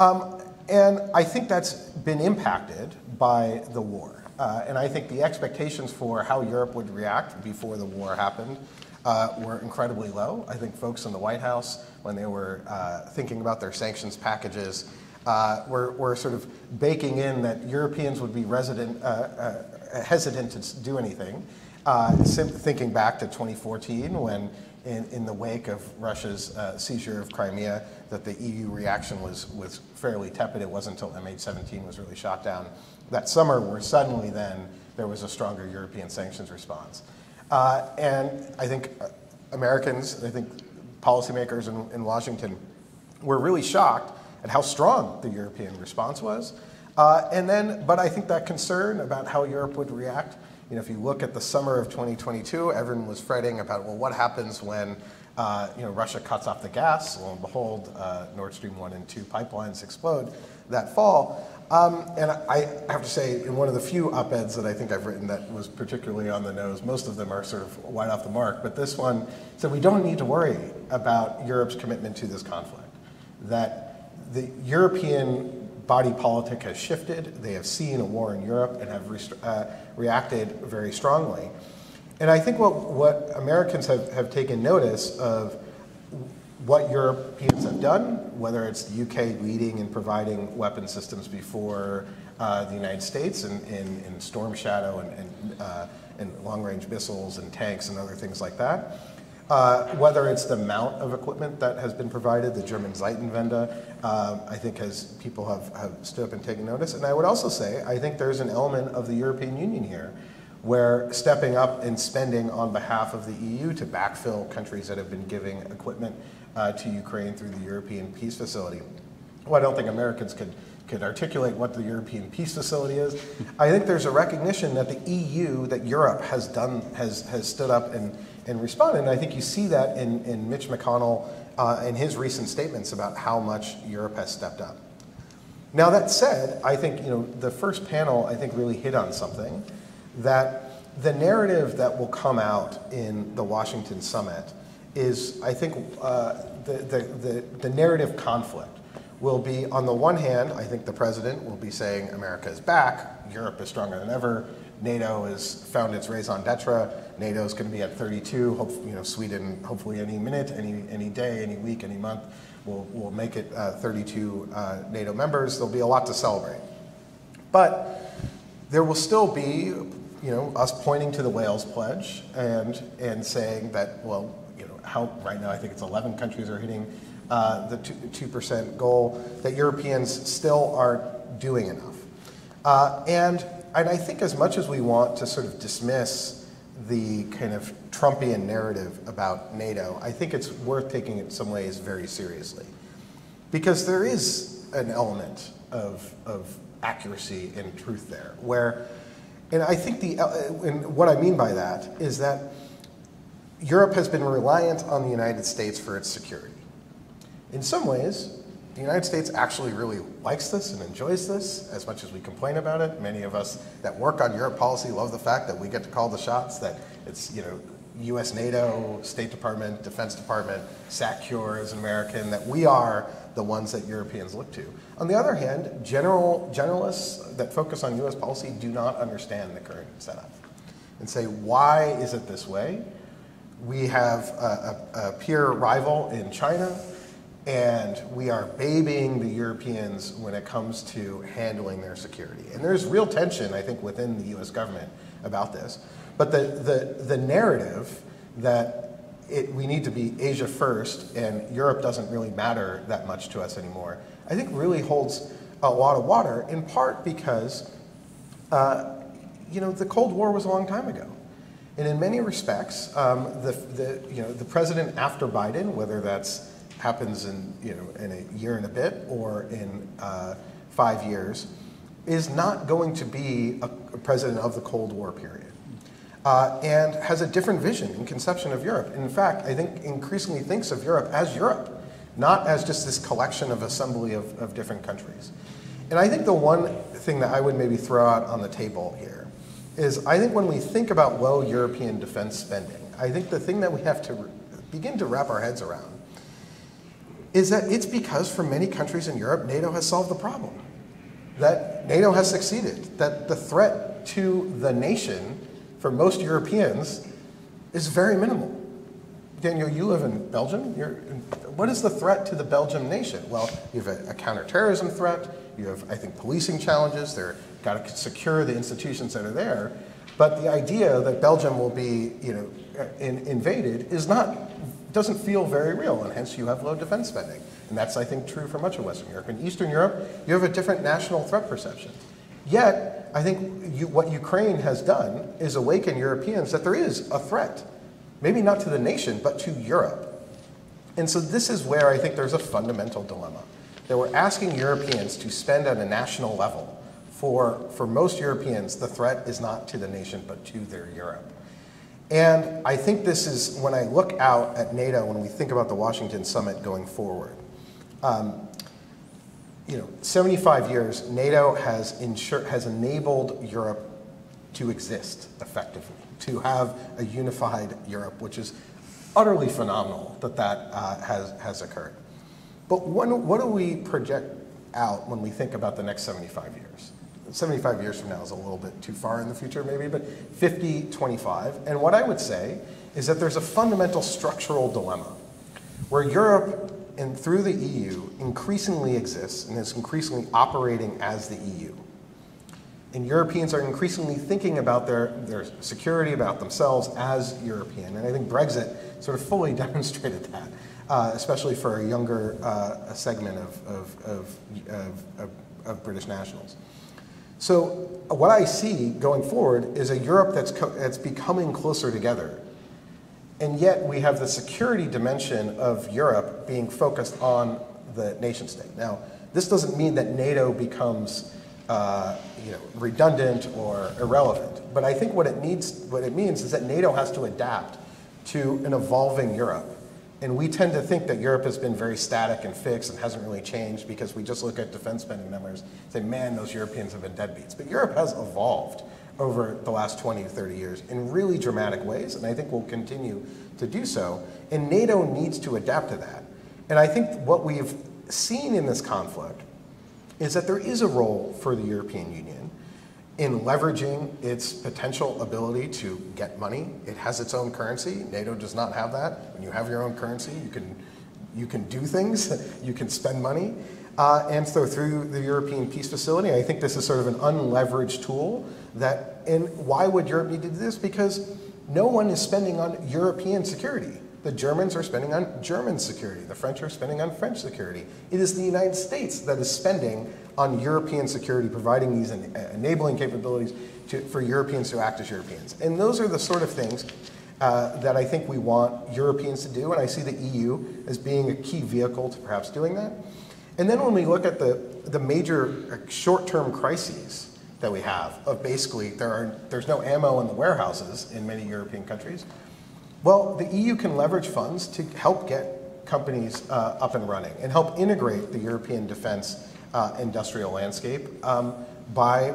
Um, and I think that's been impacted by the war. Uh, and I think the expectations for how Europe would react before the war happened uh, were incredibly low. I think folks in the White House, when they were uh, thinking about their sanctions packages, uh, were, were sort of baking in that Europeans would be resident, uh, uh, hesitant to do anything. thinking back to 2014, when in, in the wake of Russia's seizure of Crimea, that the EU reaction was, was fairly tepid. It wasn't until MH17 was really shot down that summer where suddenly then there was a stronger European sanctions response. Uh, and I think Americans, I think policymakers in, in, Washington were really shocked at how strong the European response was. Uh, and then, but I think that concern about how Europe would react, you know, if you look at the summer of 2022, everyone was fretting about, well, what happens when, uh, you know, Russia cuts off the gas? Lo and behold, uh, Nord Stream 1 and 2 pipelines explode that fall. Um, and I have to say, in one of the few op-eds that I think I've written that was particularly on the nose, most of them are sort of wide off the mark, but this one said we don't need to worry about Europe's commitment to this conflict. That the European body politic has shifted, they have seen a war in Europe and have uh, reacted very strongly. And I think what, what Americans have, have taken notice of what Europeans have done, whether it's the UK leading in providing weapon systems before uh, the United States in, in, in Storm Shadow and, and, uh, and, long-range missiles and tanks and other things like that. Uh, whether it's the amount of equipment that has been provided, the German Zeitenwende, um, I think has people have, have stood up and taken notice. And I would also say, I think there's an element of the European Union here where stepping up and spending on behalf of the EU to backfill countries that have been giving equipment uh, to Ukraine through the European Peace Facility. Well, I don't think Americans could, could articulate what the European Peace Facility is. I think there's a recognition that the EU, that Europe has done, has, has stood up and, and responded. And I think you see that in, in Mitch McConnell uh, his recent statements about how much Europe has stepped up. Now that said, I think you know the first panel I think really hit on something that the narrative that will come out in the Washington summit is, I think, uh, the, the, the, the, narrative conflict will be, on the one hand, I think the president will be saying America is back, Europe is stronger than ever, NATO has found its raison d'etre, NATO is going to be at 32, hope, you know, Sweden hopefully any minute, any, any day, any week, any month will, will make it uh, 32 uh, NATO members. There'll be a lot to celebrate. But there will still be you know, us pointing to the Wales Pledge and, and saying that, well, how, right now I think it's 11 countries are hitting uh, the 2, 2% goal, that Europeans still aren't doing enough. Uh, and, and I think as much as we want to sort of dismiss the kind of Trumpian narrative about NATO, I think it's worth taking it some ways very seriously. Because there is an element of, of accuracy and truth there, where, and I think the, and what I mean by that is that Europe has been reliant on the United States for its security. In some ways, the United States actually really likes this and enjoys this as much as we complain about it. Many of us that work on Europe policy love the fact that we get to call the shots, that it's, you know, US, NATO, State Department, Defense Department, SACEUR is American, that we are the ones that Europeans look to. On the other hand, general, generalists that focus on US policy do not understand the current setup and say, why is it this way? We have a, a, a peer rival in China and we are babying the Europeans when it comes to handling their security. And there's real tension, I think, within the US government about this. But the, the, the narrative that it, we need to be Asia first and Europe doesn't really matter that much to us anymore, I think really holds a lot of water, in part because, uh, you know, the Cold War was a long time ago. And in many respects, um, the, the, you know, the president after Biden, whether that's happens in, you know, in a year and a bit or in uh, five years, is not going to be a, president of the Cold War period. Uh, and has a different vision and conception of Europe. In fact, I think increasingly thinks of Europe as Europe, not as just this collection of assembly of, of different countries. And I think the one thing that I would maybe throw out on the table here is I think when we think about low European defense spending, I think the thing that we have to begin to wrap our heads around is that it's because for many countries in Europe, NATO has solved the problem. That NATO has succeeded, that the threat to the nation for most Europeans is very minimal. Daniel, you live in Belgium. You're, what is the threat to the Belgian nation? Well, you have a, a counterterrorism threat. You have, I think, policing challenges. They're got to secure the institutions that are there. But the idea that Belgium will be, you know, in, invaded is not doesn't feel very real, and hence you have low defense spending. And that's, I think, true for much of Western Europe. In Eastern Europe, you have a different national threat perception. Yet, I think you, what Ukraine has done is awaken Europeans that there is a threat, maybe not to the nation, but to Europe. And so this is where I think there's a fundamental dilemma. That we're asking Europeans to spend at a national level. For, for most Europeans, the threat is not to the nation, but to their Europe. And I think this is, when I look out at NATO, when we think about the Washington summit going forward, um, you know, 75 years, NATO has, ensured, has enabled Europe to exist effectively, to have a unified Europe, which is utterly phenomenal that that uh, has, has occurred. But when, what do we project out when we think about the next 75 years? 75 years from now is a little bit too far in the future, maybe, but 50, 25. And what I would say is that there's a fundamental structural dilemma where Europe and through the EU increasingly exists and is increasingly operating as the EU. And Europeans are increasingly thinking about their, their security, about themselves as European. And I think Brexit sort of fully demonstrated that, uh, especially for a younger uh, segment of, of, of, of, of British nationals. So what I see going forward is a Europe that's, that's becoming closer together. And yet we have the security dimension of Europe being focused on the nation state. Now, this doesn't mean that NATO becomes uh, you know, redundant or irrelevant. But I think what it, needs, what it means is that NATO has to adapt to an evolving Europe. And we tend to think that Europe has been very static and fixed and hasn't really changed because we just look at defense spending numbers and say, man, those Europeans have been deadbeats. But Europe has evolved over the last 20 to 30 years in really dramatic ways, and I think we'll continue to do so. And NATO needs to adapt to that. And I think what we've seen in this conflict is that there is a role for the European Union in leveraging its potential ability to get money. It has its own currency. NATO does not have that. When you have your own currency, you can you can do things, you can spend money. Uh, and so through the European Peace Facility, I think this is sort of an unleveraged tool that, and why would Europe need to do this? Because no one is spending on European security. The Germans are spending on German security. The French are spending on French security. It is the United States that is spending on European security, providing these enabling capabilities to, for Europeans to act as Europeans. And those are the sort of things uh, that I think we want Europeans to do, and I see the EU as being a key vehicle to perhaps doing that. And then when we look at the, the major short-term crises that we have, of basically there are, there's no ammo in the warehouses in many European countries, well, the EU can leverage funds to help get companies uh, up and running and help integrate the European defense uh, industrial landscape um, by,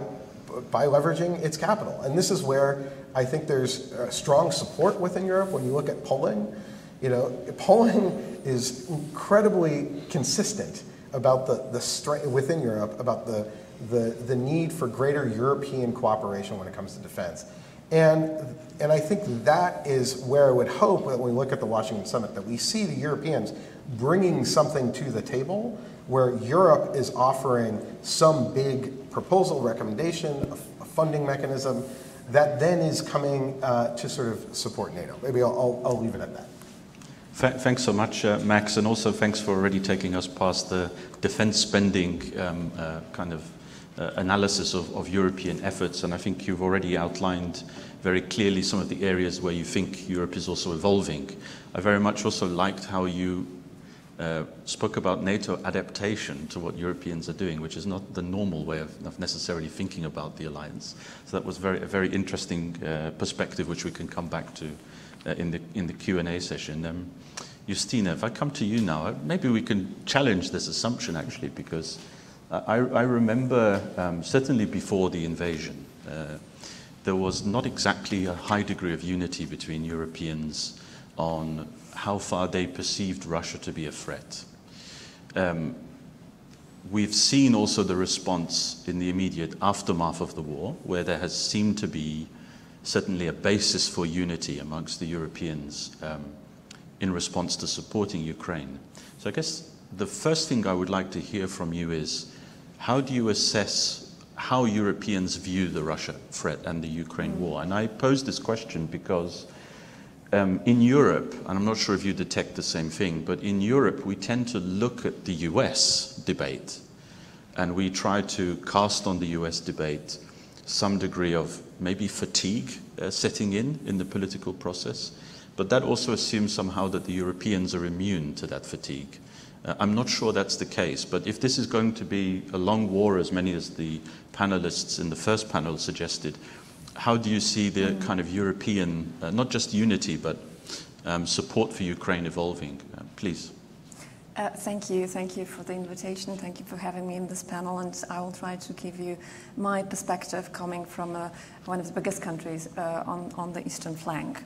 by leveraging its capital. And this is where I think there's strong support within Europe when you look at polling. You know, polling is incredibly consistent about the, the strength within Europe about the, the, the need for greater European cooperation when it comes to defense. And, and I think that is where I would hope that when we look at the Washington summit that we see the Europeans bringing something to the table where Europe is offering some big proposal, recommendation, a, a funding mechanism that then is coming uh, to sort of support NATO. Maybe I'll, I'll, I'll leave it at that. Thanks so much, uh, Max, and also thanks for already taking us past the defense spending um, uh, kind of uh, analysis of, of, European efforts. And I think you've already outlined very clearly some of the areas where you think Europe is also evolving. I very much also liked how you uh, spoke about NATO adaptation to what Europeans are doing, which is not the normal way of, of necessarily thinking about the alliance. So that was very, a very interesting uh, perspective, which we can come back to uh, in the in the Q and A session. Um, Justyna, if I come to you now, maybe we can challenge this assumption actually, because I, I remember um, certainly before the invasion, uh, there was not exactly a high degree of unity between Europeans on how far they perceived Russia to be a threat. Um, we've seen also the response in the immediate aftermath of the war, where there has seemed to be certainly a basis for unity amongst the Europeans um, in response to supporting Ukraine. So I guess the first thing I would like to hear from you is how do you assess how Europeans view the Russia threat and the Ukraine war? And I pose this question because um, in Europe, and I'm not sure if you detect the same thing, but in Europe we tend to look at the US debate and we try to cast on the US debate some degree of maybe fatigue uh, setting in in the political process. But that also assumes somehow that the Europeans are immune to that fatigue. Uh, I'm not sure that's the case, but if this is going to be a long war, as many as the panelists in the first panel suggested, how do you see the mm. kind of European, uh, not just unity, but um, support for Ukraine evolving? Uh, please. Uh, thank you. Thank you for the invitation. Thank you for having me in this panel. And I will try to give you my perspective coming from uh, one of the biggest countries uh, on, on the eastern flank.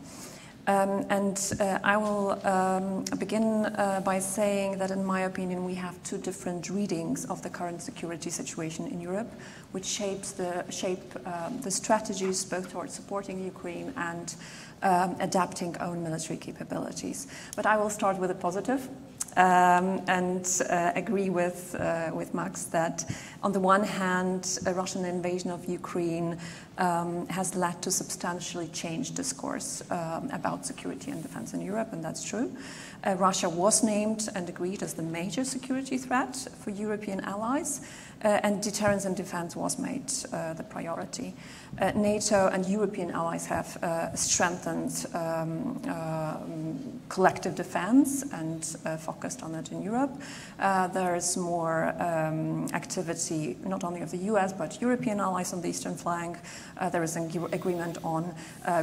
Um, and uh, I will um, begin uh, by saying that, in my opinion, we have two different readings of the current security situation in Europe, which shapes the, shape um, the strategies both towards supporting Ukraine and um, adapting own military capabilities. But I will start with a positive. Um, and uh, agree with, uh, with Max that, on the one hand, a Russian invasion of Ukraine um, has led to substantially changed discourse um, about security and defense in Europe, and that's true. Uh, Russia was named and agreed as the major security threat for European allies, and deterrence and defense was made uh, the priority. Uh, NATO and European allies have uh, strengthened um, uh, collective defense and focused on it in Europe. there is more um, activity, not only of the US, but European allies on the eastern flank. there is an agreement on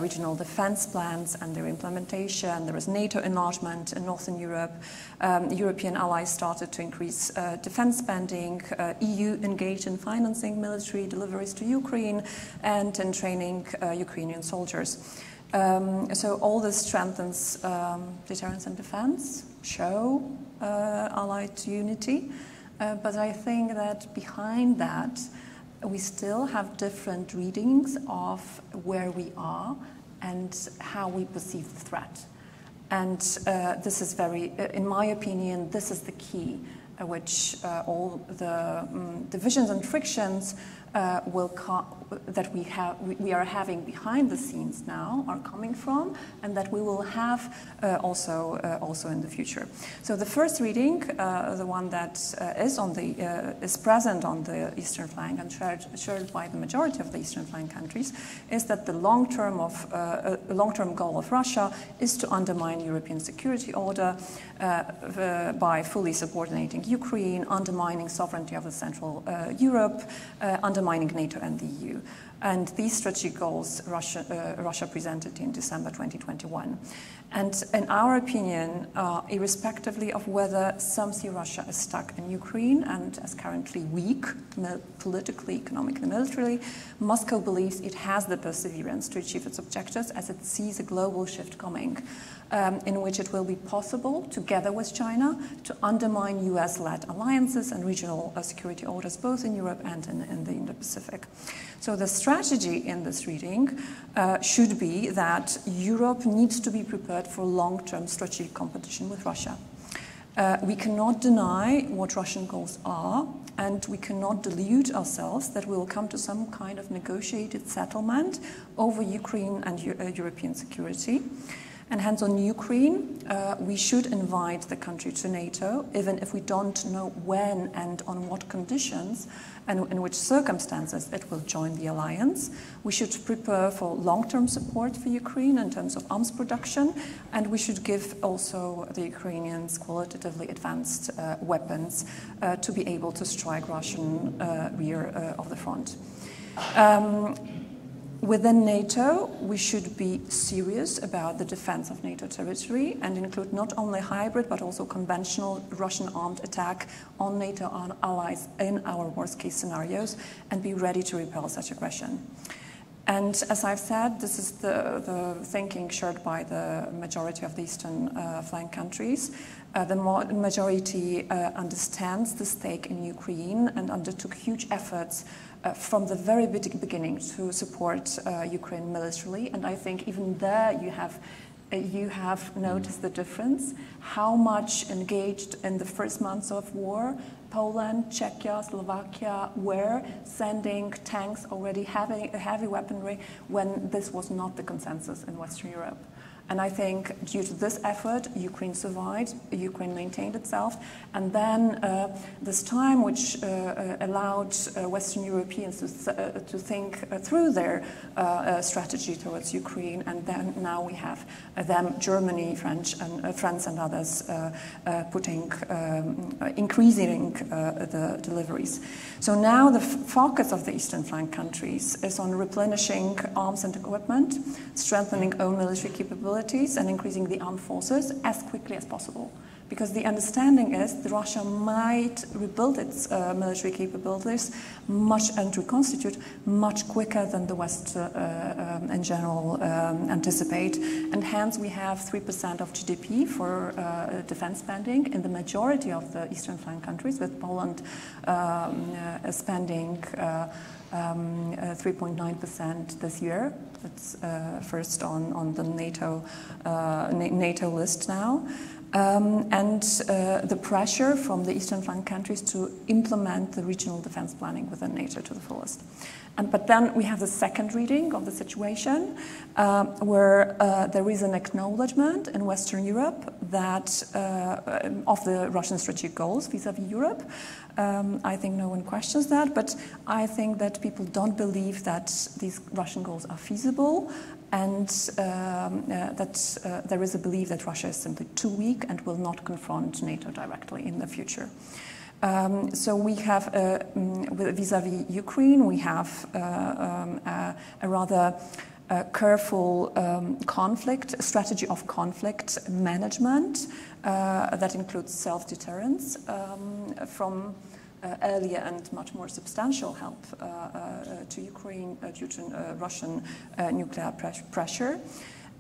regional defense plans and their implementation. There is NATO enlargement in Northern Europe. Um, European allies started to increase defense spending. EU engaged in financing military deliveries to Ukraine and in training uh, Ukrainian soldiers. Um, so all this strengthens um, deterrence and defense, show uh, allied unity. Uh, but I think that behind that, we still have different readings of where we are and how we perceive the threat. And uh, this is very, in my opinion, this is the key uh, which uh, all the um, divisions and frictions will that we have we are having behind the scenes now are coming from, and that we will have uh, also uh, also in the future. So the first reading, uh, the one that uh, is on the uh, is present on the eastern flank and shared, shared by the majority of the eastern flank countries, is that the long term of uh, long term goal of Russia is to undermine European security order by fully subordinating Ukraine, undermining sovereignty of the Central Europe, undermining NATO and the EU. And these strategic goals Russia, uh, Russia presented in December 2021. And in our opinion, uh, irrespectively of whether some see Russia as stuck in Ukraine and as currently weak politically, economically, militarily, Moscow believes it has the perseverance to achieve its objectives as it sees a global shift coming um, in which it will be possible, together with China, to undermine US led alliances and regional uh, security orders, both in Europe and in, in the Indo Pacific. So, the strategy in this reading uh, should be that Europe needs to be prepared for long term strategic competition with Russia. Uh, we cannot deny what Russian goals are, and we cannot delude ourselves that we will come to some kind of negotiated settlement over Ukraine and uh, European security. And hence, on Ukraine, uh, we should invite the country to NATO, even if we don't know when and on what conditions and in which circumstances it will join the alliance. We should prepare for long term support for Ukraine in terms of arms production, and we should give also the Ukrainians qualitatively advanced uh, weapons uh, to be able to strike Russian uh, rear uh, of the front. Um, Within NATO, we should be serious about the defense of NATO territory and include not only hybrid but also conventional Russian armed attack on NATO allies in our worst case scenarios and be ready to repel such aggression. And as I've said, this is the, the thinking shared by the majority of the eastern uh, flank countries. Uh, the majority uh, understands the stake in Ukraine and undertook huge efforts uh, from the very beginning to support uh, Ukraine militarily. And I think even there you have uh, you have noticed the difference. How much engaged in the first months of war Poland, Czechia, Slovakia were sending tanks already heavy, heavy weaponry when this was not the consensus in Western Europe. And I think due to this effort, Ukraine survived, Ukraine maintained itself, and then uh, this time which uh, uh allowed uh, Western Europeans to, uh, to think uh, through their strategy towards Ukraine, and then now we have them, Germany, French, and France, and others putting, um, increasing the deliveries. So now the focus of the Eastern flank countries is on replenishing arms and equipment, strengthening own military capabilities capabilities and increasing the armed forces as quickly as possible. Because the understanding is that Russia might rebuild its uh, military capabilities much and reconstitute much quicker than the West uh, um, in general um, anticipate. And hence, we have 3% of GDP for uh, defense spending in the majority of the Eastern flank countries, with Poland um, uh, spending. Uh, um, 3.9% uh, this year. It's uh, first on, on the NATO, uh, NATO list now. Um, and uh, the pressure from the Eastern flank countries to implement the regional defense planning within NATO to the fullest. And, but then we have the second reading of the situation, uh, where uh, there is an acknowledgement in Western Europe that uh, of the Russian strategic goals vis-à-vis Europe. Um, I think no one questions that, but I think that people don't believe that these Russian goals are feasible and um, uh, that uh, there is a belief that Russia is simply too weak and will not confront NATO directly in the future. Um, so we have, uh, mm, vis-à-vis Ukraine, we have uh, um, a, a rather uh, careful um, conflict, strategy of conflict management uh, that includes self-deterrence um, from uh, earlier and much more substantial help uh, uh, to Ukraine due to Russian nuclear pressure.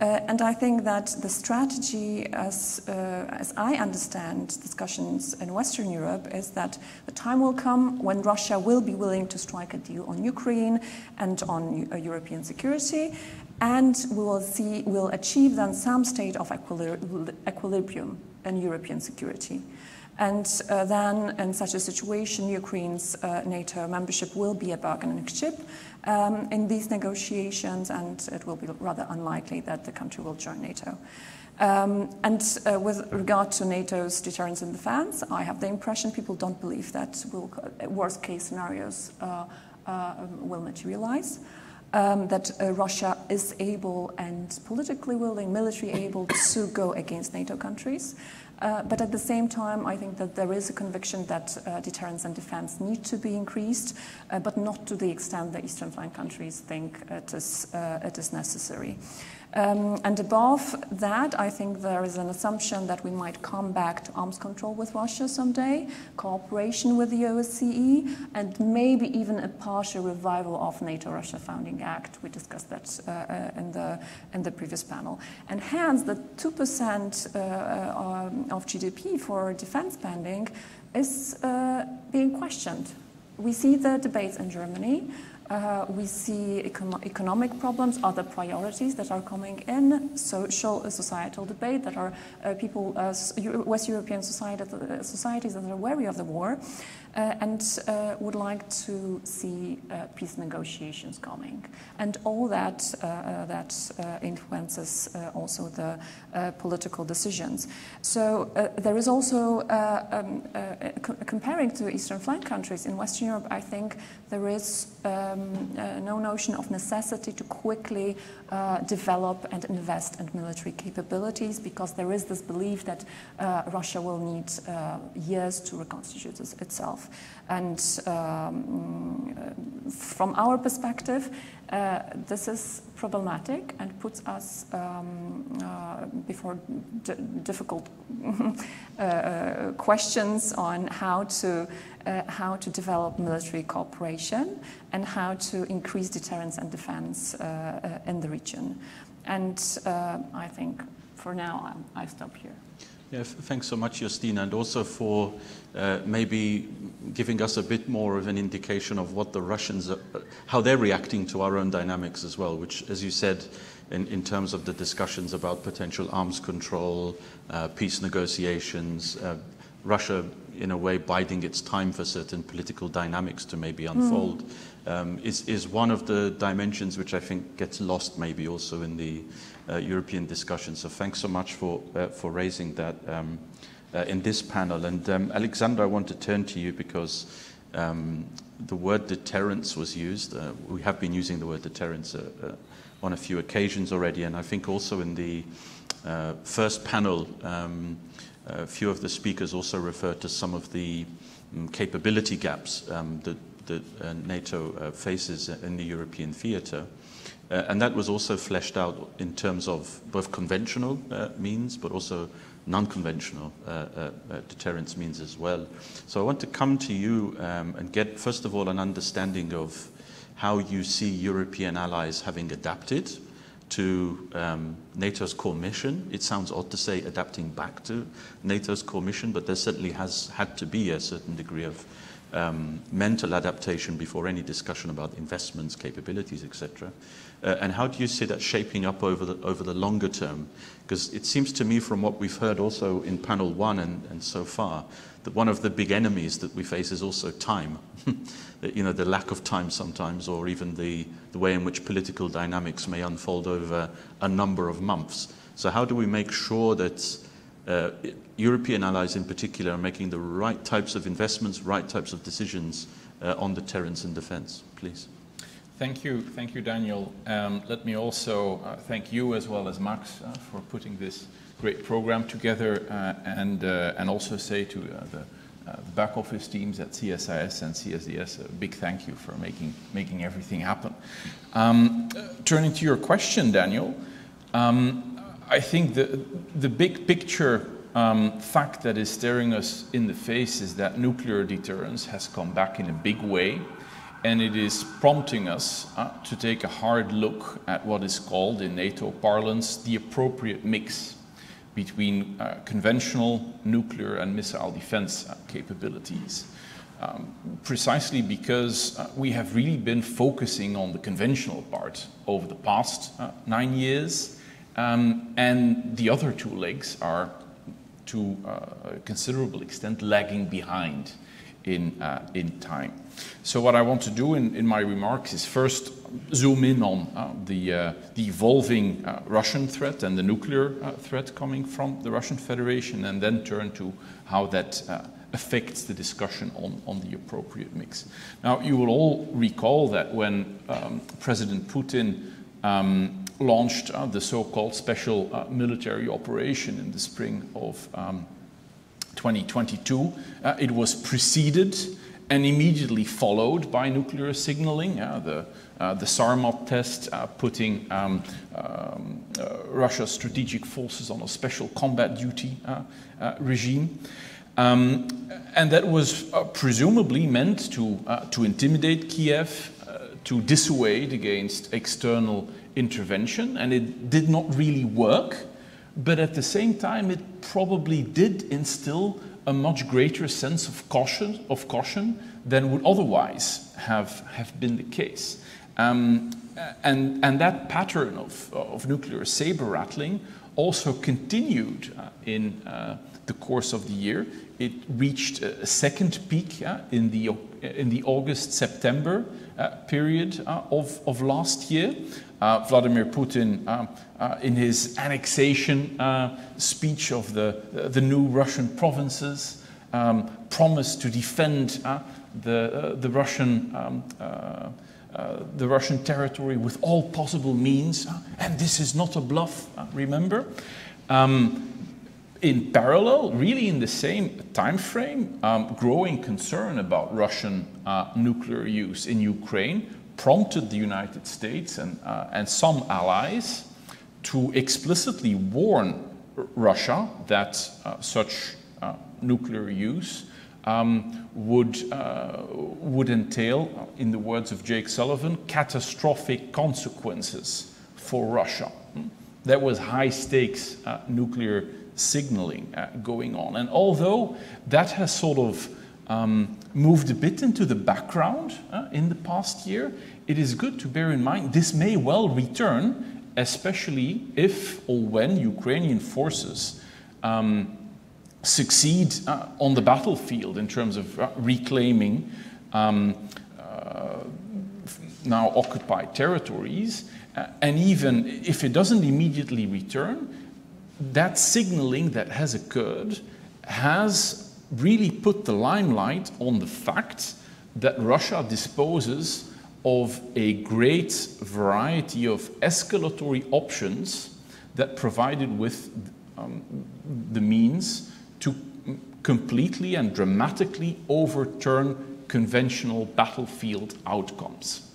Uh, and I think that the strategy, as, uh, as I understand discussions in Western Europe, is that the time will come when Russia will be willing to strike a deal on Ukraine and on uh, European security. and we will see will achieve then some state of equilibrium in European security. And uh, then, in such a situation, Ukraine's uh, NATO membership will be a bargaining chip um, in these negotiations, and it will be rather unlikely that the country will join NATO. Um, and uh, with regard to NATO's deterrence and defense, I have the impression people don't believe that will, worst case scenarios uh, uh, will materialize. Um, that uh, Russia is able and politically willing, military able to go against NATO countries. Uh, but at the same time, I think that there is a conviction that uh, deterrence and defense need to be increased, uh, but not to the extent that Eastern flank countries think it is, uh, it is necessary. Um, and above that, I think there is an assumption that we might come back to arms control with Russia someday, cooperation with the OSCE, and maybe even a partial revival of NATO-Russia Founding Act. We discussed that uh, uh in, the, in the previous panel. And hence, the 2% uh, uh, of GDP for defense spending is uh, being questioned. We see the debates in Germany. Uh, we see econ economic problems, other priorities that are coming in, social, uh, societal debate that are uh, people, uh, West European society, uh, societies that are wary of the war. Uh, and would like to see peace negotiations coming. And all that, that influences also the political decisions. So there is also, um, comparing to Eastern flank countries in Western Europe, I think there is um, no notion of necessity to quickly uh, develop and invest in military capabilities because there is this belief that uh, Russia will need uh, years to reconstitute itself. And um, from our perspective, uh, this is problematic and puts us um, uh, before difficult uh, questions on how to uh, how to develop military cooperation and how to increase deterrence and defense uh, in the region. And I think for now I, I stop here. Yeah, thanks so much, Justyna, and also for uh, maybe giving us a bit more of an indication of what the Russians, are, how they're reacting to our own dynamics as well, which, as you said, in, in terms of the discussions about potential arms control, uh, peace negotiations, uh, Russia, in a way, biding its time for certain political dynamics to maybe unfold, mm. um, is, is one of the dimensions which I think gets lost maybe also in the uh, European discussion. So thanks so much for, uh, for raising that um, uh, in this panel. And um, Alexander, I want to turn to you because um, the word deterrence was used. Uh, we have been using the word deterrence uh, uh, on a few occasions already, and I think also in the first panel, um, a few of the speakers also referred to some of the um, capability gaps um, that, that NATO faces in the European theatre. Uh, and that was also fleshed out in terms of both conventional uh, means, but also non-conventional uh, uh, uh, deterrence means as well. So I want to come to you um, and get, first of all, an understanding of how you see European allies having adapted to um, NATO's core mission. It sounds odd to say adapting back to NATO's core mission, but there certainly has had to be a certain degree of um, mental adaptation before any discussion about investments, capabilities, etc. Uh, and how do you see that shaping up over the, over the longer term? Because it seems to me, from what we've heard also in panel one and, and so far, that one of the big enemies that we face is also time. you know, the lack of time sometimes, or even the, the way in which political dynamics may unfold over a number of months. So, how do we make sure that uh, European allies in particular are making the right types of investments, right types of decisions uh, on deterrence and defense, please? Thank you, thank you, Daniel. Um, let me also uh, thank you as well as Max uh, for putting this great program together, uh, and uh, and also say to uh, the, uh, the, back office teams at CSIS and CSDS a big thank you for making making everything happen. Um, turning to your question, Daniel, um, I think the the big picture um, fact that is staring us in the face is that nuclear deterrence has come back in a big way and it is prompting us uh, to take a hard look at what is called in NATO parlance the appropriate mix between uh, conventional nuclear and missile defense uh, capabilities. um, precisely because uh, we have really been focusing on the conventional part over the past uh, nine years, um, and the other two legs are to uh, a considerable extent lagging behind in, uh, in time. So what I want to do in, in my remarks is first zoom in on uh, the, uh, the evolving uh, Russian threat and the nuclear uh, threat coming from the Russian Federation, and then turn to how that uh, affects the discussion on, on the appropriate mix. Now, you will all recall that when um, President Putin um, launched the so-called special military operation in the spring of um, 2022, it was preceded and immediately followed by nuclear signaling. Uh, the, uh, the Sarmat test uh, putting um, um, uh, Russia's strategic forces on a special combat duty uh, uh, regime. Um, and that was presumably meant to, to intimidate Kiev, to dissuade against external intervention, and it did not really work. But at the same time, it probably did instill a much greater sense of caution, of caution than would otherwise have, have been the case. Um, and, and that pattern of, of nuclear saber rattling also continued uh, in uh, the course of the year. It reached a second peak in, the, in the August September period uh, of, of last year. Uh, Vladimir Putin, in his annexation speech of the, the new Russian provinces, um, promised to defend the, the Russian um, uh, the Russian territory with all possible means, and this is not a bluff, remember? Um, in parallel, really in the same time frame, um, growing concern about Russian uh, nuclear use in Ukraine prompted the United States and, uh, and some allies to explicitly warn Russia that uh, such uh, nuclear use um, would, uh, would entail, in the words of Jake Sullivan, catastrophic consequences for Russia. Hmm? There was high stakes uh, nuclear signaling uh, going on. And although that has sort of um, moved a bit into the background uh, in the past year, it is good to bear in mind this may well return, especially if or when Ukrainian forces um, succeed uh, on the battlefield in terms of uh, reclaiming um, uh, now occupied territories. And even if it doesn't immediately return, that signaling that has occurred has really put the limelight on the fact that Russia disposes of a great variety of escalatory options that provided with um, the means to completely and dramatically overturn conventional battlefield outcomes.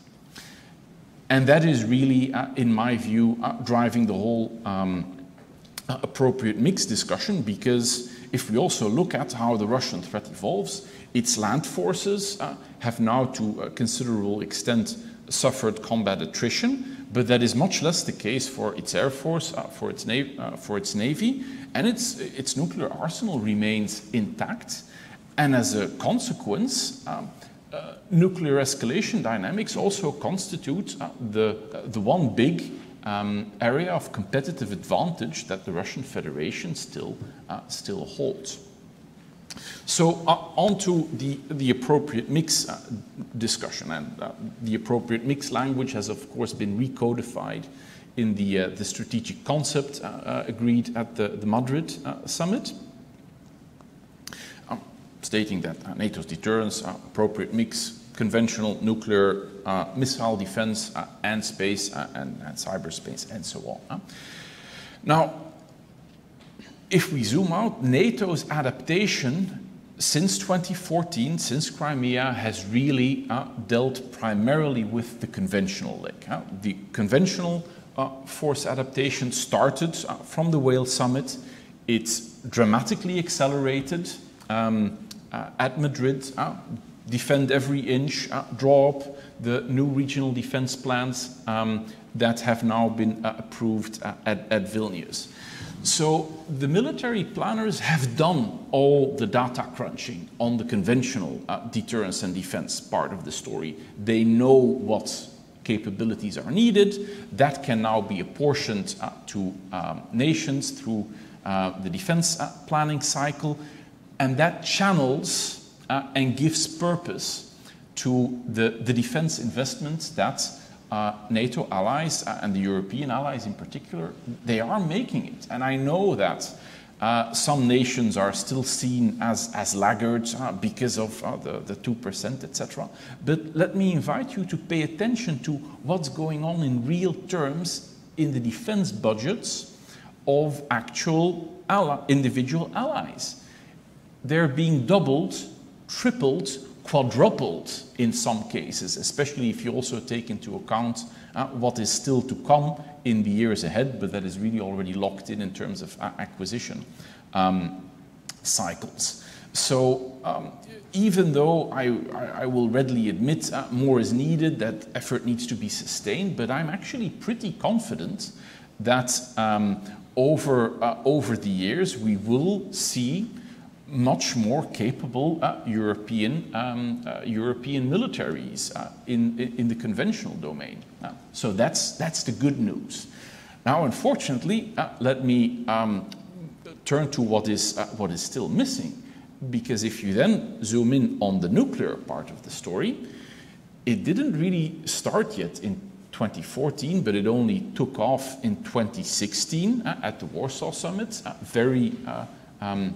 And that is really, uh, in my view, uh, driving the whole um, appropriate mix discussion because if we also look at how the Russian threat evolves, its land forces uh, have now to a considerable extent suffered combat attrition, but that is much less the case for its air force, uh, for, its uh, for its navy, and its, its nuclear arsenal remains intact. And as a consequence, um, uh, nuclear escalation dynamics also constitute uh, the, uh, the one big um, area of competitive advantage that the Russian Federation still, uh, still holds. So uh, on to the, the appropriate mix uh, discussion. And uh, the appropriate mix language has, of course, been recodified in the, uh, the strategic concept uh, uh, agreed at the, the Madrid summit, um, stating that NATO's deterrence, appropriate mix, conventional nuclear missile defense and space and, and, cyberspace and so on. Now, if we zoom out, NATO's adaptation since 2014, since Crimea, has really uh, dealt primarily with the conventional leg. Uh, the conventional uh, force adaptation started uh, from the Wales summit. It's dramatically accelerated um, uh, at Madrid. Uh, defend every inch, draw up the new regional defense plans um, that have now been approved at, at Vilnius. So the military planners have done all the data crunching on the conventional uh, deterrence and defense part of the story. They know what capabilities are needed. That can now be apportioned uh, to um, nations through uh, the defense uh, planning cycle, and that channels uh, and gives purpose to the, the defense investments that uh, NATO allies uh, and the European allies in particular, they are making it. And I know that uh, some nations are still seen as, as laggards uh, because of uh, the, the 2%, etc. But let me invite you to pay attention to what's going on in real terms in the defense budgets of actual ally, individual allies. They're being doubled, tripled, quadrupled in some cases, especially if you also take into account uh, what is still to come in the years ahead, but that is really already locked in in terms of uh, acquisition um, cycles. So um, even though I, I, will readily admit uh, more is needed, that effort needs to be sustained, but I'm actually pretty confident that um, over, uh, over the years we will see much more capable uh, European, um, uh, European militaries uh, in, in the conventional domain. Uh, so that's, that's the good news. Now, unfortunately, uh, let me um, turn to what is, uh, what is still missing. Because if you then zoom in on the nuclear part of the story, it didn't really start yet in 2014, but it only took off in 2016 at the Warsaw Summit, very um,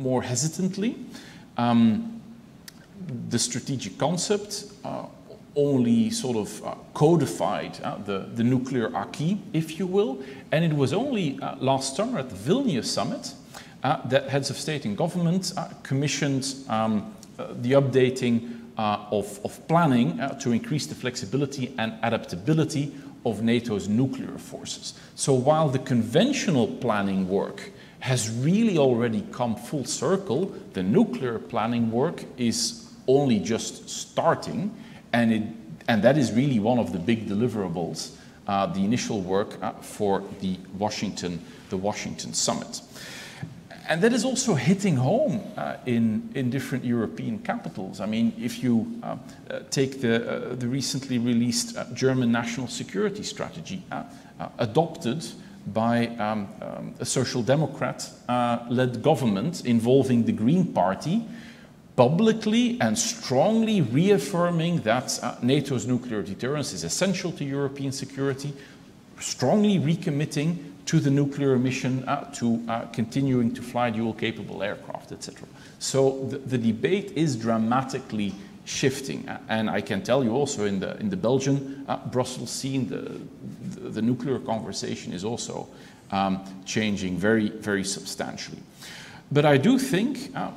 more hesitantly. Um, the strategic concept uh, only sort of uh, codified uh, the, the nuclear acquis, if you will, and it was only uh, last summer at the Vilnius summit uh, that heads of state and government commissioned um, the updating of, of planning to increase the flexibility and adaptability of NATO's nuclear forces. So while the conventional planning work has really already come full circle. The nuclear planning work is only just starting, and, it, and that is really one of the big deliverables, uh, the initial work uh, for the Washington, the Washington summit. And that is also hitting home uh, in, in different European capitals. I mean, if you uh, uh, take the, uh, the recently released German national security strategy, adopted by um, um, a social democrat uh, led government involving the Green Party, publicly and strongly reaffirming that uh, NATO's nuclear deterrence is essential to European security, strongly recommitting to the nuclear mission, uh, to uh, continuing to fly dual capable aircraft, etc. So the, the debate is dramatically shifting. And I can tell you also in the, in the Belgian uh, Brussels scene, the, the, the, nuclear conversation is also um, changing very, very substantially. But I do think uh,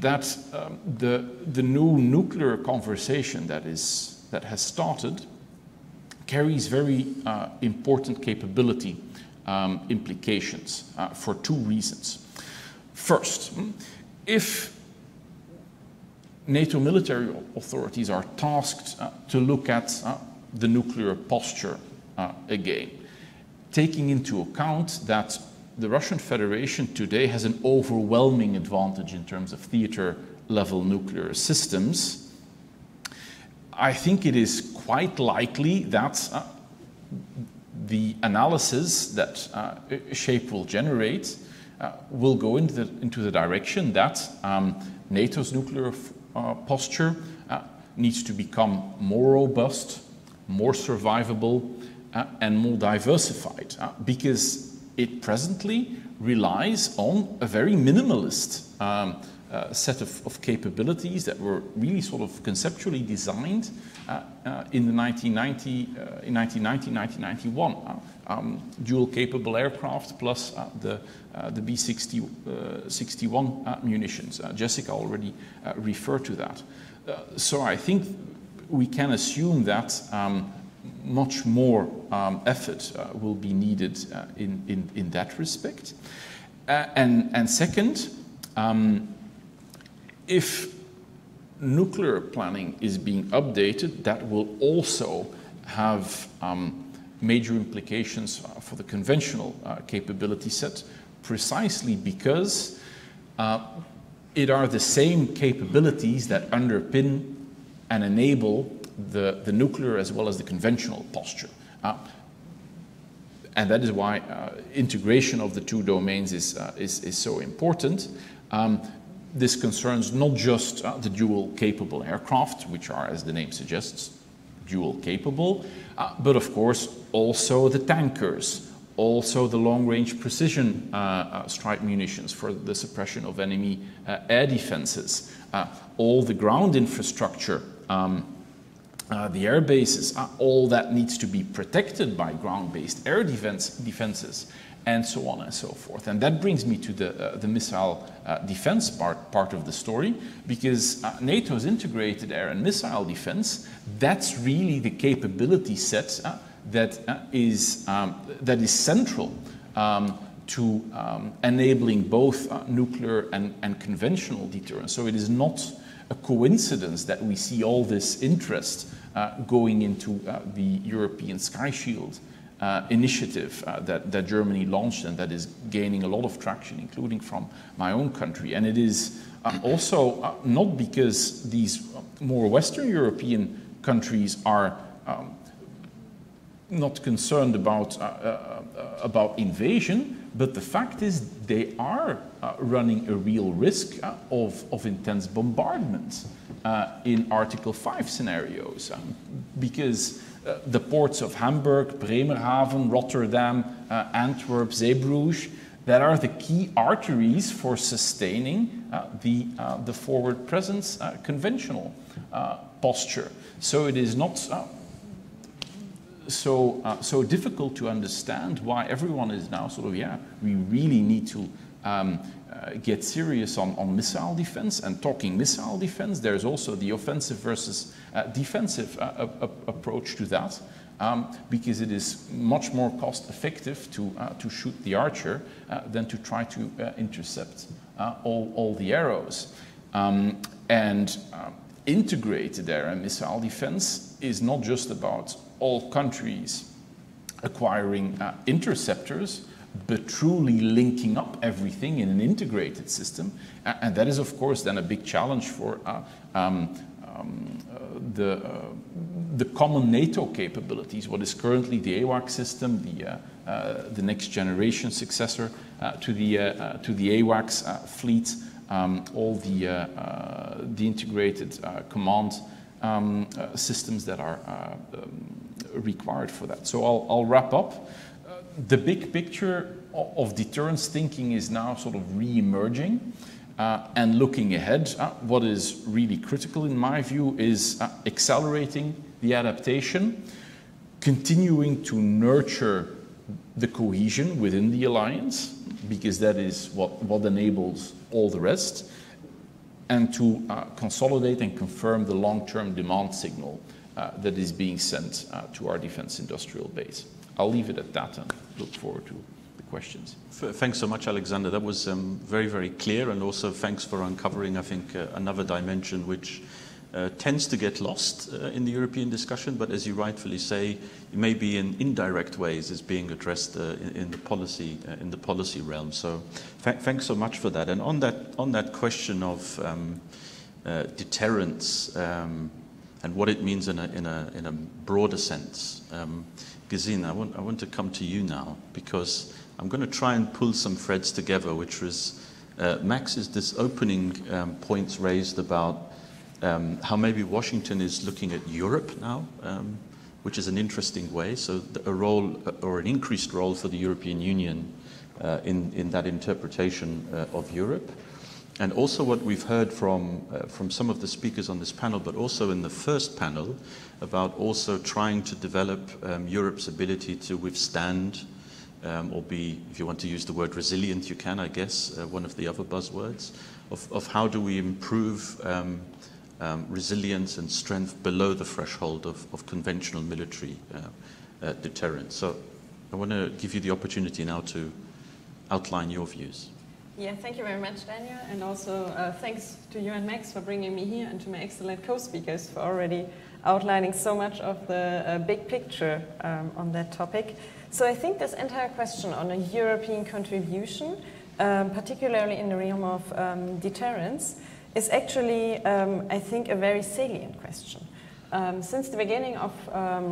that um, the, the new nuclear conversation that, is, that has started carries very uh, important capability um, implications uh, for two reasons. First, if NATO military authorities are tasked uh, to look at uh, the nuclear posture uh, again, taking into account that the Russian Federation today has an overwhelming advantage in terms of theater level nuclear systems. I think it is quite likely that uh, the analysis that uh, SHAPE will generate uh, will go into the, into the direction that um, NATO's nuclear posture uh, needs to become more robust, more survivable, uh, and more diversified uh, because it presently relies on a very minimalist um, uh, set of, of, capabilities that were really sort of conceptually designed uh, in the 1990, in 1990, 1991. Um, dual capable aircraft plus the uh, the B-61 uh, munitions. Uh, Jessica already referred to that. so I think we can assume that um, much more um, effort will be needed in, in, in, that respect. and, and second, um, if nuclear planning is being updated, that will also have um, major implications uh, for the conventional uh, capability set, precisely because uh, it are the same capabilities that underpin and enable the, the nuclear as well as the conventional posture. Uh, and that is why uh, integration of the two domains is, uh, is, is, so important. Um, this concerns not just uh, the dual capable aircraft, which are, as the name suggests, dual capable, uh, but of course also the tankers, also the long-range precision uh, uh, strike munitions for the suppression of enemy air defenses, all the ground infrastructure um, uh, the air bases, uh, all that needs to be protected by ground-based air defense, defenses, and so on and so forth. And that brings me to the, uh, the missile uh, defense part, part of the story, because uh, NATO's integrated air and missile defense, that's really the capability set uh, that, is, um, that is central um, to um, enabling both nuclear and, and conventional deterrence. So it is not a coincidence that we see all this interest uh, going into uh, the European Sky Shield uh, initiative uh, that, that Germany launched and that is gaining a lot of traction, including from my own country. And it is uh, also uh, not because these more Western European countries are um, not concerned about, about invasion, but the fact is they are running a real risk of, of intense bombardment uh, in Article 5 scenarios um, because uh, the ports of Hamburg, Bremerhaven, Rotterdam, uh, Antwerp, Zeebrugge, that are the key arteries for sustaining uh, the, uh, the forward presence uh, conventional posture. So it is not so, so difficult to understand why everyone is now sort of, yeah, we really need to um, uh, get serious on, on missile defense and talking missile defense, there's also the offensive versus uh, defensive uh, approach to that. Um, because it is much more cost effective to, uh, to shoot the archer uh, than to try to uh, intercept all, all the arrows. Um, and integrated air and missile defense is not just about all countries acquiring interceptors, but truly linking up everything in an integrated system. And that is, of course, then a big challenge for uh, um, um, uh, the, uh, the common NATO capabilities, what is currently the AWACS system, the, uh, uh, the next generation successor uh, to, the, to the AWACS fleet, um, all the, the integrated command um, systems that are um, required for that. So I'll, I'll wrap up the big picture of deterrence thinking is now sort of re-emerging. Uh, and looking ahead, uh, what is really critical in my view is uh, accelerating the adaptation, continuing to nurture the cohesion within the alliance, because that is what, what enables all the rest, and to uh, consolidate and confirm the long-term demand signal uh, that is being sent uh, to our defense industrial base. I'll leave it at that and look forward to the questions. Thanks so much, Alexander. That was um, very, very clear, and also thanks for uncovering, I think, uh, another dimension which uh, tends to get lost uh, in the European discussion, but as you rightfully say, maybe in indirect ways is being addressed uh, in, in, the policy uh, in the policy realm. So, th thanks so much for that. And on that on that question of um, uh, deterrence um, and what it means in a in a in a broader sense. Um, I want, I want to come to you now because I'm going to try and pull some threads together, which was uh, Max's this opening um, points raised about um, how maybe Washington is looking at Europe now, um, which is an interesting way. So a role uh, or an increased role for the European Union uh, in, in that interpretation uh, of Europe. And also what we've heard from, uh, from some of the speakers on this panel, but also in the first panel, about also trying to develop um, Europe's ability to withstand um, or be, if you want to use the word resilient, you can, I guess, uh, one of the other buzzwords, of, of how do we improve um, um resilience and strength below the threshold of, of conventional military uh, uh, deterrence. So I want to give you the opportunity now to outline your views. Yeah, thank you very much, Daniel, and also uh, thanks to you and Max for bringing me here and to my excellent co-speakers for already outlining so much of the uh, big picture um, on that topic. So I think this entire question on a European contribution, um, particularly in the realm of um, deterrence, is actually, um, I think, a very salient question. Um, since the beginning of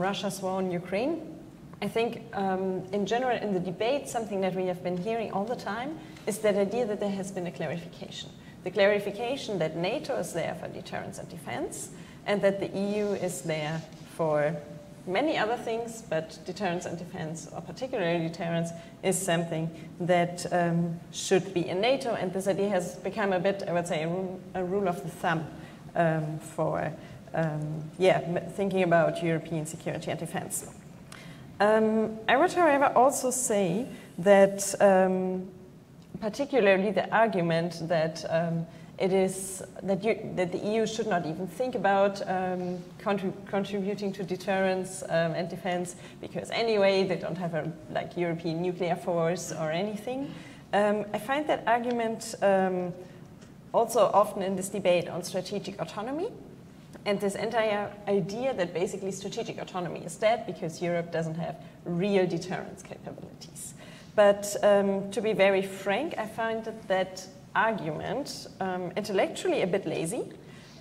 Russia's war in Ukraine, I think, um, in general, in the debate, something that we have been hearing all the time is that idea that there has been a clarification. The clarification that NATO is there for deterrence and defense, and that the EU is there for many other things, but deterrence and defense, or particularly deterrence, is something that um, should be in NATO. And this idea has become a bit, I would say, a rule, a rule of the thumb um, for, um, yeah, thinking about European security and defense. Um, I would, however, also say that um, particularly the argument that um, it is that, you, that, the EU should not even think about um, contrib contributing to deterrence um, and defense because anyway they don't have a like European nuclear force or anything. Um, I find that argument also often in this debate on strategic autonomy and this entire idea that basically strategic autonomy is dead because Europe doesn't have real deterrence capabilities. But um, to be very frank, I find that, that argument um, intellectually a bit lazy,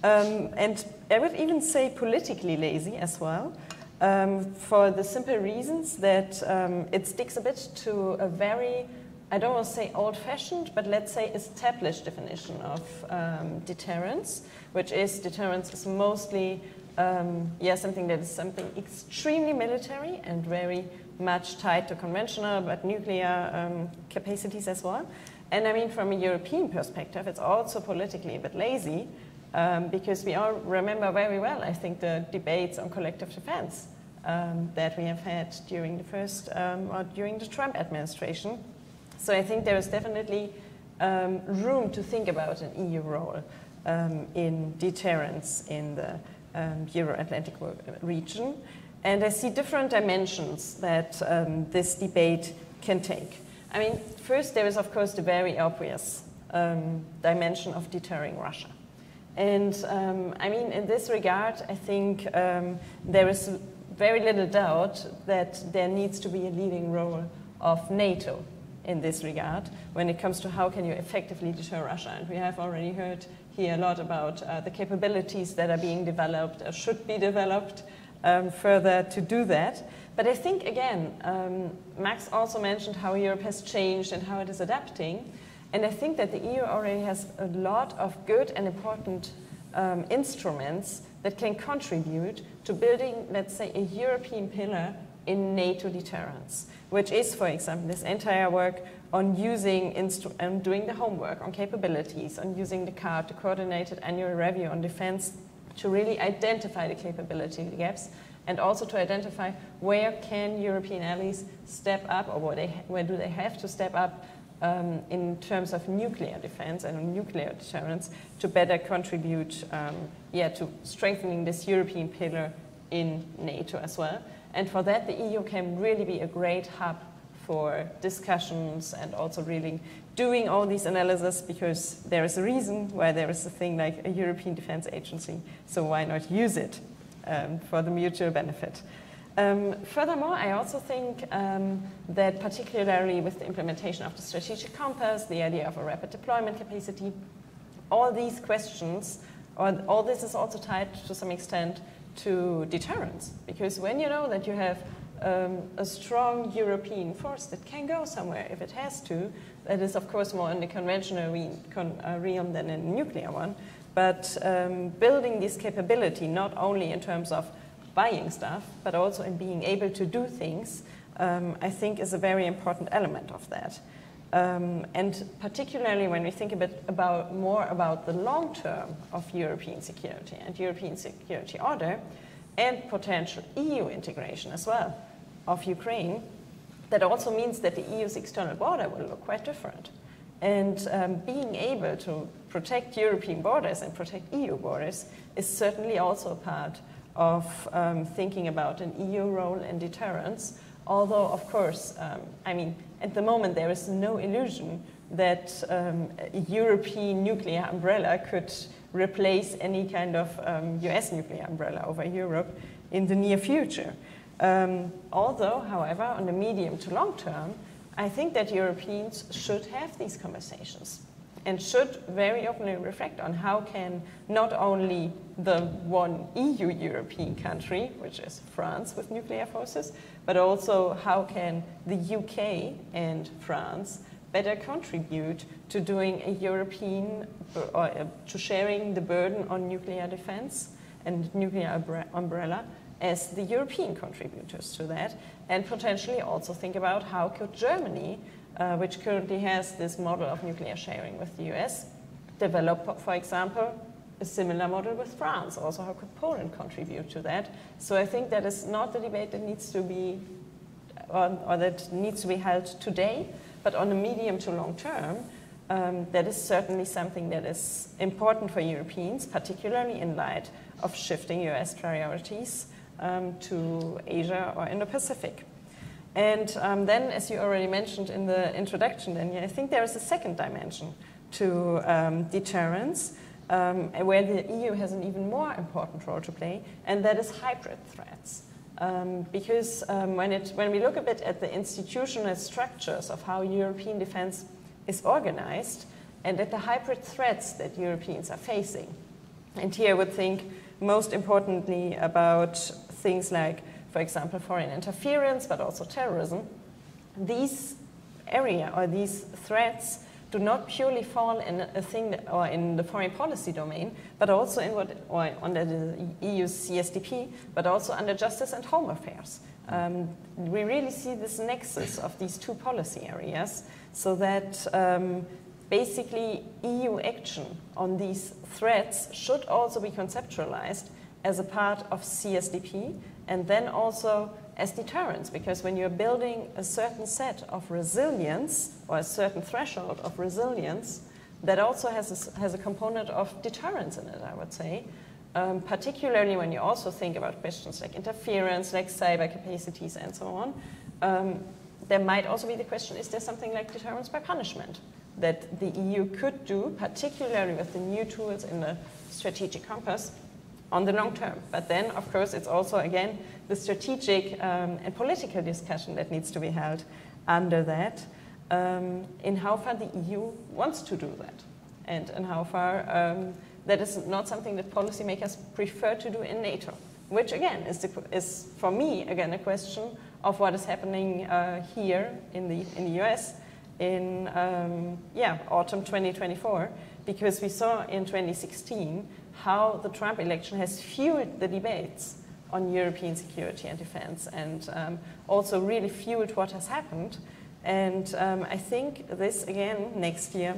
um, and I would even say politically lazy as well, um, for the simple reasons that um, it sticks a bit to a very I don't want to say old fashioned, but let's say established definition of um, deterrence, which is deterrence is mostly um, yeah, something that is something extremely military and very much tied to conventional but nuclear um, capacities as well. And I mean, from a European perspective, it's also politically a bit lazy um, because we all remember very well, I think, the debates on collective defense um, that we have had during the first um, or during the Trump administration so I think there is definitely um, room to think about an EU role um, in deterrence in the um, Euro-Atlantic region. And I see different dimensions that um, this debate can take. I mean, first there is of course the very obvious um, dimension of deterring Russia. And um, I mean, in this regard, I think there is very little doubt that there needs to be a leading role of NATO in this regard when it comes to how can you effectively deter Russia. And we have already heard here a lot about uh, the capabilities that are being developed or should be developed um, further to do that. But I think, again, um, Max also mentioned how Europe has changed and how it is adapting. And I think that the EU already has a lot of good and important um, instruments that can contribute to building, let's say, a European pillar in NATO deterrence which is, for example, this entire work on using, um, doing the homework on capabilities, on using the CARD, the Coordinated Annual Review on Defense, to really identify the capability gaps and also to identify where can European allies step up or where, they, where do they have to step up um, in terms of nuclear defense and nuclear deterrence to better contribute um, yeah, to strengthening this European pillar in NATO as well. And for that, the EU can really be a great hub for discussions and also really doing all these analysis because there is a reason why there is a thing like a European Defence Agency. So why not use it um, for the mutual benefit? Um, furthermore, I also think um, that particularly with the implementation of the strategic compass, the idea of a rapid deployment capacity, all these questions, or all this is also tied to some extent to deterrence. Because when you know that you have um, a strong European force that can go somewhere if it has to, that is, of course, more in the conventional re con uh, realm than in the nuclear one. But um, building this capability, not only in terms of buying stuff, but also in being able to do things, um, I think is a very important element of that. Um, and particularly when we think a bit about more about the long term of European security and European security order and potential EU integration as well of Ukraine, that also means that the EU's external border will look quite different. And um, being able to protect European borders and protect EU borders is certainly also a part of um, thinking about an EU role in deterrence. Although, of course, um, I mean, at the moment, there is no illusion that um, a European nuclear umbrella could replace any kind of um, US nuclear umbrella over Europe in the near future. Um, although, however, on the medium to long term, I think that Europeans should have these conversations and should very openly reflect on how can not only the one EU European country, which is France with nuclear forces, but also how can the UK and France better contribute to doing a European or uh, to sharing the burden on nuclear defense and nuclear umbrella as the European contributors to that, and potentially also think about how could Germany, uh, which currently has this model of nuclear sharing with the US, develop, for example, a similar model with France. Also, how could Poland contribute to that? So I think that is not the debate that needs to be, or, or that needs to be held today, but on a medium to long term, um, that is certainly something that is important for Europeans, particularly in light of shifting US priorities um, to Asia or Indo-Pacific. And um, then, as you already mentioned in the introduction, Daniel, I think there is a second dimension to um, deterrence, um, where the EU has an even more important role to play, and that is hybrid threats. Um, because um, when, it, when we look a bit at the institutional structures of how European defense is organized, and at the hybrid threats that Europeans are facing, and here I would think most importantly about things like, for example, foreign interference, but also terrorism, these area or these threats do not purely fall in a thing that, or in the foreign policy domain, but also in what or under the EU's CSDP, but also under justice and home affairs. Um, we really see this nexus of these two policy areas, so that um, basically EU action on these threats should also be conceptualized as a part of CSDP and then also as deterrence because when you're building a certain set of resilience or a certain threshold of resilience that also has a, has a component of deterrence in it i would say um, particularly when you also think about questions like interference like cyber capacities and so on um, there might also be the question is there something like deterrence by punishment that the eu could do particularly with the new tools in the strategic compass on the long term. But then, of course, it's also, again, the strategic um, and political discussion that needs to be held under that um, in how far the EU wants to do that. And in how far um, that is not something that policymakers prefer to do in NATO, which, again, is, the, is for me, again, a question of what is happening uh, here in the, in the US in um, yeah, autumn 2024, because we saw in 2016 how the Trump election has fueled the debates on European security and defense and um, also really fueled what has happened. And um, I think this, again, next year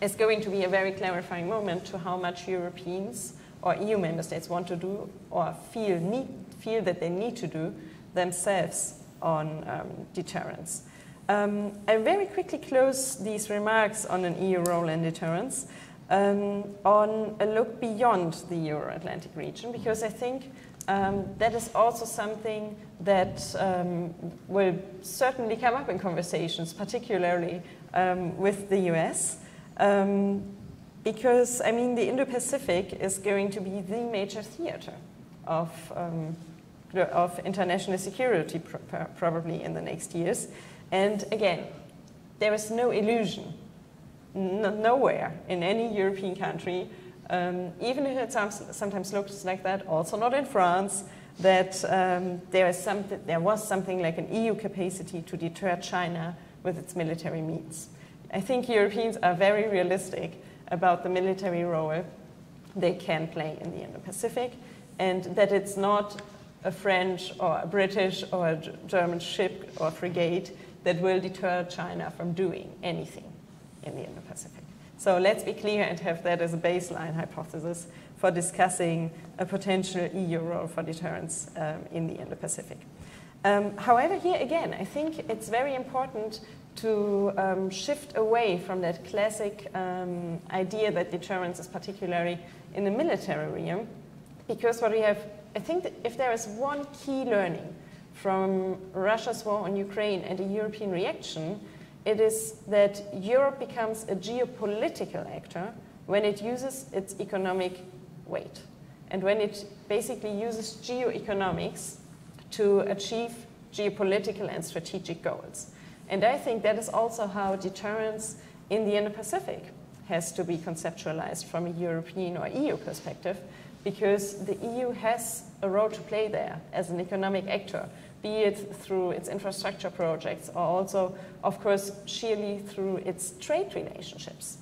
is going to be a very clarifying moment to how much Europeans or EU member states want to do or feel, need, feel that they need to do themselves on um, deterrence. Um, I very quickly close these remarks on an EU role in deterrence um, on a look beyond the Euro Atlantic region, because I think um, that is also something that um, will certainly come up in conversations, particularly um, with the US. Um, because, I mean, the Indo Pacific is going to be the major theater of, um, of international security, pr probably in the next years. And again, there is no illusion nowhere in any European country, um, even if it sometimes looks like that, also not in France, that um, there, is some, there was something like an EU capacity to deter China with its military means. I think Europeans are very realistic about the military role they can play in the Indo-Pacific, and that it's not a French or a British or a German ship or frigate that will deter China from doing anything in the Indo-Pacific. So let's be clear and have that as a baseline hypothesis for discussing a potential EU role for deterrence um, in the Indo-Pacific. Um, however, here again, I think it's very important to um, shift away from that classic um, idea that deterrence is particularly in the military realm, because what we have, I think if there is one key learning from Russia's war on Ukraine and the European reaction, It is that Europe becomes a geopolitical actor when it uses its economic weight and when it basically uses geoeconomics to achieve geopolitical and strategic goals. And I think that is also how deterrence in the Indo-Pacific has to be conceptualized from a European or EU perspective, because the EU has a role to play there as an economic actor, be it through its infrastructure projects or also, of course, sheerly through its trade relationships.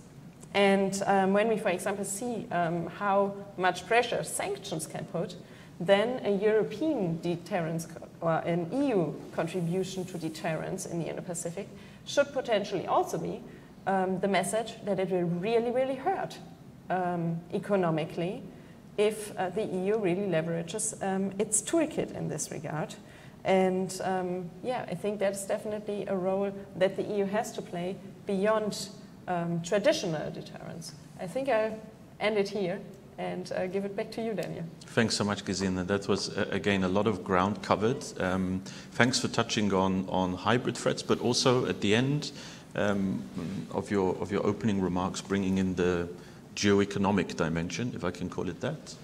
And um, when we, for example, see um, how much pressure sanctions can put, then a European deterrence or an EU contribution to deterrence in the Indo-Pacific should potentially also be um, the message that it will really, really hurt um, economically if uh, the EU really leverages um, its toolkit in this regard. And um, yeah, I think that's definitely a role that the EU has to play beyond um, traditional deterrence. I think I'll end it here and uh, give it back to you, Daniel. Thanks so much, Gesine. That was, uh, again, a lot of ground covered. Um, thanks for touching on, on hybrid threats, but also at the end um, of, your, of your opening remarks, bringing in the geoeconomic dimension, if I can call it that.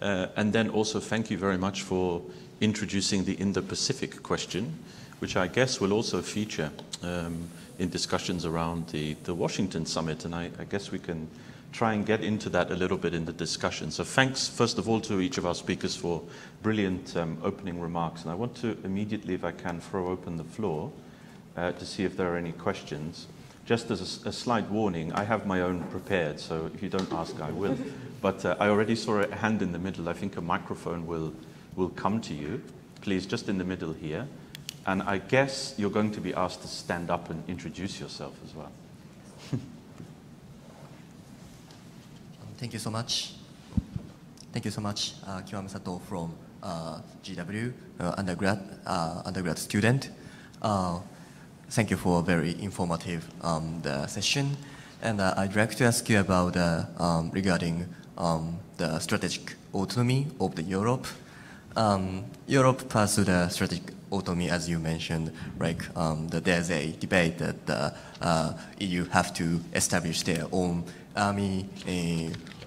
Uh, and then also thank you very much for introducing the Indo-Pacific question, which I guess will also feature um, in discussions around the, the Washington summit. And I, I guess we can try and get into that a little bit in the discussion. So thanks, first of all, to each of our speakers for brilliant um, opening remarks. And I want to immediately, if I can, throw open the floor uh, to see if there are any questions. Just as a, a, slight warning, I have my own prepared, so if you don't ask, I will. but uh, I already saw a hand in the middle. I think a microphone will, will come to you. Please, just in the middle here. And I guess you're going to be asked to stand up and introduce yourself as well. Thank you so much. Thank you so much, uh, Kiwami Sato from uh, GW, uh, undergrad, uh, undergrad student. Uh, thank you for a very informative um, the session. And uh, I'd like to ask you about um, regarding um, the strategic autonomy of the Europe. Um, Europe pursued a strategic autonomy, as you mentioned, like um, the, there's a debate that the uh, EU have to establish their own army,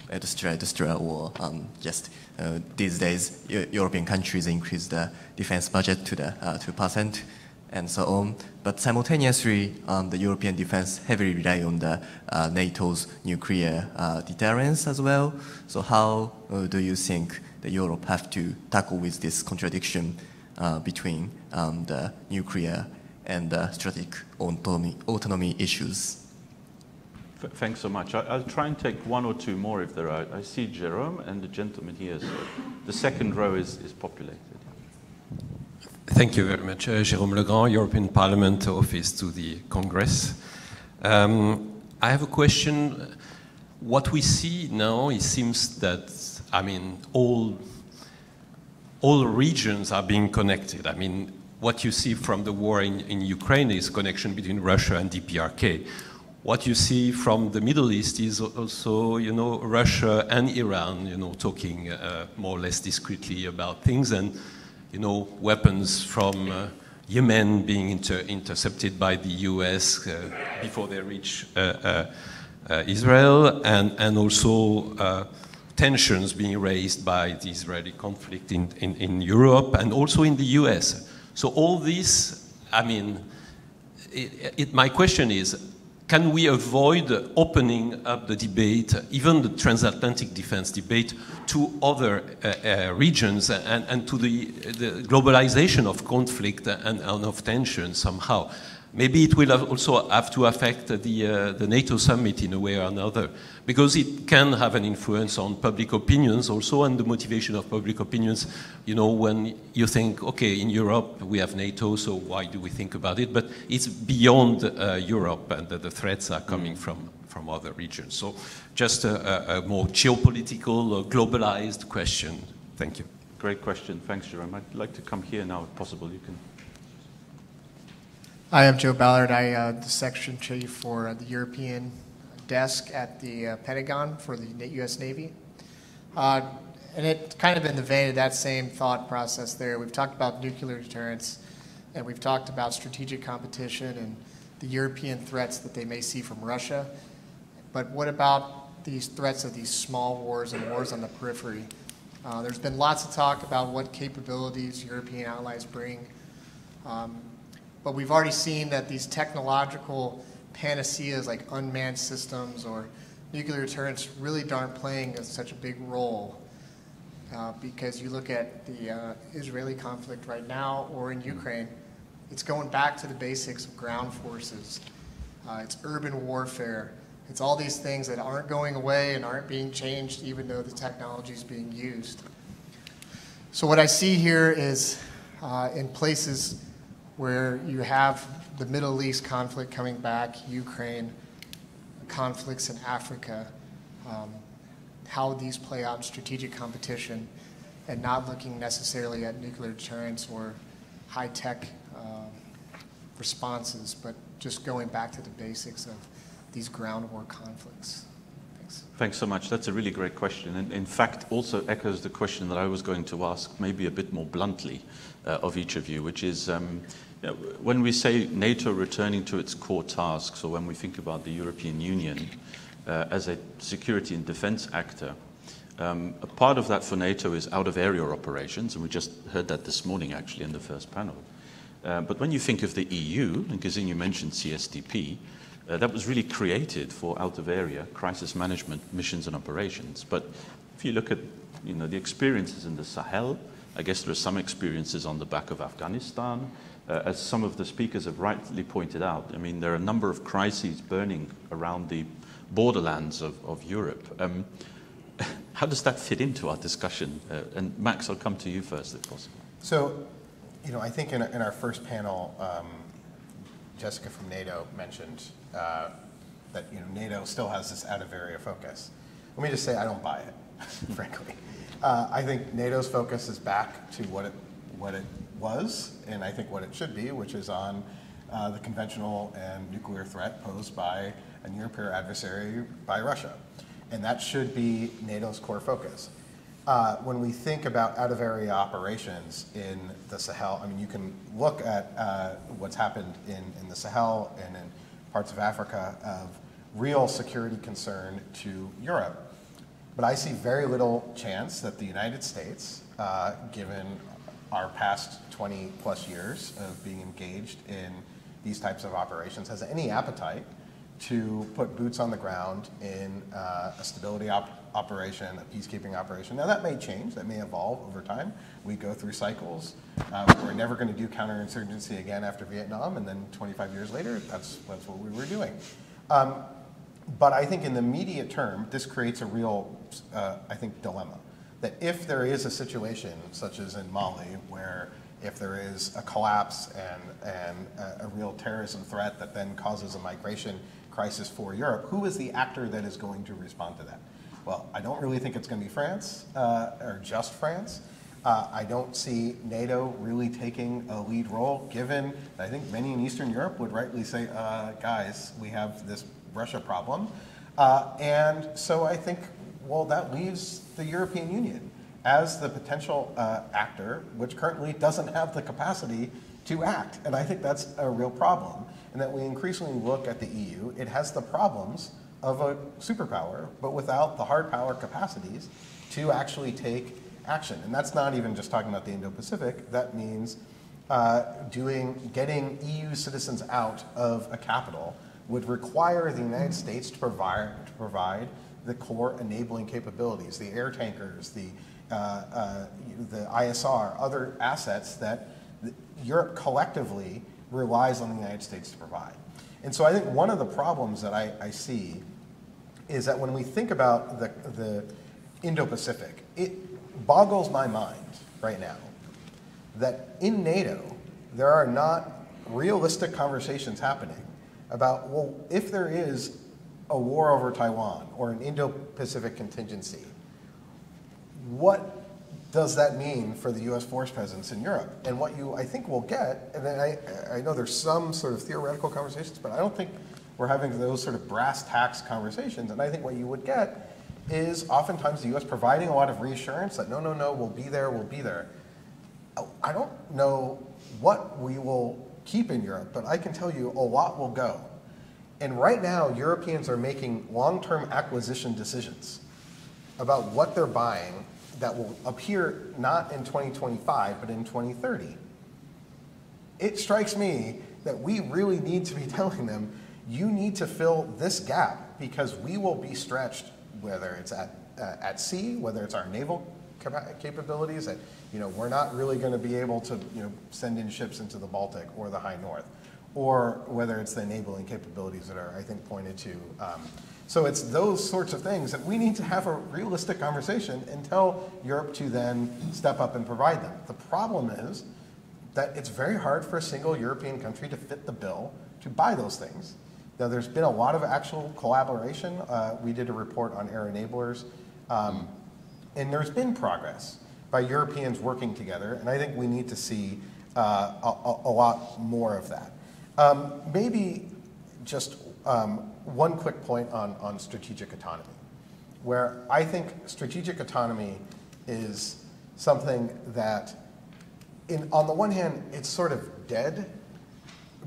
etc., etc., or um, just uh, these days European countries increase the defense budget to the uh, two percent and so on. But simultaneously, um, the European defense heavily rely on the uh, NATO's nuclear uh, deterrence as well. So how uh, do you think that Europe have to tackle with this contradiction uh, between um, the nuclear and the strategic autonomy, autonomy issues? Thanks so much. I'll try and take one or two more if there are. I see Jerome and the gentleman here. So the second row is, is populated. Thank you very much. Uh, Jérôme Legrand, European Parliament Office to the Congress. Um, I have a question. What we see now, it seems that, I mean, all, all regions are being connected. I mean, what you see from the war in, in Ukraine is connection between Russia and DPRK. What you see from the Middle East is also, you know, Russia and Iran, you know, talking uh, more or less discreetly about things. And you know, weapons from uh, Yemen being inter intercepted by the US uh, before they reach uh, uh, uh, Israel, and, and also tensions being raised by the Israeli conflict in, in, in, Europe and also in the US. So all this, I mean, it, it, my question is, can we avoid opening up the debate, even the transatlantic defense debate, to other uh, uh, regions and, and to the, the, globalization of conflict and, and, of tension somehow? Maybe it will also have to affect the, uh, the NATO summit in a way or another because it can have an influence on public opinions also and the motivation of public opinions. You know, when you think, okay, in Europe we have NATO, so why do we think about it? But it's beyond uh, Europe and the, the, threats are coming from, from other regions. So just a, a, a more geopolitical, or globalized question. Thank you. Great question. Thanks, Jerome. I'd like to come here now if possible. You can. Hi, I'm Joe Ballard. I uh, the section chief for the European desk at the uh, Pentagon for the U.S. Navy. Uh, and it kind of in the vein of that same thought process there. We've talked about nuclear deterrence, and we've talked about strategic competition and the European threats that they may see from Russia. But what about these threats of these small wars and wars on the periphery? Uh, there's been lots of talk about what capabilities European allies bring. Um, but we've already seen that these technological panaceas like unmanned systems or nuclear deterrence really aren't playing such a big role. Uh, because you look at the uh, Israeli conflict right now or in Ukraine, it's going back to the basics of ground forces. Uh, it's urban warfare. It's all these things that aren't going away and aren't being changed even though the technology is being used. So what I see here is uh, in places where you have the Middle East conflict coming back, Ukraine, conflicts in Africa, um, how these play out in strategic competition, and not looking necessarily at nuclear deterrence or high-tech um, responses, but just going back to the basics of these ground war conflicts. Thanks. Thanks so much. That's a really great question. And in fact, also echoes the question that I was going to ask, maybe a bit more bluntly, uh, of each of you, which is um, when we say NATO returning to its core tasks, or when we think about the European Union uh, as a security and defense actor, um, a part of that for NATO is out of area operations, and we just heard that this morning actually in the first panel. Uh, but when you think of the EU, and Gesine, you mentioned CSDP, uh, that was really created for out of area crisis management missions and operations. But if you look at you know, the experiences in the Sahel, I guess there are some experiences on the back of Afghanistan. Uh, as some of the speakers have rightly pointed out, I mean, there are a number of crises burning around the borderlands of, of Europe. Um, how does that fit into our discussion? Uh, and Max, I'll come to you first, if possible. So, you know, I think in, in our first panel, um, Jessica from NATO mentioned uh, that you know NATO still has this out of area focus. Let me just say I don't buy it, frankly. Uh, I think NATO's focus is back to what it what it was, and I think what it should be, which is on uh, the conventional and nuclear threat posed by a near peer adversary by Russia, and that should be NATO's core focus. Uh, when we think about out of area operations in the Sahel, I mean, you can look at uh, what's happened in, in the Sahel and in parts of Africa of real security concern to Europe. But I see very little chance that the United States, uh, given our past 20 plus years of being engaged in these types of operations, has any appetite to put boots on the ground in uh, a stability op operation, a peacekeeping operation. Now that may change, that may evolve over time. We go through cycles. Uh, we're never going to do counterinsurgency again after Vietnam, and then 25 years later, that's, that's what we were doing. Um, but I think in the immediate term, this creates a real, uh, I think, dilemma. That if there is a situation, such as in Mali, where if there is a collapse and, and a, a real terrorism threat that then causes a migration crisis for Europe, who is the actor that is going to respond to that? Well, I don't really think it's going to be France uh, or just France. Uh, I don't see NATO really taking a lead role, given I think many in Eastern Europe would rightly say, uh, guys, we have this Russia problem. Uh, and so I think, well, that leaves the European Union as the potential uh, actor, which currently doesn't have the capacity to act. And I think that's a real problem. And that we increasingly look at the EU, it has the problems of a superpower, but without the hard power capacities to actually take action. And that's not even just talking about the Indo-Pacific. That means uh, doing, getting EU citizens out of a capital would require the United States to provide, to provide the core enabling capabilities, the air tankers, the, uh, uh, the ISR, other assets that Europe collectively relies on the United States to provide. And so I think one of the problems that I, I see is that when we think about the, the Indo-Pacific, it boggles my mind right now that in NATO, there are not realistic conversations happening about, well, if there is a war over Taiwan or an Indo-Pacific contingency, what does that mean for the U.S. force presence in Europe? And what you, I think, will get, and I, I know there's some sort of theoretical conversations, but I don't think we're having those sort of brass tacks conversations. And I think what you would get is oftentimes the U.S. providing a lot of reassurance that no, no, no, we'll be there, we'll be there. I don't know what we will keep in Europe, but I can tell you a lot will go. And right now, Europeans are making long-term acquisition decisions about what they're buying that will appear not in 2025, but in 2030. It strikes me that we really need to be telling them, you need to fill this gap because we will be stretched, whether it's at, uh, at sea, whether it's our naval capabilities, that you know, we're not really going to be able to you know, send in ships into the Baltic or the High North, or whether it's the enabling capabilities that are, I think, pointed to. Um, so it's those sorts of things that we need to have a realistic conversation and tell Europe to then step up and provide them. The problem is that it's very hard for a single European country to fit the bill to buy those things. Now, there's been a lot of actual collaboration. Uh, we did a report on air enablers, um, and there's been progress by Europeans working together, and I think we need to see uh, a, a, lot more of that. Um, maybe just um, one quick point on, on strategic autonomy, where I think strategic autonomy is something that, in, on the one hand, it's sort of dead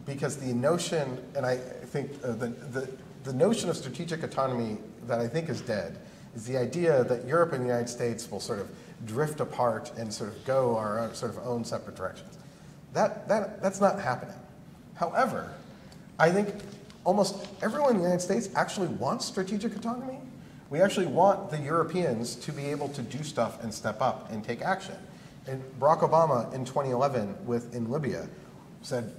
because the notion, and I think uh, the, the, the notion of strategic autonomy that I think is dead is the idea that Europe and the United States will sort of drift apart and sort of go our own, sort of own separate directions. That, that, that's not happening. However, I think almost everyone in the United States actually wants strategic autonomy. We actually want the Europeans to be able to do stuff and step up and take action. And Barack Obama in 2011 with in Libya said,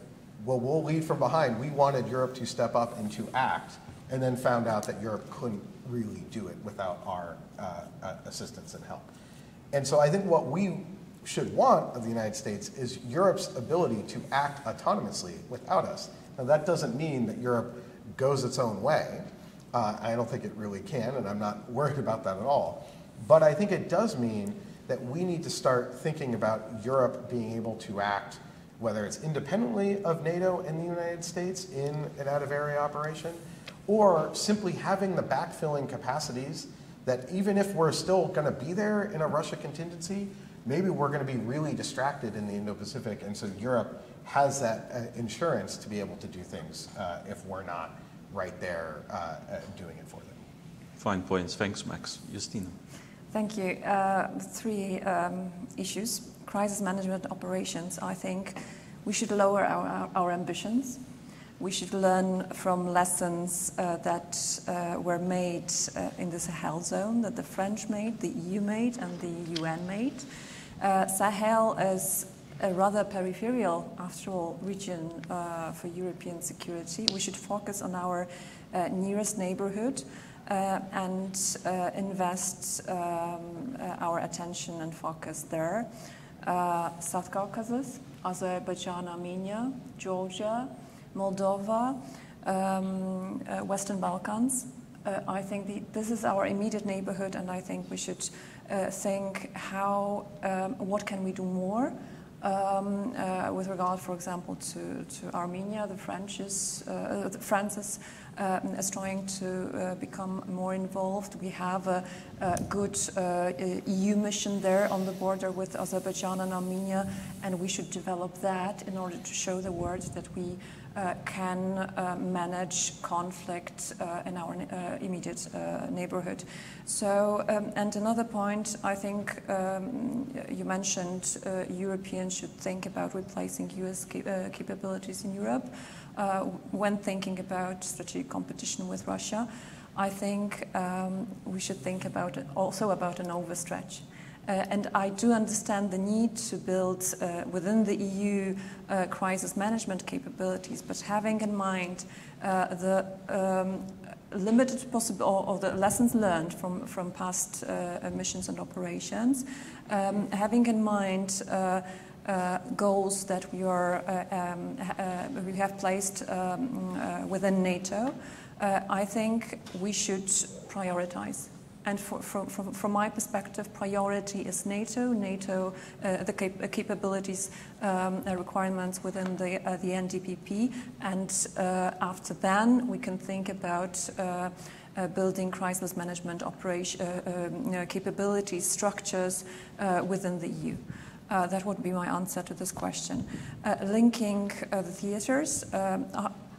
well, we'll lead from behind. We wanted Europe to step up and to act, and then found out that Europe couldn't really do it without our uh, uh assistance and help. And so I think what we should want of the United States is Europe's ability to act autonomously without us. Now, that doesn't mean that Europe goes its own way. Uh, I don't think it really can, and I'm not worried about that at all. But I think it does mean that we need to start thinking about Europe being able to act, whether it's independently of NATO and the United States in an out of area operation, or simply having the backfilling capacities that even if we're still going to be there in a Russia contingency, maybe we're going to be really distracted in the Indo-Pacific, and so Europe has that uh, insurance to be able to do things uh, if we're not right there uh, uh doing it for them. Fine points. Thanks, Max. Justyna. Thank you. Uh, three um, issues. Crisis management operations. I think we should lower our, our, our ambitions we should learn from lessons uh, that uh, were made uh, in the Sahel zone, that the French made, the EU made, and the UN made. Uh, Sahel is a rather peripheral, after all, region uh, for European security. We should focus on our uh, nearest neighborhood and invest um, our attention and focus there. South Caucasus, Azerbaijan, Armenia, Georgia, Moldova, um, uh, Western Balkans. Uh, I think the, this is our immediate neighborhood, and I think we should uh, think how, um, what can we do more um, uh, with regard, for example, to, to Armenia. The French is, uh, France is, uh, is trying to become more involved. We have a, a good EU mission there on the border with Azerbaijan and Armenia, and we should develop that in order to show the world that we uh, can uh, manage conflict uh, in our immediate neighborhood. So, um, and another point, I think um, you mentioned Europeans should think about replacing US cap capabilities in Europe when thinking about strategic competition with Russia. I think um, we should think about also about an overstretch. Uh, and I do understand the need to build uh, within the EU uh, crisis management capabilities, but having in mind uh, the um, limited possible or, or, the lessons learned from, from past uh, missions and operations, um, having in mind uh, goals that we are um, we have placed um, within NATO, I think we should prioritize. And for, from, from, from, my perspective, priority is NATO, NATO, uh, the cap uh, capabilities um, uh, requirements within the, uh, the NDPP. And uh, after then, we can think about uh, building crisis management operation um, capabilities, structures within the EU. Uh, that would be my answer to this question. Uh, linking uh, the theaters um,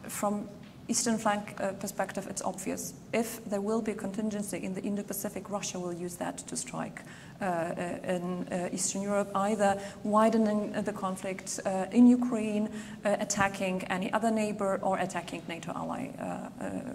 from Eastern flank uh, perspective, it's obvious. If there will be a contingency in the Indo-Pacific, Russia will use that to strike uh, uh in uh, Eastern Europe, either widening the conflict uh, in Ukraine, uh, attacking any other neighbor, or attacking NATO ally,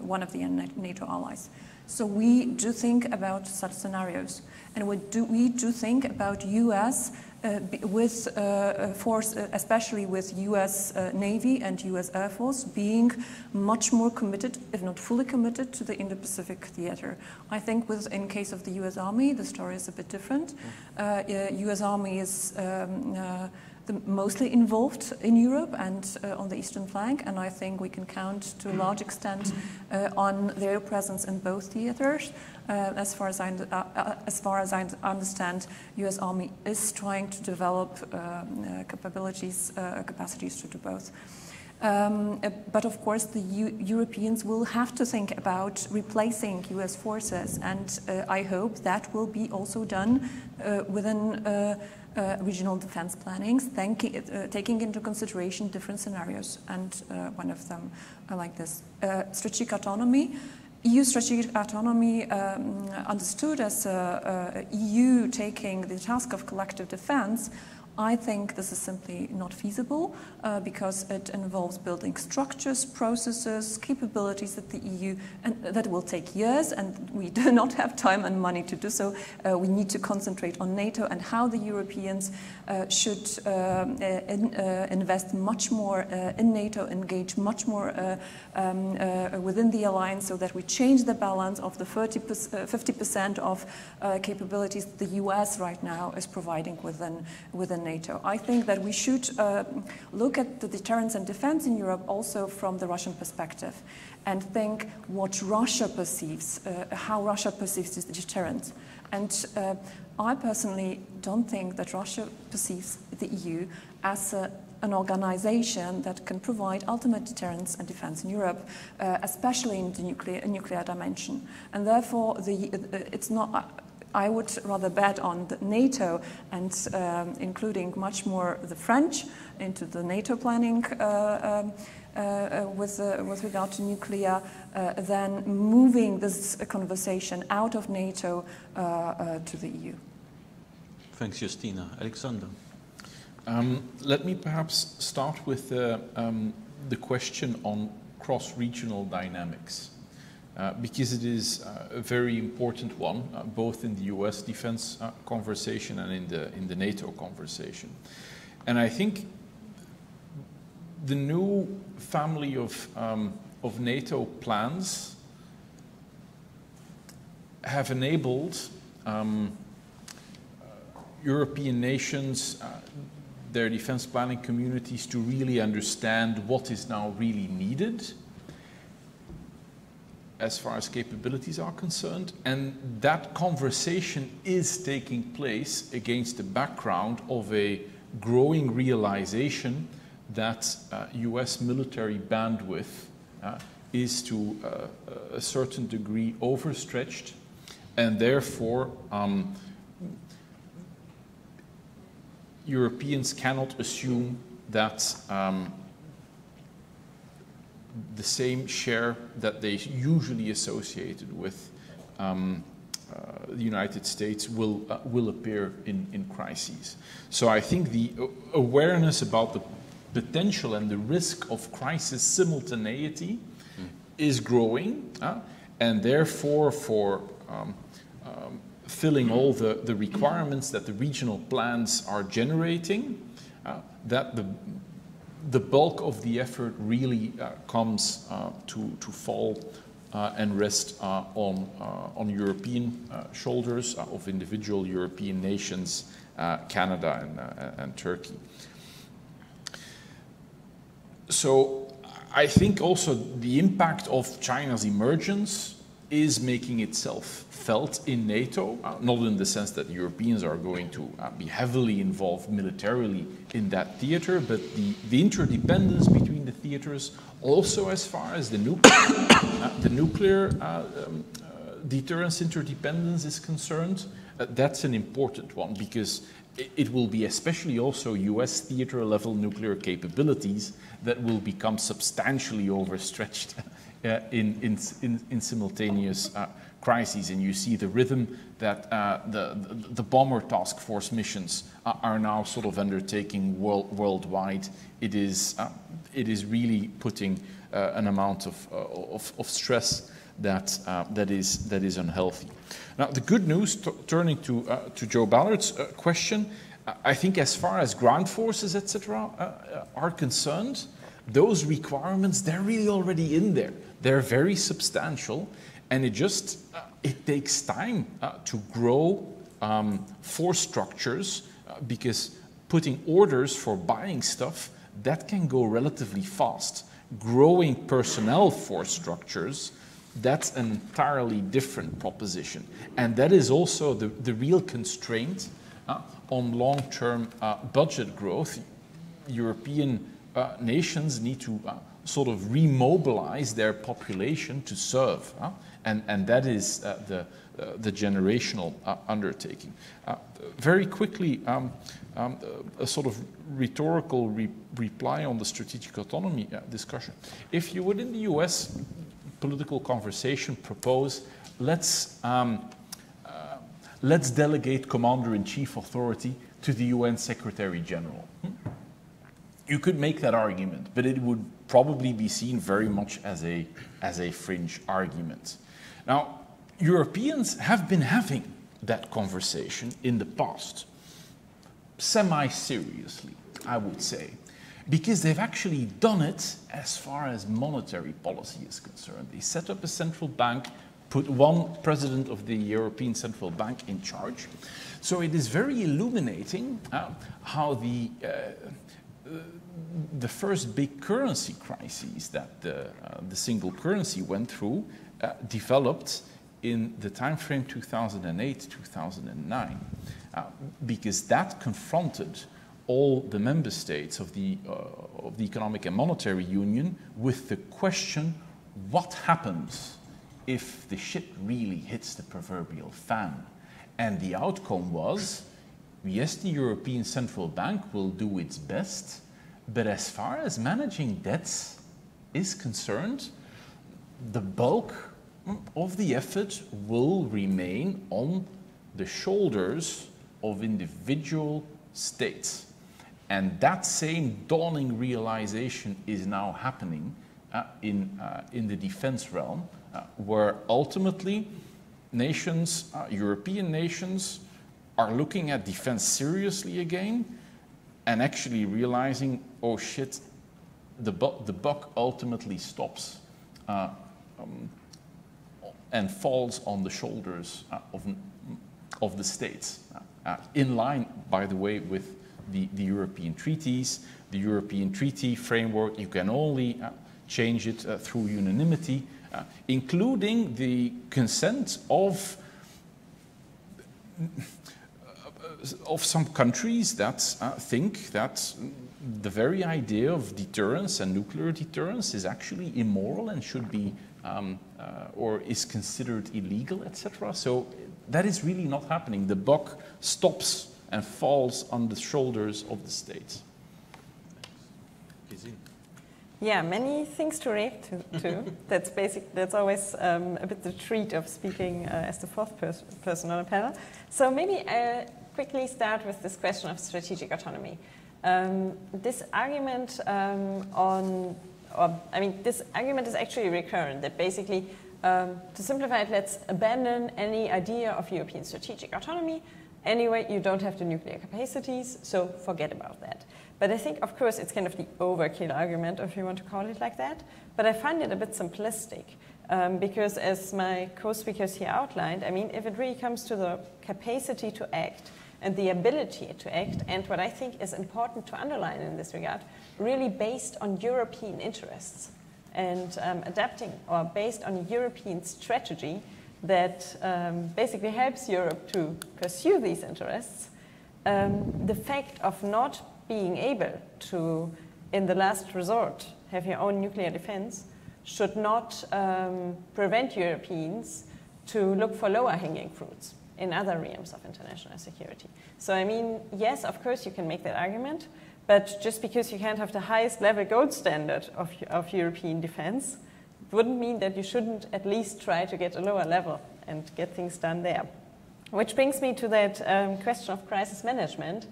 one of the NATO allies. So we do think about such scenarios, and we do, we do think about U.S. Uh, with uh, force, uh, especially with U.S. Navy and U.S. Air Force, being much more committed, if not fully committed, to the Indo-Pacific theater. I think, with in case of the U.S. Army, the story is a bit different. U.S. Army is. Um, the, mostly involved in Europe and uh, on the eastern flank, and I think we can count to a large extent uh, on their presence in both theaters. Uh, as far as I uh, uh, as far as I understand, U.S. Army is trying to develop um, capabilities, capacities to do both. Um, but of course, the U Europeans will have to think about replacing US forces, and uh, I hope that will be also done uh, within uh, regional defense planning, taking into consideration different scenarios. And one of them like this strategic autonomy. EU strategic autonomy um, understood as EU taking the task of collective defense I think this is simply not feasible uh, because it involves building structures, processes, capabilities that the EU, and that will take years, and we do not have time and money to do so. Uh, we need to concentrate on NATO and how the Europeans should um, uh, in, uh, invest much more uh, in NATO, engage much more um, within the alliance so that we change the balance of the 30 50% of capabilities the US right now is providing within, within NATO. I think that we should uh, look at the deterrence and defense in Europe also from the Russian perspective and think what Russia perceives, uh, how Russia perceives this deterrence. And uh, I personally don't think that Russia perceives the EU as a, an organization that can provide ultimate deterrence and defense in Europe, uh, especially in the nuclear, nuclear dimension. And therefore, the, uh, it's not I would rather bet on NATO and um, including much more the French into the NATO planning uh, um, with, uh, with regard to nuclear uh, than moving this conversation out of NATO uh, uh, to the EU. Thanks, Justyna. Alexander. Um, let me perhaps start with um, the question on cross-regional dynamics. Uh, because it is uh, a very important one, uh, both in the US defense uh, conversation and in the, in the NATO conversation. And I think the new family of, um, of NATO plans have enabled um, European nations, uh, their defense planning communities to really understand what is now really needed as far as capabilities are concerned. And that conversation is taking place against the background of a growing realization that uh, US military bandwidth uh, is to uh, a certain degree overstretched, and therefore um, Europeans cannot assume that um, the same share that they usually associated with um, uh, the United States will, uh, will appear in, in crises. So I think the awareness about the potential and the risk of crisis simultaneity mm. is growing, uh, and therefore for um, um, filling all the, the requirements that the regional plans are generating, uh, that the the bulk of the effort really uh, comes uh, to, to fall uh, and rest uh, on, on European shoulders of individual European nations, Canada and, and Turkey. So I think also the impact of China's emergence is making itself felt in NATO, not in the sense that Europeans are going to uh, be heavily involved militarily in that theater, but the, the interdependence between the theaters, also as far as the, nu uh, the nuclear uh, um, uh, deterrence interdependence is concerned, that's an important one because it, will be especially also US theater level nuclear capabilities that will become substantially overstretched uh, in, in, in, in, simultaneous uh, crises. And you see the rhythm that uh, the, the, the, bomber task force missions are now sort of undertaking world, worldwide. It is, uh, it is really putting uh, an amount of, uh, of, of, stress that, that, is, that is unhealthy. Now, the good news, turning to, to Joe Ballard's question, I think as far as ground forces, etc., are concerned, those requirements, they're really already in there. They're very substantial, and it just uh, it takes time uh, to grow um, force structures uh, because putting orders for buying stuff that can go relatively fast. Growing personnel force structures, that's an entirely different proposition, and that is also the, the real constraint uh, on long-term uh, budget growth. European uh, nations need to uh, sort of remobilize their population to serve. Huh? And, and that is uh, the, uh, the generational uh, undertaking. Uh, very quickly, um, um, a sort of rhetorical re reply on the strategic autonomy discussion. If you would, in the US political conversation, propose let's, um, let's delegate commander-in-chief authority to the UN Secretary General. Hmm? you could make that argument, but it would probably be seen very much as a, as a fringe argument. Now, Europeans have been having that conversation in the past, semi seriously, I would say, because they've actually done it as far as monetary policy is concerned. They set up a central bank, put one president of the European Central Bank in charge. So it is very illuminating uh, how the uh, the first big currency crises that the, uh, the single currency went through uh, developed in the time frame 2008-2009 uh, because that confronted all the member states of the, uh, of the economic and monetary union with the question what happens if the ship really hits the proverbial fan and the outcome was yes, the European Central Bank will do its best, but as far as managing debts is concerned, the bulk of the effort will remain on the shoulders of individual states. And that same dawning realization is now happening uh, in, uh, in the defense realm, uh, where ultimately nations, uh, European nations, are looking at defense seriously again and actually realizing, oh shit, the, bu the buck ultimately stops uh, um, and falls on the shoulders uh, of, of the states. In line, by the way, with the, the European treaties, the European treaty framework, you can only uh, change it uh, through unanimity, including the consent of of some countries that uh, think that the very idea of deterrence and nuclear deterrence is actually immoral and should be um, uh, or is considered illegal, etc. So that is really not happening. The buck stops and falls on the shoulders of the states. Yeah, many things to read to, to. that's basic. That's always um, a bit the treat of speaking uh, as the fourth pers person on a panel. So maybe I quickly start with this question of strategic autonomy. Um, this argument um, on, or, I mean, this argument is actually recurrent, that basically, um, to simplify it, let's abandon any idea of European strategic autonomy. Anyway, you don't have the nuclear capacities, so forget about that. But I think, of course, it's kind of the overkill argument, if you want to call it like that. But I find it a bit simplistic. Um, because as my co-speakers here outlined, I mean, if it really comes to the capacity to act, and the ability to act, and what I think is important to underline in this regard, really based on European interests and um, adapting or based on European strategy that um, basically helps Europe to pursue these interests, um, the fact of not being able to, in the last resort, have your own nuclear defense should not um, prevent Europeans to look for lower hanging fruits in other realms of international security. So, I mean, yes, of course, you can make that argument, but just because you can't have the highest level gold standard of, of European defense wouldn't mean that you shouldn't at least try to get a lower level and get things done there. Which brings me to that um, question of crisis management.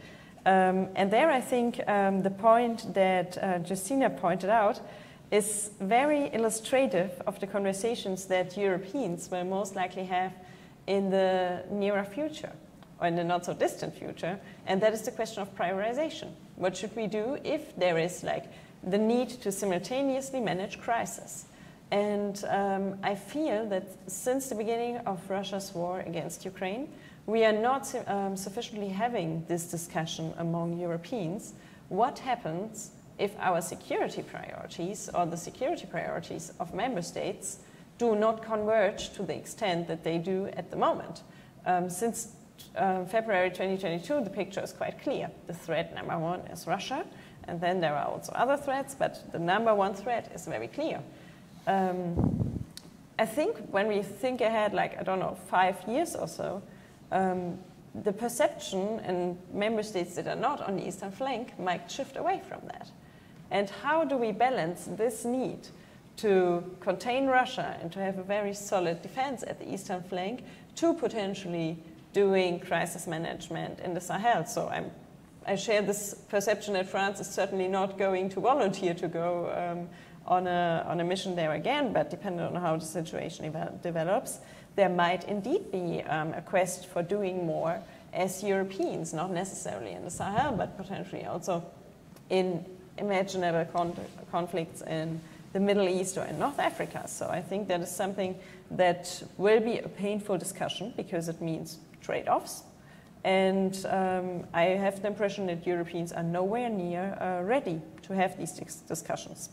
Um, and there, I think um, the point that uh, Justyna pointed out is very illustrative of the conversations that Europeans will most likely have in the nearer future or in the not so distant future. And that is the question of prioritization. What should we do if there is like the need to simultaneously manage crisis? And um, I feel that since the beginning of Russia's war against Ukraine, we are not um, sufficiently having this discussion among Europeans. What happens if our security priorities or the security priorities of member states do not converge to the extent that they do at the moment? Um, since uh, February 2022, the picture is quite clear. The threat number one is Russia, and then there are also other threats, but the number one threat is very clear. Um, I think when we think ahead, like, I don't know, five years or so, um, the perception in member states that are not on the eastern flank might shift away from that. And how do we balance this need to contain Russia and to have a very solid defense at the eastern flank to potentially doing crisis management in the Sahel? So I'm, I share this perception that France is certainly not going to volunteer to go um, on, a, on a mission there again, but depending on how the situation develops, there might indeed be um, a quest for doing more as Europeans, not necessarily in the Sahel, but potentially also in imaginable con conflicts in the Middle East or in North Africa. So I think that is something that will be a painful discussion because it means trade offs. And um, I have the impression that Europeans are nowhere near uh, ready to have these dis discussions.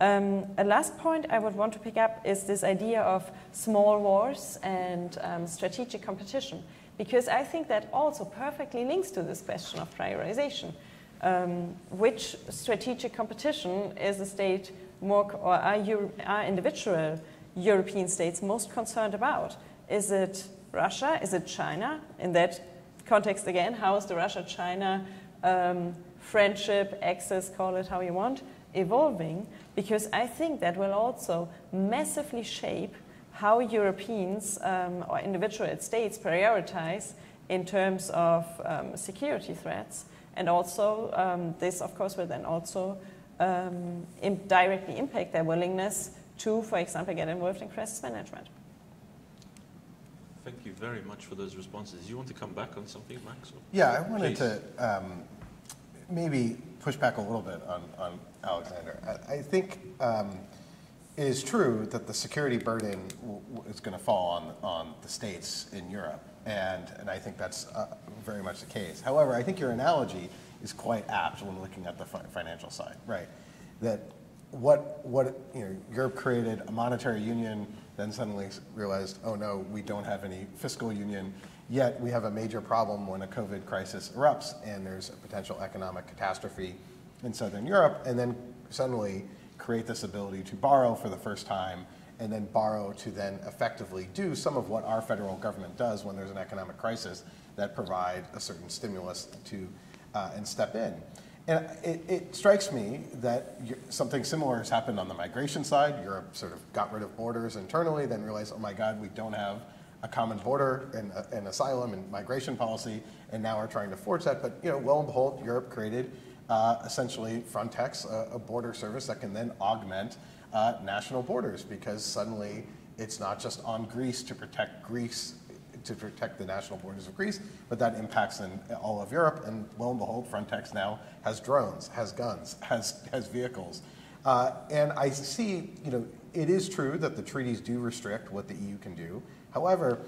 Um, a last point I would want to pick up is this idea of small wars and um, strategic competition, because I think that also perfectly links to this question of prioritization. Um, which strategic competition is the state more, or are, Euro are individual European states most concerned about? Is it Russia? Is it China? In that context, again, how is the Russia China um, friendship, access, call it how you want, evolving? because I think that will also massively shape how Europeans um, or individual states prioritize in terms of um, security threats. And also, um, this, of course, will then also um, directly impact their willingness to, for example, get involved in crisis management. Thank you very much for those responses. You want to come back on something, Max? Yeah, I wanted Please. to um, maybe push back a little bit on, on Alexander. I, I think um, it is true that the security burden is going to fall on, on the states in Europe, and, and I think that's uh, very much the case. However, I think your analogy is quite apt when looking at the fi financial side, right? That what, what you know, Europe created a monetary union, then suddenly realized, oh no, we don't have any fiscal union, yet we have a major problem when a COVID crisis erupts and there's a potential economic catastrophe in Southern Europe, and then suddenly create this ability to borrow for the first time and then borrow to then effectively do some of what our federal government does when there's an economic crisis that provide a certain stimulus to uh, and step in. And it, it, strikes me that something similar has happened on the migration side. Europe sort of got rid of borders internally, then realized, oh my God, we don't have a common border and, uh, and asylum and migration policy, and now are trying to forge that. But you know, lo and behold, Europe created uh, essentially Frontex, a, a, border service that can then augment uh, national borders because suddenly it's not just on Greece to protect Greece, to protect the national borders of Greece, but that impacts in all of Europe. And lo and behold, Frontex now has drones, has guns, has, has vehicles. Uh, and I see, you know, it is true that the treaties do restrict what the EU can do. However,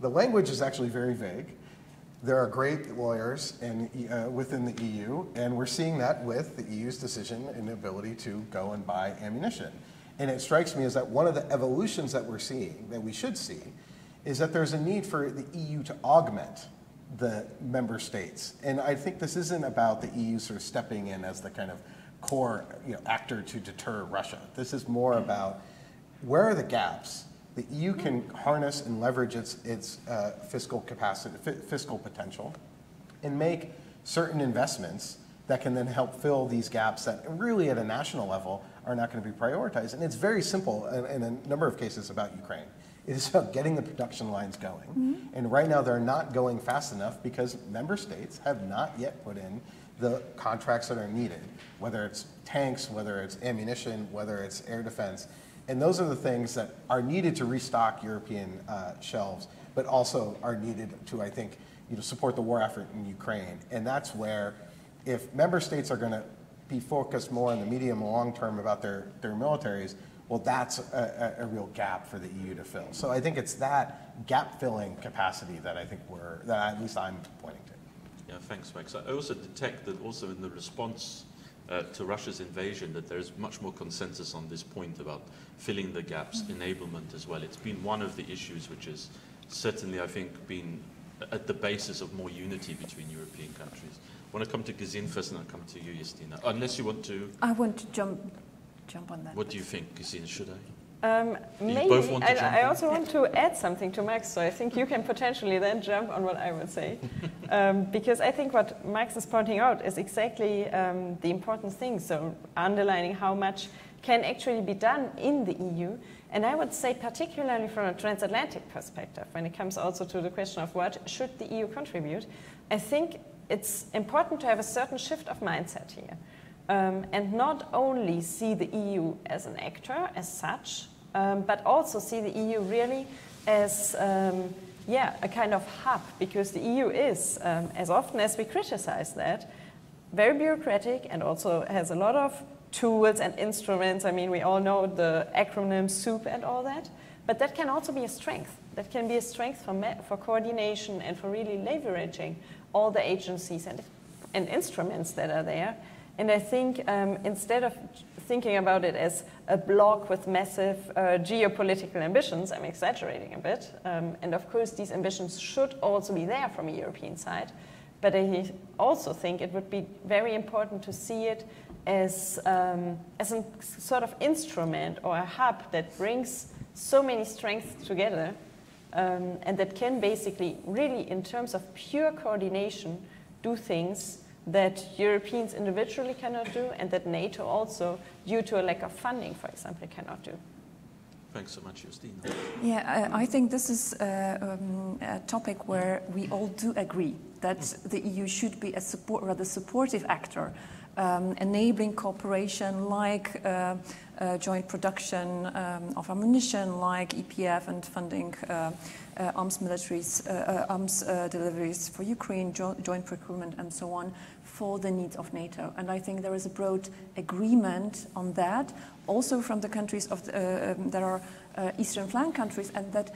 the language is actually very vague. There are great lawyers in, uh, within the EU, and we're seeing that with the EU's decision and ability to go and buy ammunition. And it strikes me as that one of the evolutions that we're seeing, that we should see, is that there's a need for the EU to augment the member states. And I think this isn't about the EU sort of stepping in as the kind of core you know, actor to deter Russia. This is more about where are the gaps the the EU can harness and leverage its, its uh, fiscal capacity, fiscal potential, and make certain investments that can then help fill these gaps that really at a national level are not going to be prioritized. And it's very simple in, in a number of cases about Ukraine. It is about getting the production lines going. Mm-hmm. And right now they're not going fast enough because member states have not yet put in the contracts that are needed, whether it's tanks, whether it's ammunition, whether it's air defense. And those are the things that are needed to restock European uh, shelves, but also are needed to, I think, you know, support the war effort in Ukraine. And that's where if member states are going to be focused more in the medium and long term about their, their militaries, well, that's a, a, real gap for the EU to fill. So I think it's that gap filling capacity that I think we're, that at least I'm pointing to. Yeah, thanks, Max. I also detect that also in the response uh, to Russia's invasion that there's much more consensus on this point about filling the gaps, mm-hmm. enablement as well. It's been one of the issues which has certainly, I think, been at the basis of more unity between European countries. I want to come to Gesine first and I'll come to you, Justyna. Unless you want to... I want to jump, jump on that. What do you think, Gesine? Should I? Um, maybe. I, I, also want to add something to Max, so I think you can potentially then jump on what I would say. um, because I think what Max is pointing out is exactly um, the important thing, so underlining how much can actually be done in the EU. And I would say, particularly from a transatlantic perspective, when it comes also to the question of what should the EU contribute, I think it's important to have a certain shift of mindset here. Um, and not only see the EU as an actor as such, um, but also see the EU really as um, yeah, a kind of hub, because the EU is, um, as often as we criticize that, very bureaucratic and also has a lot of tools and instruments. I mean, we all know the acronym SOUP and all that, but that can also be a strength. That can be a strength for, for coordination and for really leveraging all the agencies and, and instruments that are there. And I think um, instead of thinking about it as a bloc with massive uh, geopolitical ambitions, I'm exaggerating a bit. Um, and of course, these ambitions should also be there from a European side. But I also think it would be very important to see it as, um, as a sort of instrument or a hub that brings so many strengths together um, and that can basically, really, in terms of pure coordination, do things that Europeans individually cannot do and that NATO also, due to a lack of funding, for example, cannot do. Thanks so much, Justyna. Yeah, I think this is uh, um, a topic where we all do agree that the EU should be a support, rather supportive actor um, enabling cooperation like uh, uh, joint production um, of ammunition, like EPF and funding uh, uh arms militaries, uh, arms deliveries for Ukraine, jo joint procurement, and so on, for the needs of NATO. And I think there is a broad agreement on that, also from the countries of the, um, that are Eastern flank countries, and that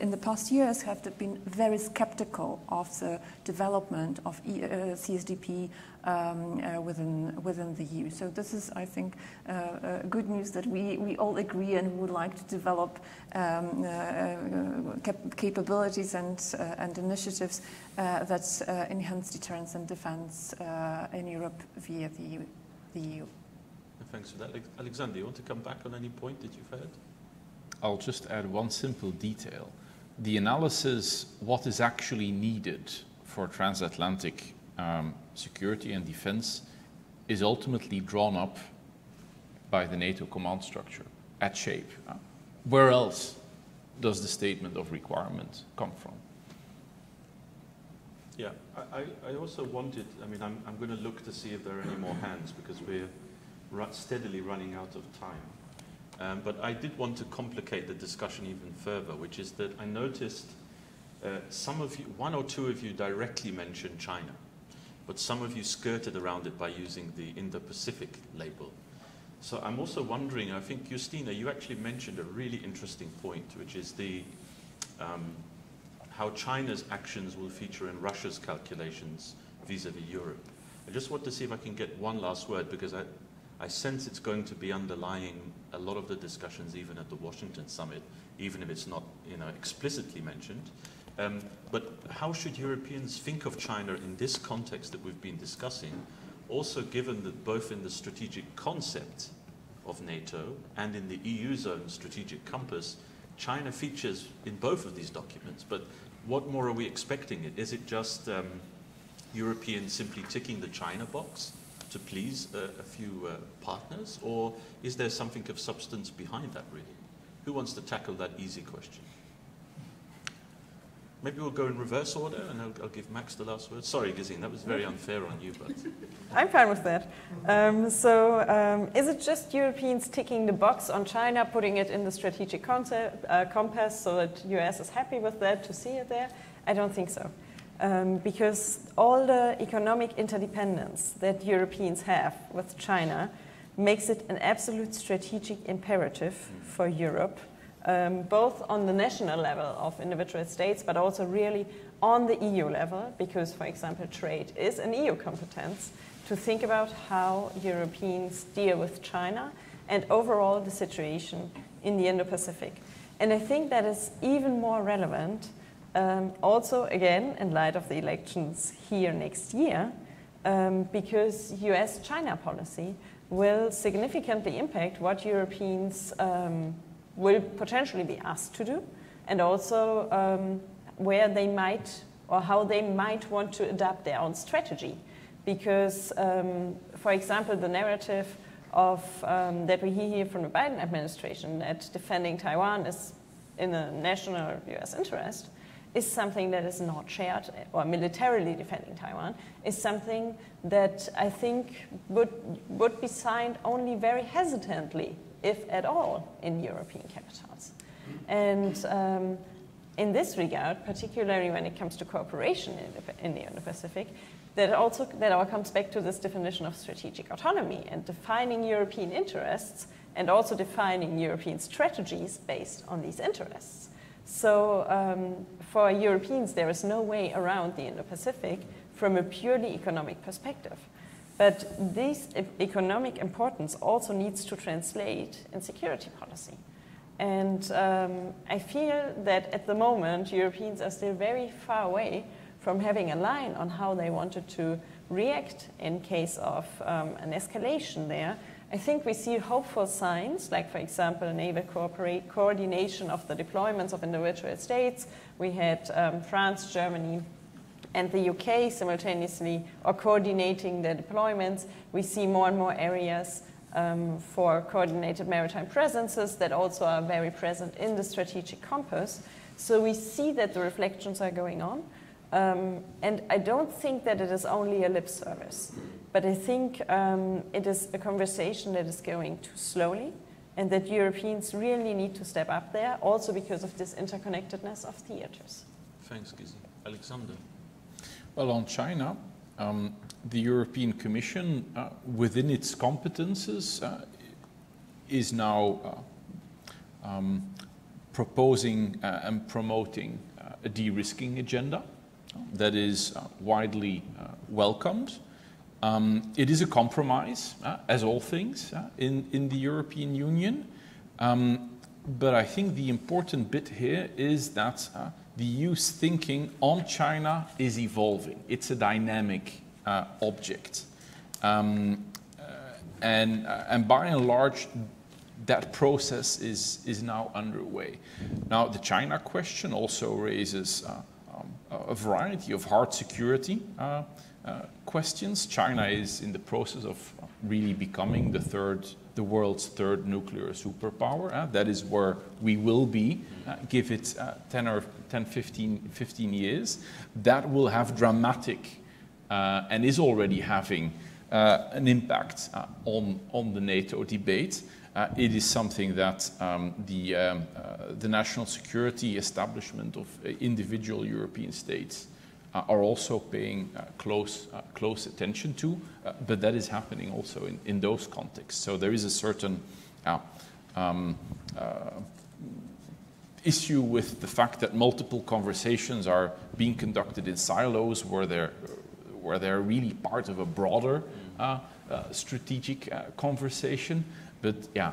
in the past years have been very skeptical of the development of e CSDP um, uh, within, within the EU. So this is, I think, uh, uh, good news that we, we all agree and would like to develop um, uh, cap capabilities and, uh, and initiatives uh, that enhance deterrence and defense in Europe via the EU. The EU. Thanks for that. Alexander, you want to come back on any point that you've heard? I'll just add one simple detail. The analysis, what is actually needed for transatlantic um, security and defense is ultimately drawn up by the NATO command structure at SHAPE. Where else does the statement of requirement come from? Yeah, I, I also wanted, I mean, I'm, I'm going to look to see if there are any more hands because we're steadily running out of time. Um, but I did want to complicate the discussion even further, which is that I noticed uh, some of you, one or two of you directly mentioned China but some of you skirted around it by using the Indo-Pacific label. So I'm also wondering, I think, Justyna, you actually mentioned a really interesting point, which is the um, how China's actions will feature in Russia's calculations vis-a-vis -vis Europe. I just want to see if I can get one last word, because I, I sense it's going to be underlying a lot of the discussions even at the Washington summit, even if it's not you know, explicitly mentioned. Um, but how should Europeans think of China in this context that we've been discussing, also given that both in the strategic concept of NATO and in the EU's own strategic compass, China features in both of these documents, but what more are we expecting? Is it just um, Europeans simply ticking the China box to please a, a few uh, partners, or is there something of substance behind that, really? Who wants to tackle that easy question? Maybe we'll go in reverse order, and I'll, I'll give Max the last word. Sorry, Gesine, that was very unfair on you, but I'm fine with that. Um, so, um, is it just Europeans ticking the box on China, putting it in the strategic concept, uh, compass, so that the US is happy with that to see it there? I don't think so, um, because all the economic interdependence that Europeans have with China makes it an absolute strategic imperative for Europe um, both on the national level of individual states, but also really on the EU level, because, for example, trade is an EU competence, to think about how Europeans deal with China and overall the situation in the Indo Pacific. And I think that is even more relevant, um, also, again, in light of the elections here next year, um, because US China policy will significantly impact what Europeans um, will potentially be asked to do, and also um, where they might or how they might want to adapt their own strategy. Because, um, for example, the narrative of um, that we hear from the Biden administration that defending Taiwan is in the national U.S. interest is something that is not shared, or militarily defending Taiwan is something that I think would would be signed only very hesitantly if at all, in European capitals. And um, in this regard, particularly when it comes to cooperation in the, in the Indo-Pacific, that also that all comes back to this definition of strategic autonomy and defining European interests and also defining European strategies based on these interests. So um, for Europeans, there is no way around the Indo-Pacific from a purely economic perspective. But this economic importance also needs to translate in security policy. And um, I feel that at the moment, Europeans are still very far away from having a line on how they wanted to react in case of um, an escalation there. I think we see hopeful signs, like, for example, naval coordination of the deployments of individual states. We had um, France, Germany, and the UK simultaneously coordinating their deployments. We see more and more areas um, for coordinated maritime presences that also are very present in the strategic compass. So we see that the reflections are going on. Um, and I don't think that it is only a lip service, but I think um, it is a conversation that is going too slowly and that Europeans really need to step up there, also because of this interconnectedness of theaters. Thanks, Gizzy. Alexander. Well, on China, um, the European Commission, uh, within its competences, uh, is now uh, um, proposing uh, and promoting uh, a de-risking agenda that is uh, widely welcomed. Um, it is a compromise, as all things in, in the European Union. Um, but I think the important bit here is that the EU's thinking on China is evolving. It's a dynamic uh, object. Um, uh, and, uh, and by and large, that process is, is now underway. Now, the China question also raises uh, um, a variety of hard security uh, uh, questions. China is in the process of really becoming the third the world's third nuclear superpower. Uh, that is where we will be, uh, give it uh, 10 or 10, 15, 15 years. That will have dramatic uh, and is already having uh, an impact uh, on, on the NATO debate. it is something that um, the, um, the national security establishment of individual European states uh, are also paying uh, close, uh, close attention to, but that is happening also in, in those contexts. So there is a certain um, issue with the fact that multiple conversations are being conducted in silos where they're, where they're really part of a broader uh, uh, strategic uh, conversation. But yeah,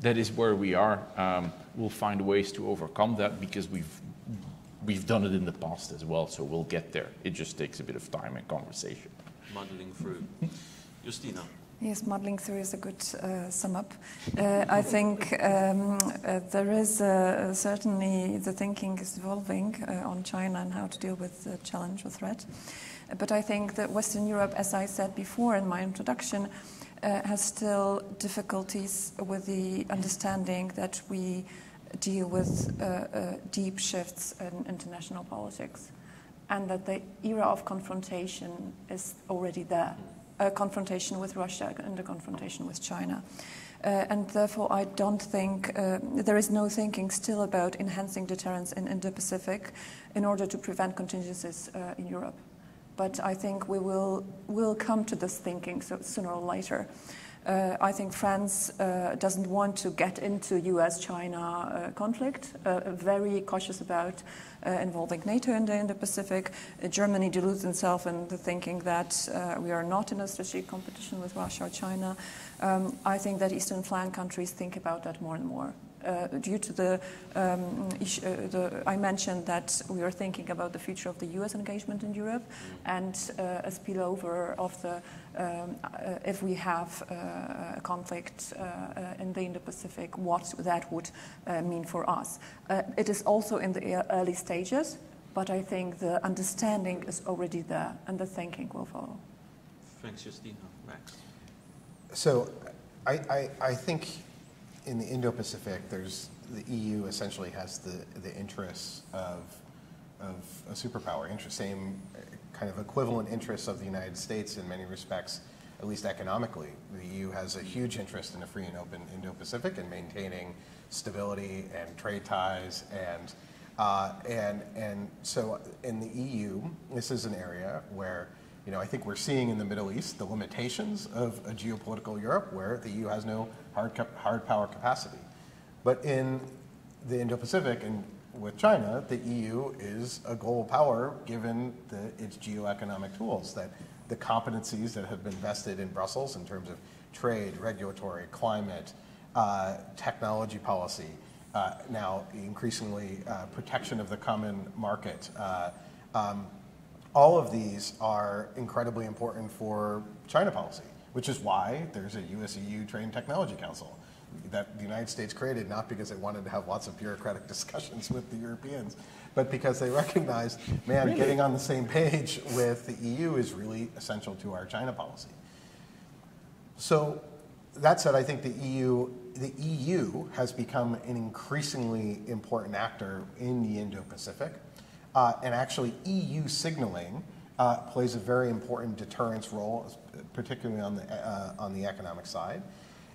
that is where we are. Um, we'll find ways to overcome that because we've we've done it in the past as well, so we'll get there. It just takes a bit of time and conversation. Muddling through. Justyna. Yes, muddling through is a good uh, sum up. Uh, I think um, uh, there is uh, certainly the thinking is evolving uh, on China and how to deal with the challenge or threat. But I think that Western Europe, as I said before in my introduction, uh, has still difficulties with the understanding that we deal with deep shifts in international politics and that the era of confrontation is already there a confrontation with Russia and a confrontation with China. Uh, and therefore, I don't think uh, there is no thinking still about enhancing deterrence in Indo-Pacific in order to prevent contingencies uh, in Europe. But I think we will will come to this thinking so sooner or later. Uh, I think France uh, doesn't want to get into US-China uh, conflict, very cautious about involving NATO in the Indo-Pacific. Germany deludes itself in thinking that we are not in a strategic competition with Russia or China. Um, I think that Eastern flank countries think about that more and more uh, due to the, um, issue, uh, the, I mentioned that we are thinking about the future of the U.S. engagement in Europe and uh, a spillover of the um, uh, if we have uh, a conflict uh, in the Indo-Pacific, what that would mean for us. it is also in the early stages, but I think the understanding is already there and the thinking will follow. Thanks, Justyna. Max. So I, I, I think in the Indo-Pacific, there's the EU essentially has the the interests of of a superpower, interest, same kind of equivalent interests of the United States in many respects, at least economically. The EU has a huge interest in a free and open Indo-Pacific and maintaining stability and trade ties and uh, and and so in the EU, this is an area where you know, I think we're seeing in the Middle East the limitations of a geopolitical Europe where the EU has no hard, hard power capacity. But in the Indo-Pacific and with China, the EU is a global power given the, its geoeconomic tools, that the competencies that have been vested in Brussels in terms of trade, regulatory, climate, uh, technology policy, uh, now increasingly uh, protection of the common market, uh, um, all of these are incredibly important for China policy, which is why there's a US-EU Trade Technology Council that the United States created, not because it wanted to have lots of bureaucratic discussions with the Europeans, but because they recognized, man, really? getting on the same page with the EU is really essential to our China policy. So that said, I think the EU, the EU has become an increasingly important actor in the Indo-Pacific. Uh, and actually, EU signaling uh, plays a very important deterrence role, particularly on the, uh, on the economic side.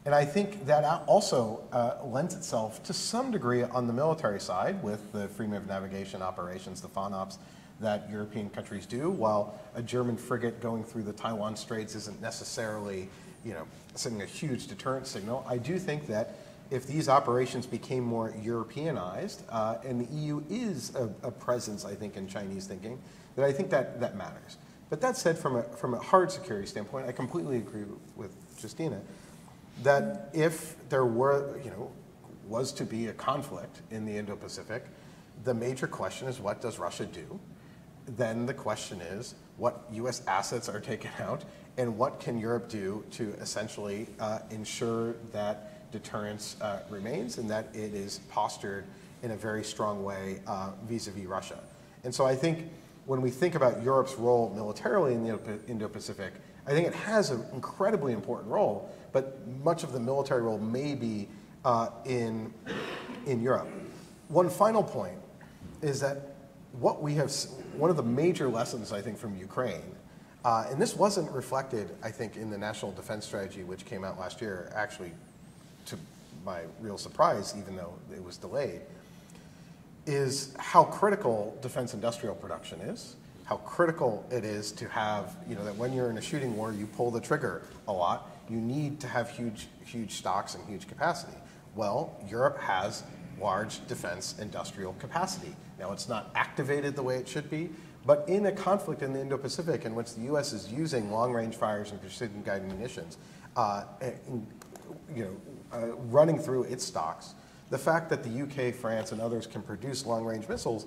And I think that also uh, lends itself to some degree on the military side with the freedom of navigation operations, the FONOPs, that European countries do. While a German frigate going through the Taiwan Straits isn't necessarily, you know, sending a huge deterrent signal, I do think that if these operations became more Europeanized, uh, and the EU is a, a, presence, I think, in Chinese thinking, that I think that, that matters. But that said, from a, from a hard security standpoint, I completely agree with Justyna that if there were, you know, was to be a conflict in the Indo-Pacific, the major question is what does Russia do? Then the question is what U.S. assets are taken out and what can Europe do to essentially uh, ensure that deterrence uh, remains and that it is postured in a very strong way uh, vis-a-vis Russia. And so I think when we think about Europe's role militarily in the Indo-Pacific, I think it has an incredibly important role, but much of the military role may be uh, in, in Europe. One final point is that what we have, one of the major lessons, I think, from Ukraine, uh, and this wasn't reflected, I think, in the National Defense Strategy, which came out last year, actually my real surprise, even though it was delayed, is how critical defense industrial production is, how critical it is to have, you know, that when you're in a shooting war, you pull the trigger a lot, you need to have huge, huge stocks and huge capacity. Well, Europe has large defense industrial capacity. Now, it's not activated the way it should be, but in a conflict in the Indo-Pacific in which the U.S. is using long-range fires and precision-guided munitions, uh, in, you know, uh, running through its stocks, the fact that the UK, France, and others can produce long-range missiles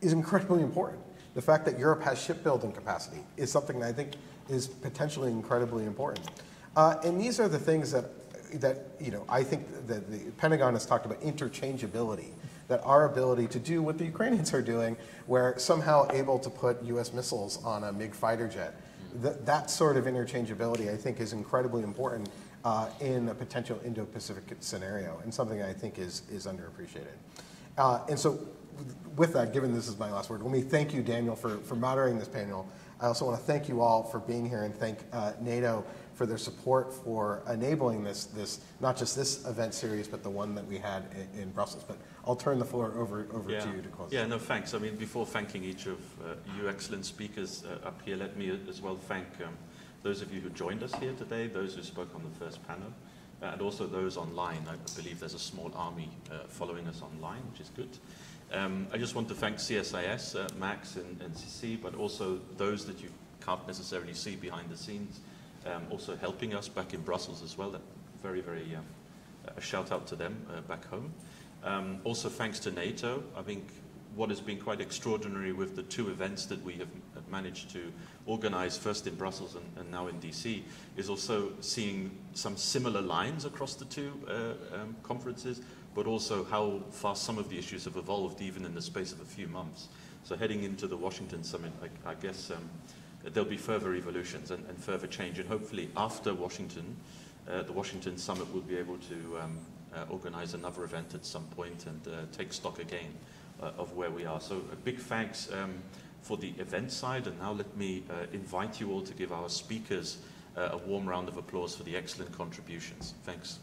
is incredibly important. The fact that Europe has shipbuilding capacity is something that I think is potentially incredibly important. Uh, and these are the things that, that you know, I think that the Pentagon has talked about interchangeability, that our ability to do what the Ukrainians are doing, where somehow able to put U.S. missiles on a MiG fighter jet. That, that sort of interchangeability, I think, is incredibly important uh, in a potential Indo-Pacific scenario, and something I think is, is underappreciated. Uh, and so with that, given this is my last word, let me thank you, Daniel, for, for moderating this panel. I also want to thank you all for being here and thank uh, NATO for their support for enabling this, this, not just this event series, but the one that we had in, in Brussels. But I'll turn the floor over, over yeah. to you to close. Yeah, no, thanks. I mean, before thanking each of uh, you excellent speakers uh, up here, let me as well thank um, those of you who joined us here today, those who spoke on the first panel, uh, and also those online. I believe there's a small army uh, following us online, which is good. Um, I just want to thank CSIS, uh, Max and, and CC, but also those that you can't necessarily see behind the scenes, um, also helping us back in Brussels as well. That very, very um, a shout out to them uh, back home. Um, also thanks to NATO. I think what has been quite extraordinary with the two events that we have managed to organize, first in Brussels and, and now in DC, is also seeing some similar lines across the two uh, um, conferences, but also how fast some of the issues have evolved even in the space of a few months. So heading into the Washington summit, I, I guess um, there'll be further evolutions and, and, further change, and hopefully after Washington, uh, the Washington summit will be able to um, uh, organize another event at some point and uh, take stock again uh, of where we are. So a big thanks um, for the event side. And now let me uh, invite you all to give our speakers uh, a warm round of applause for the excellent contributions. Thanks.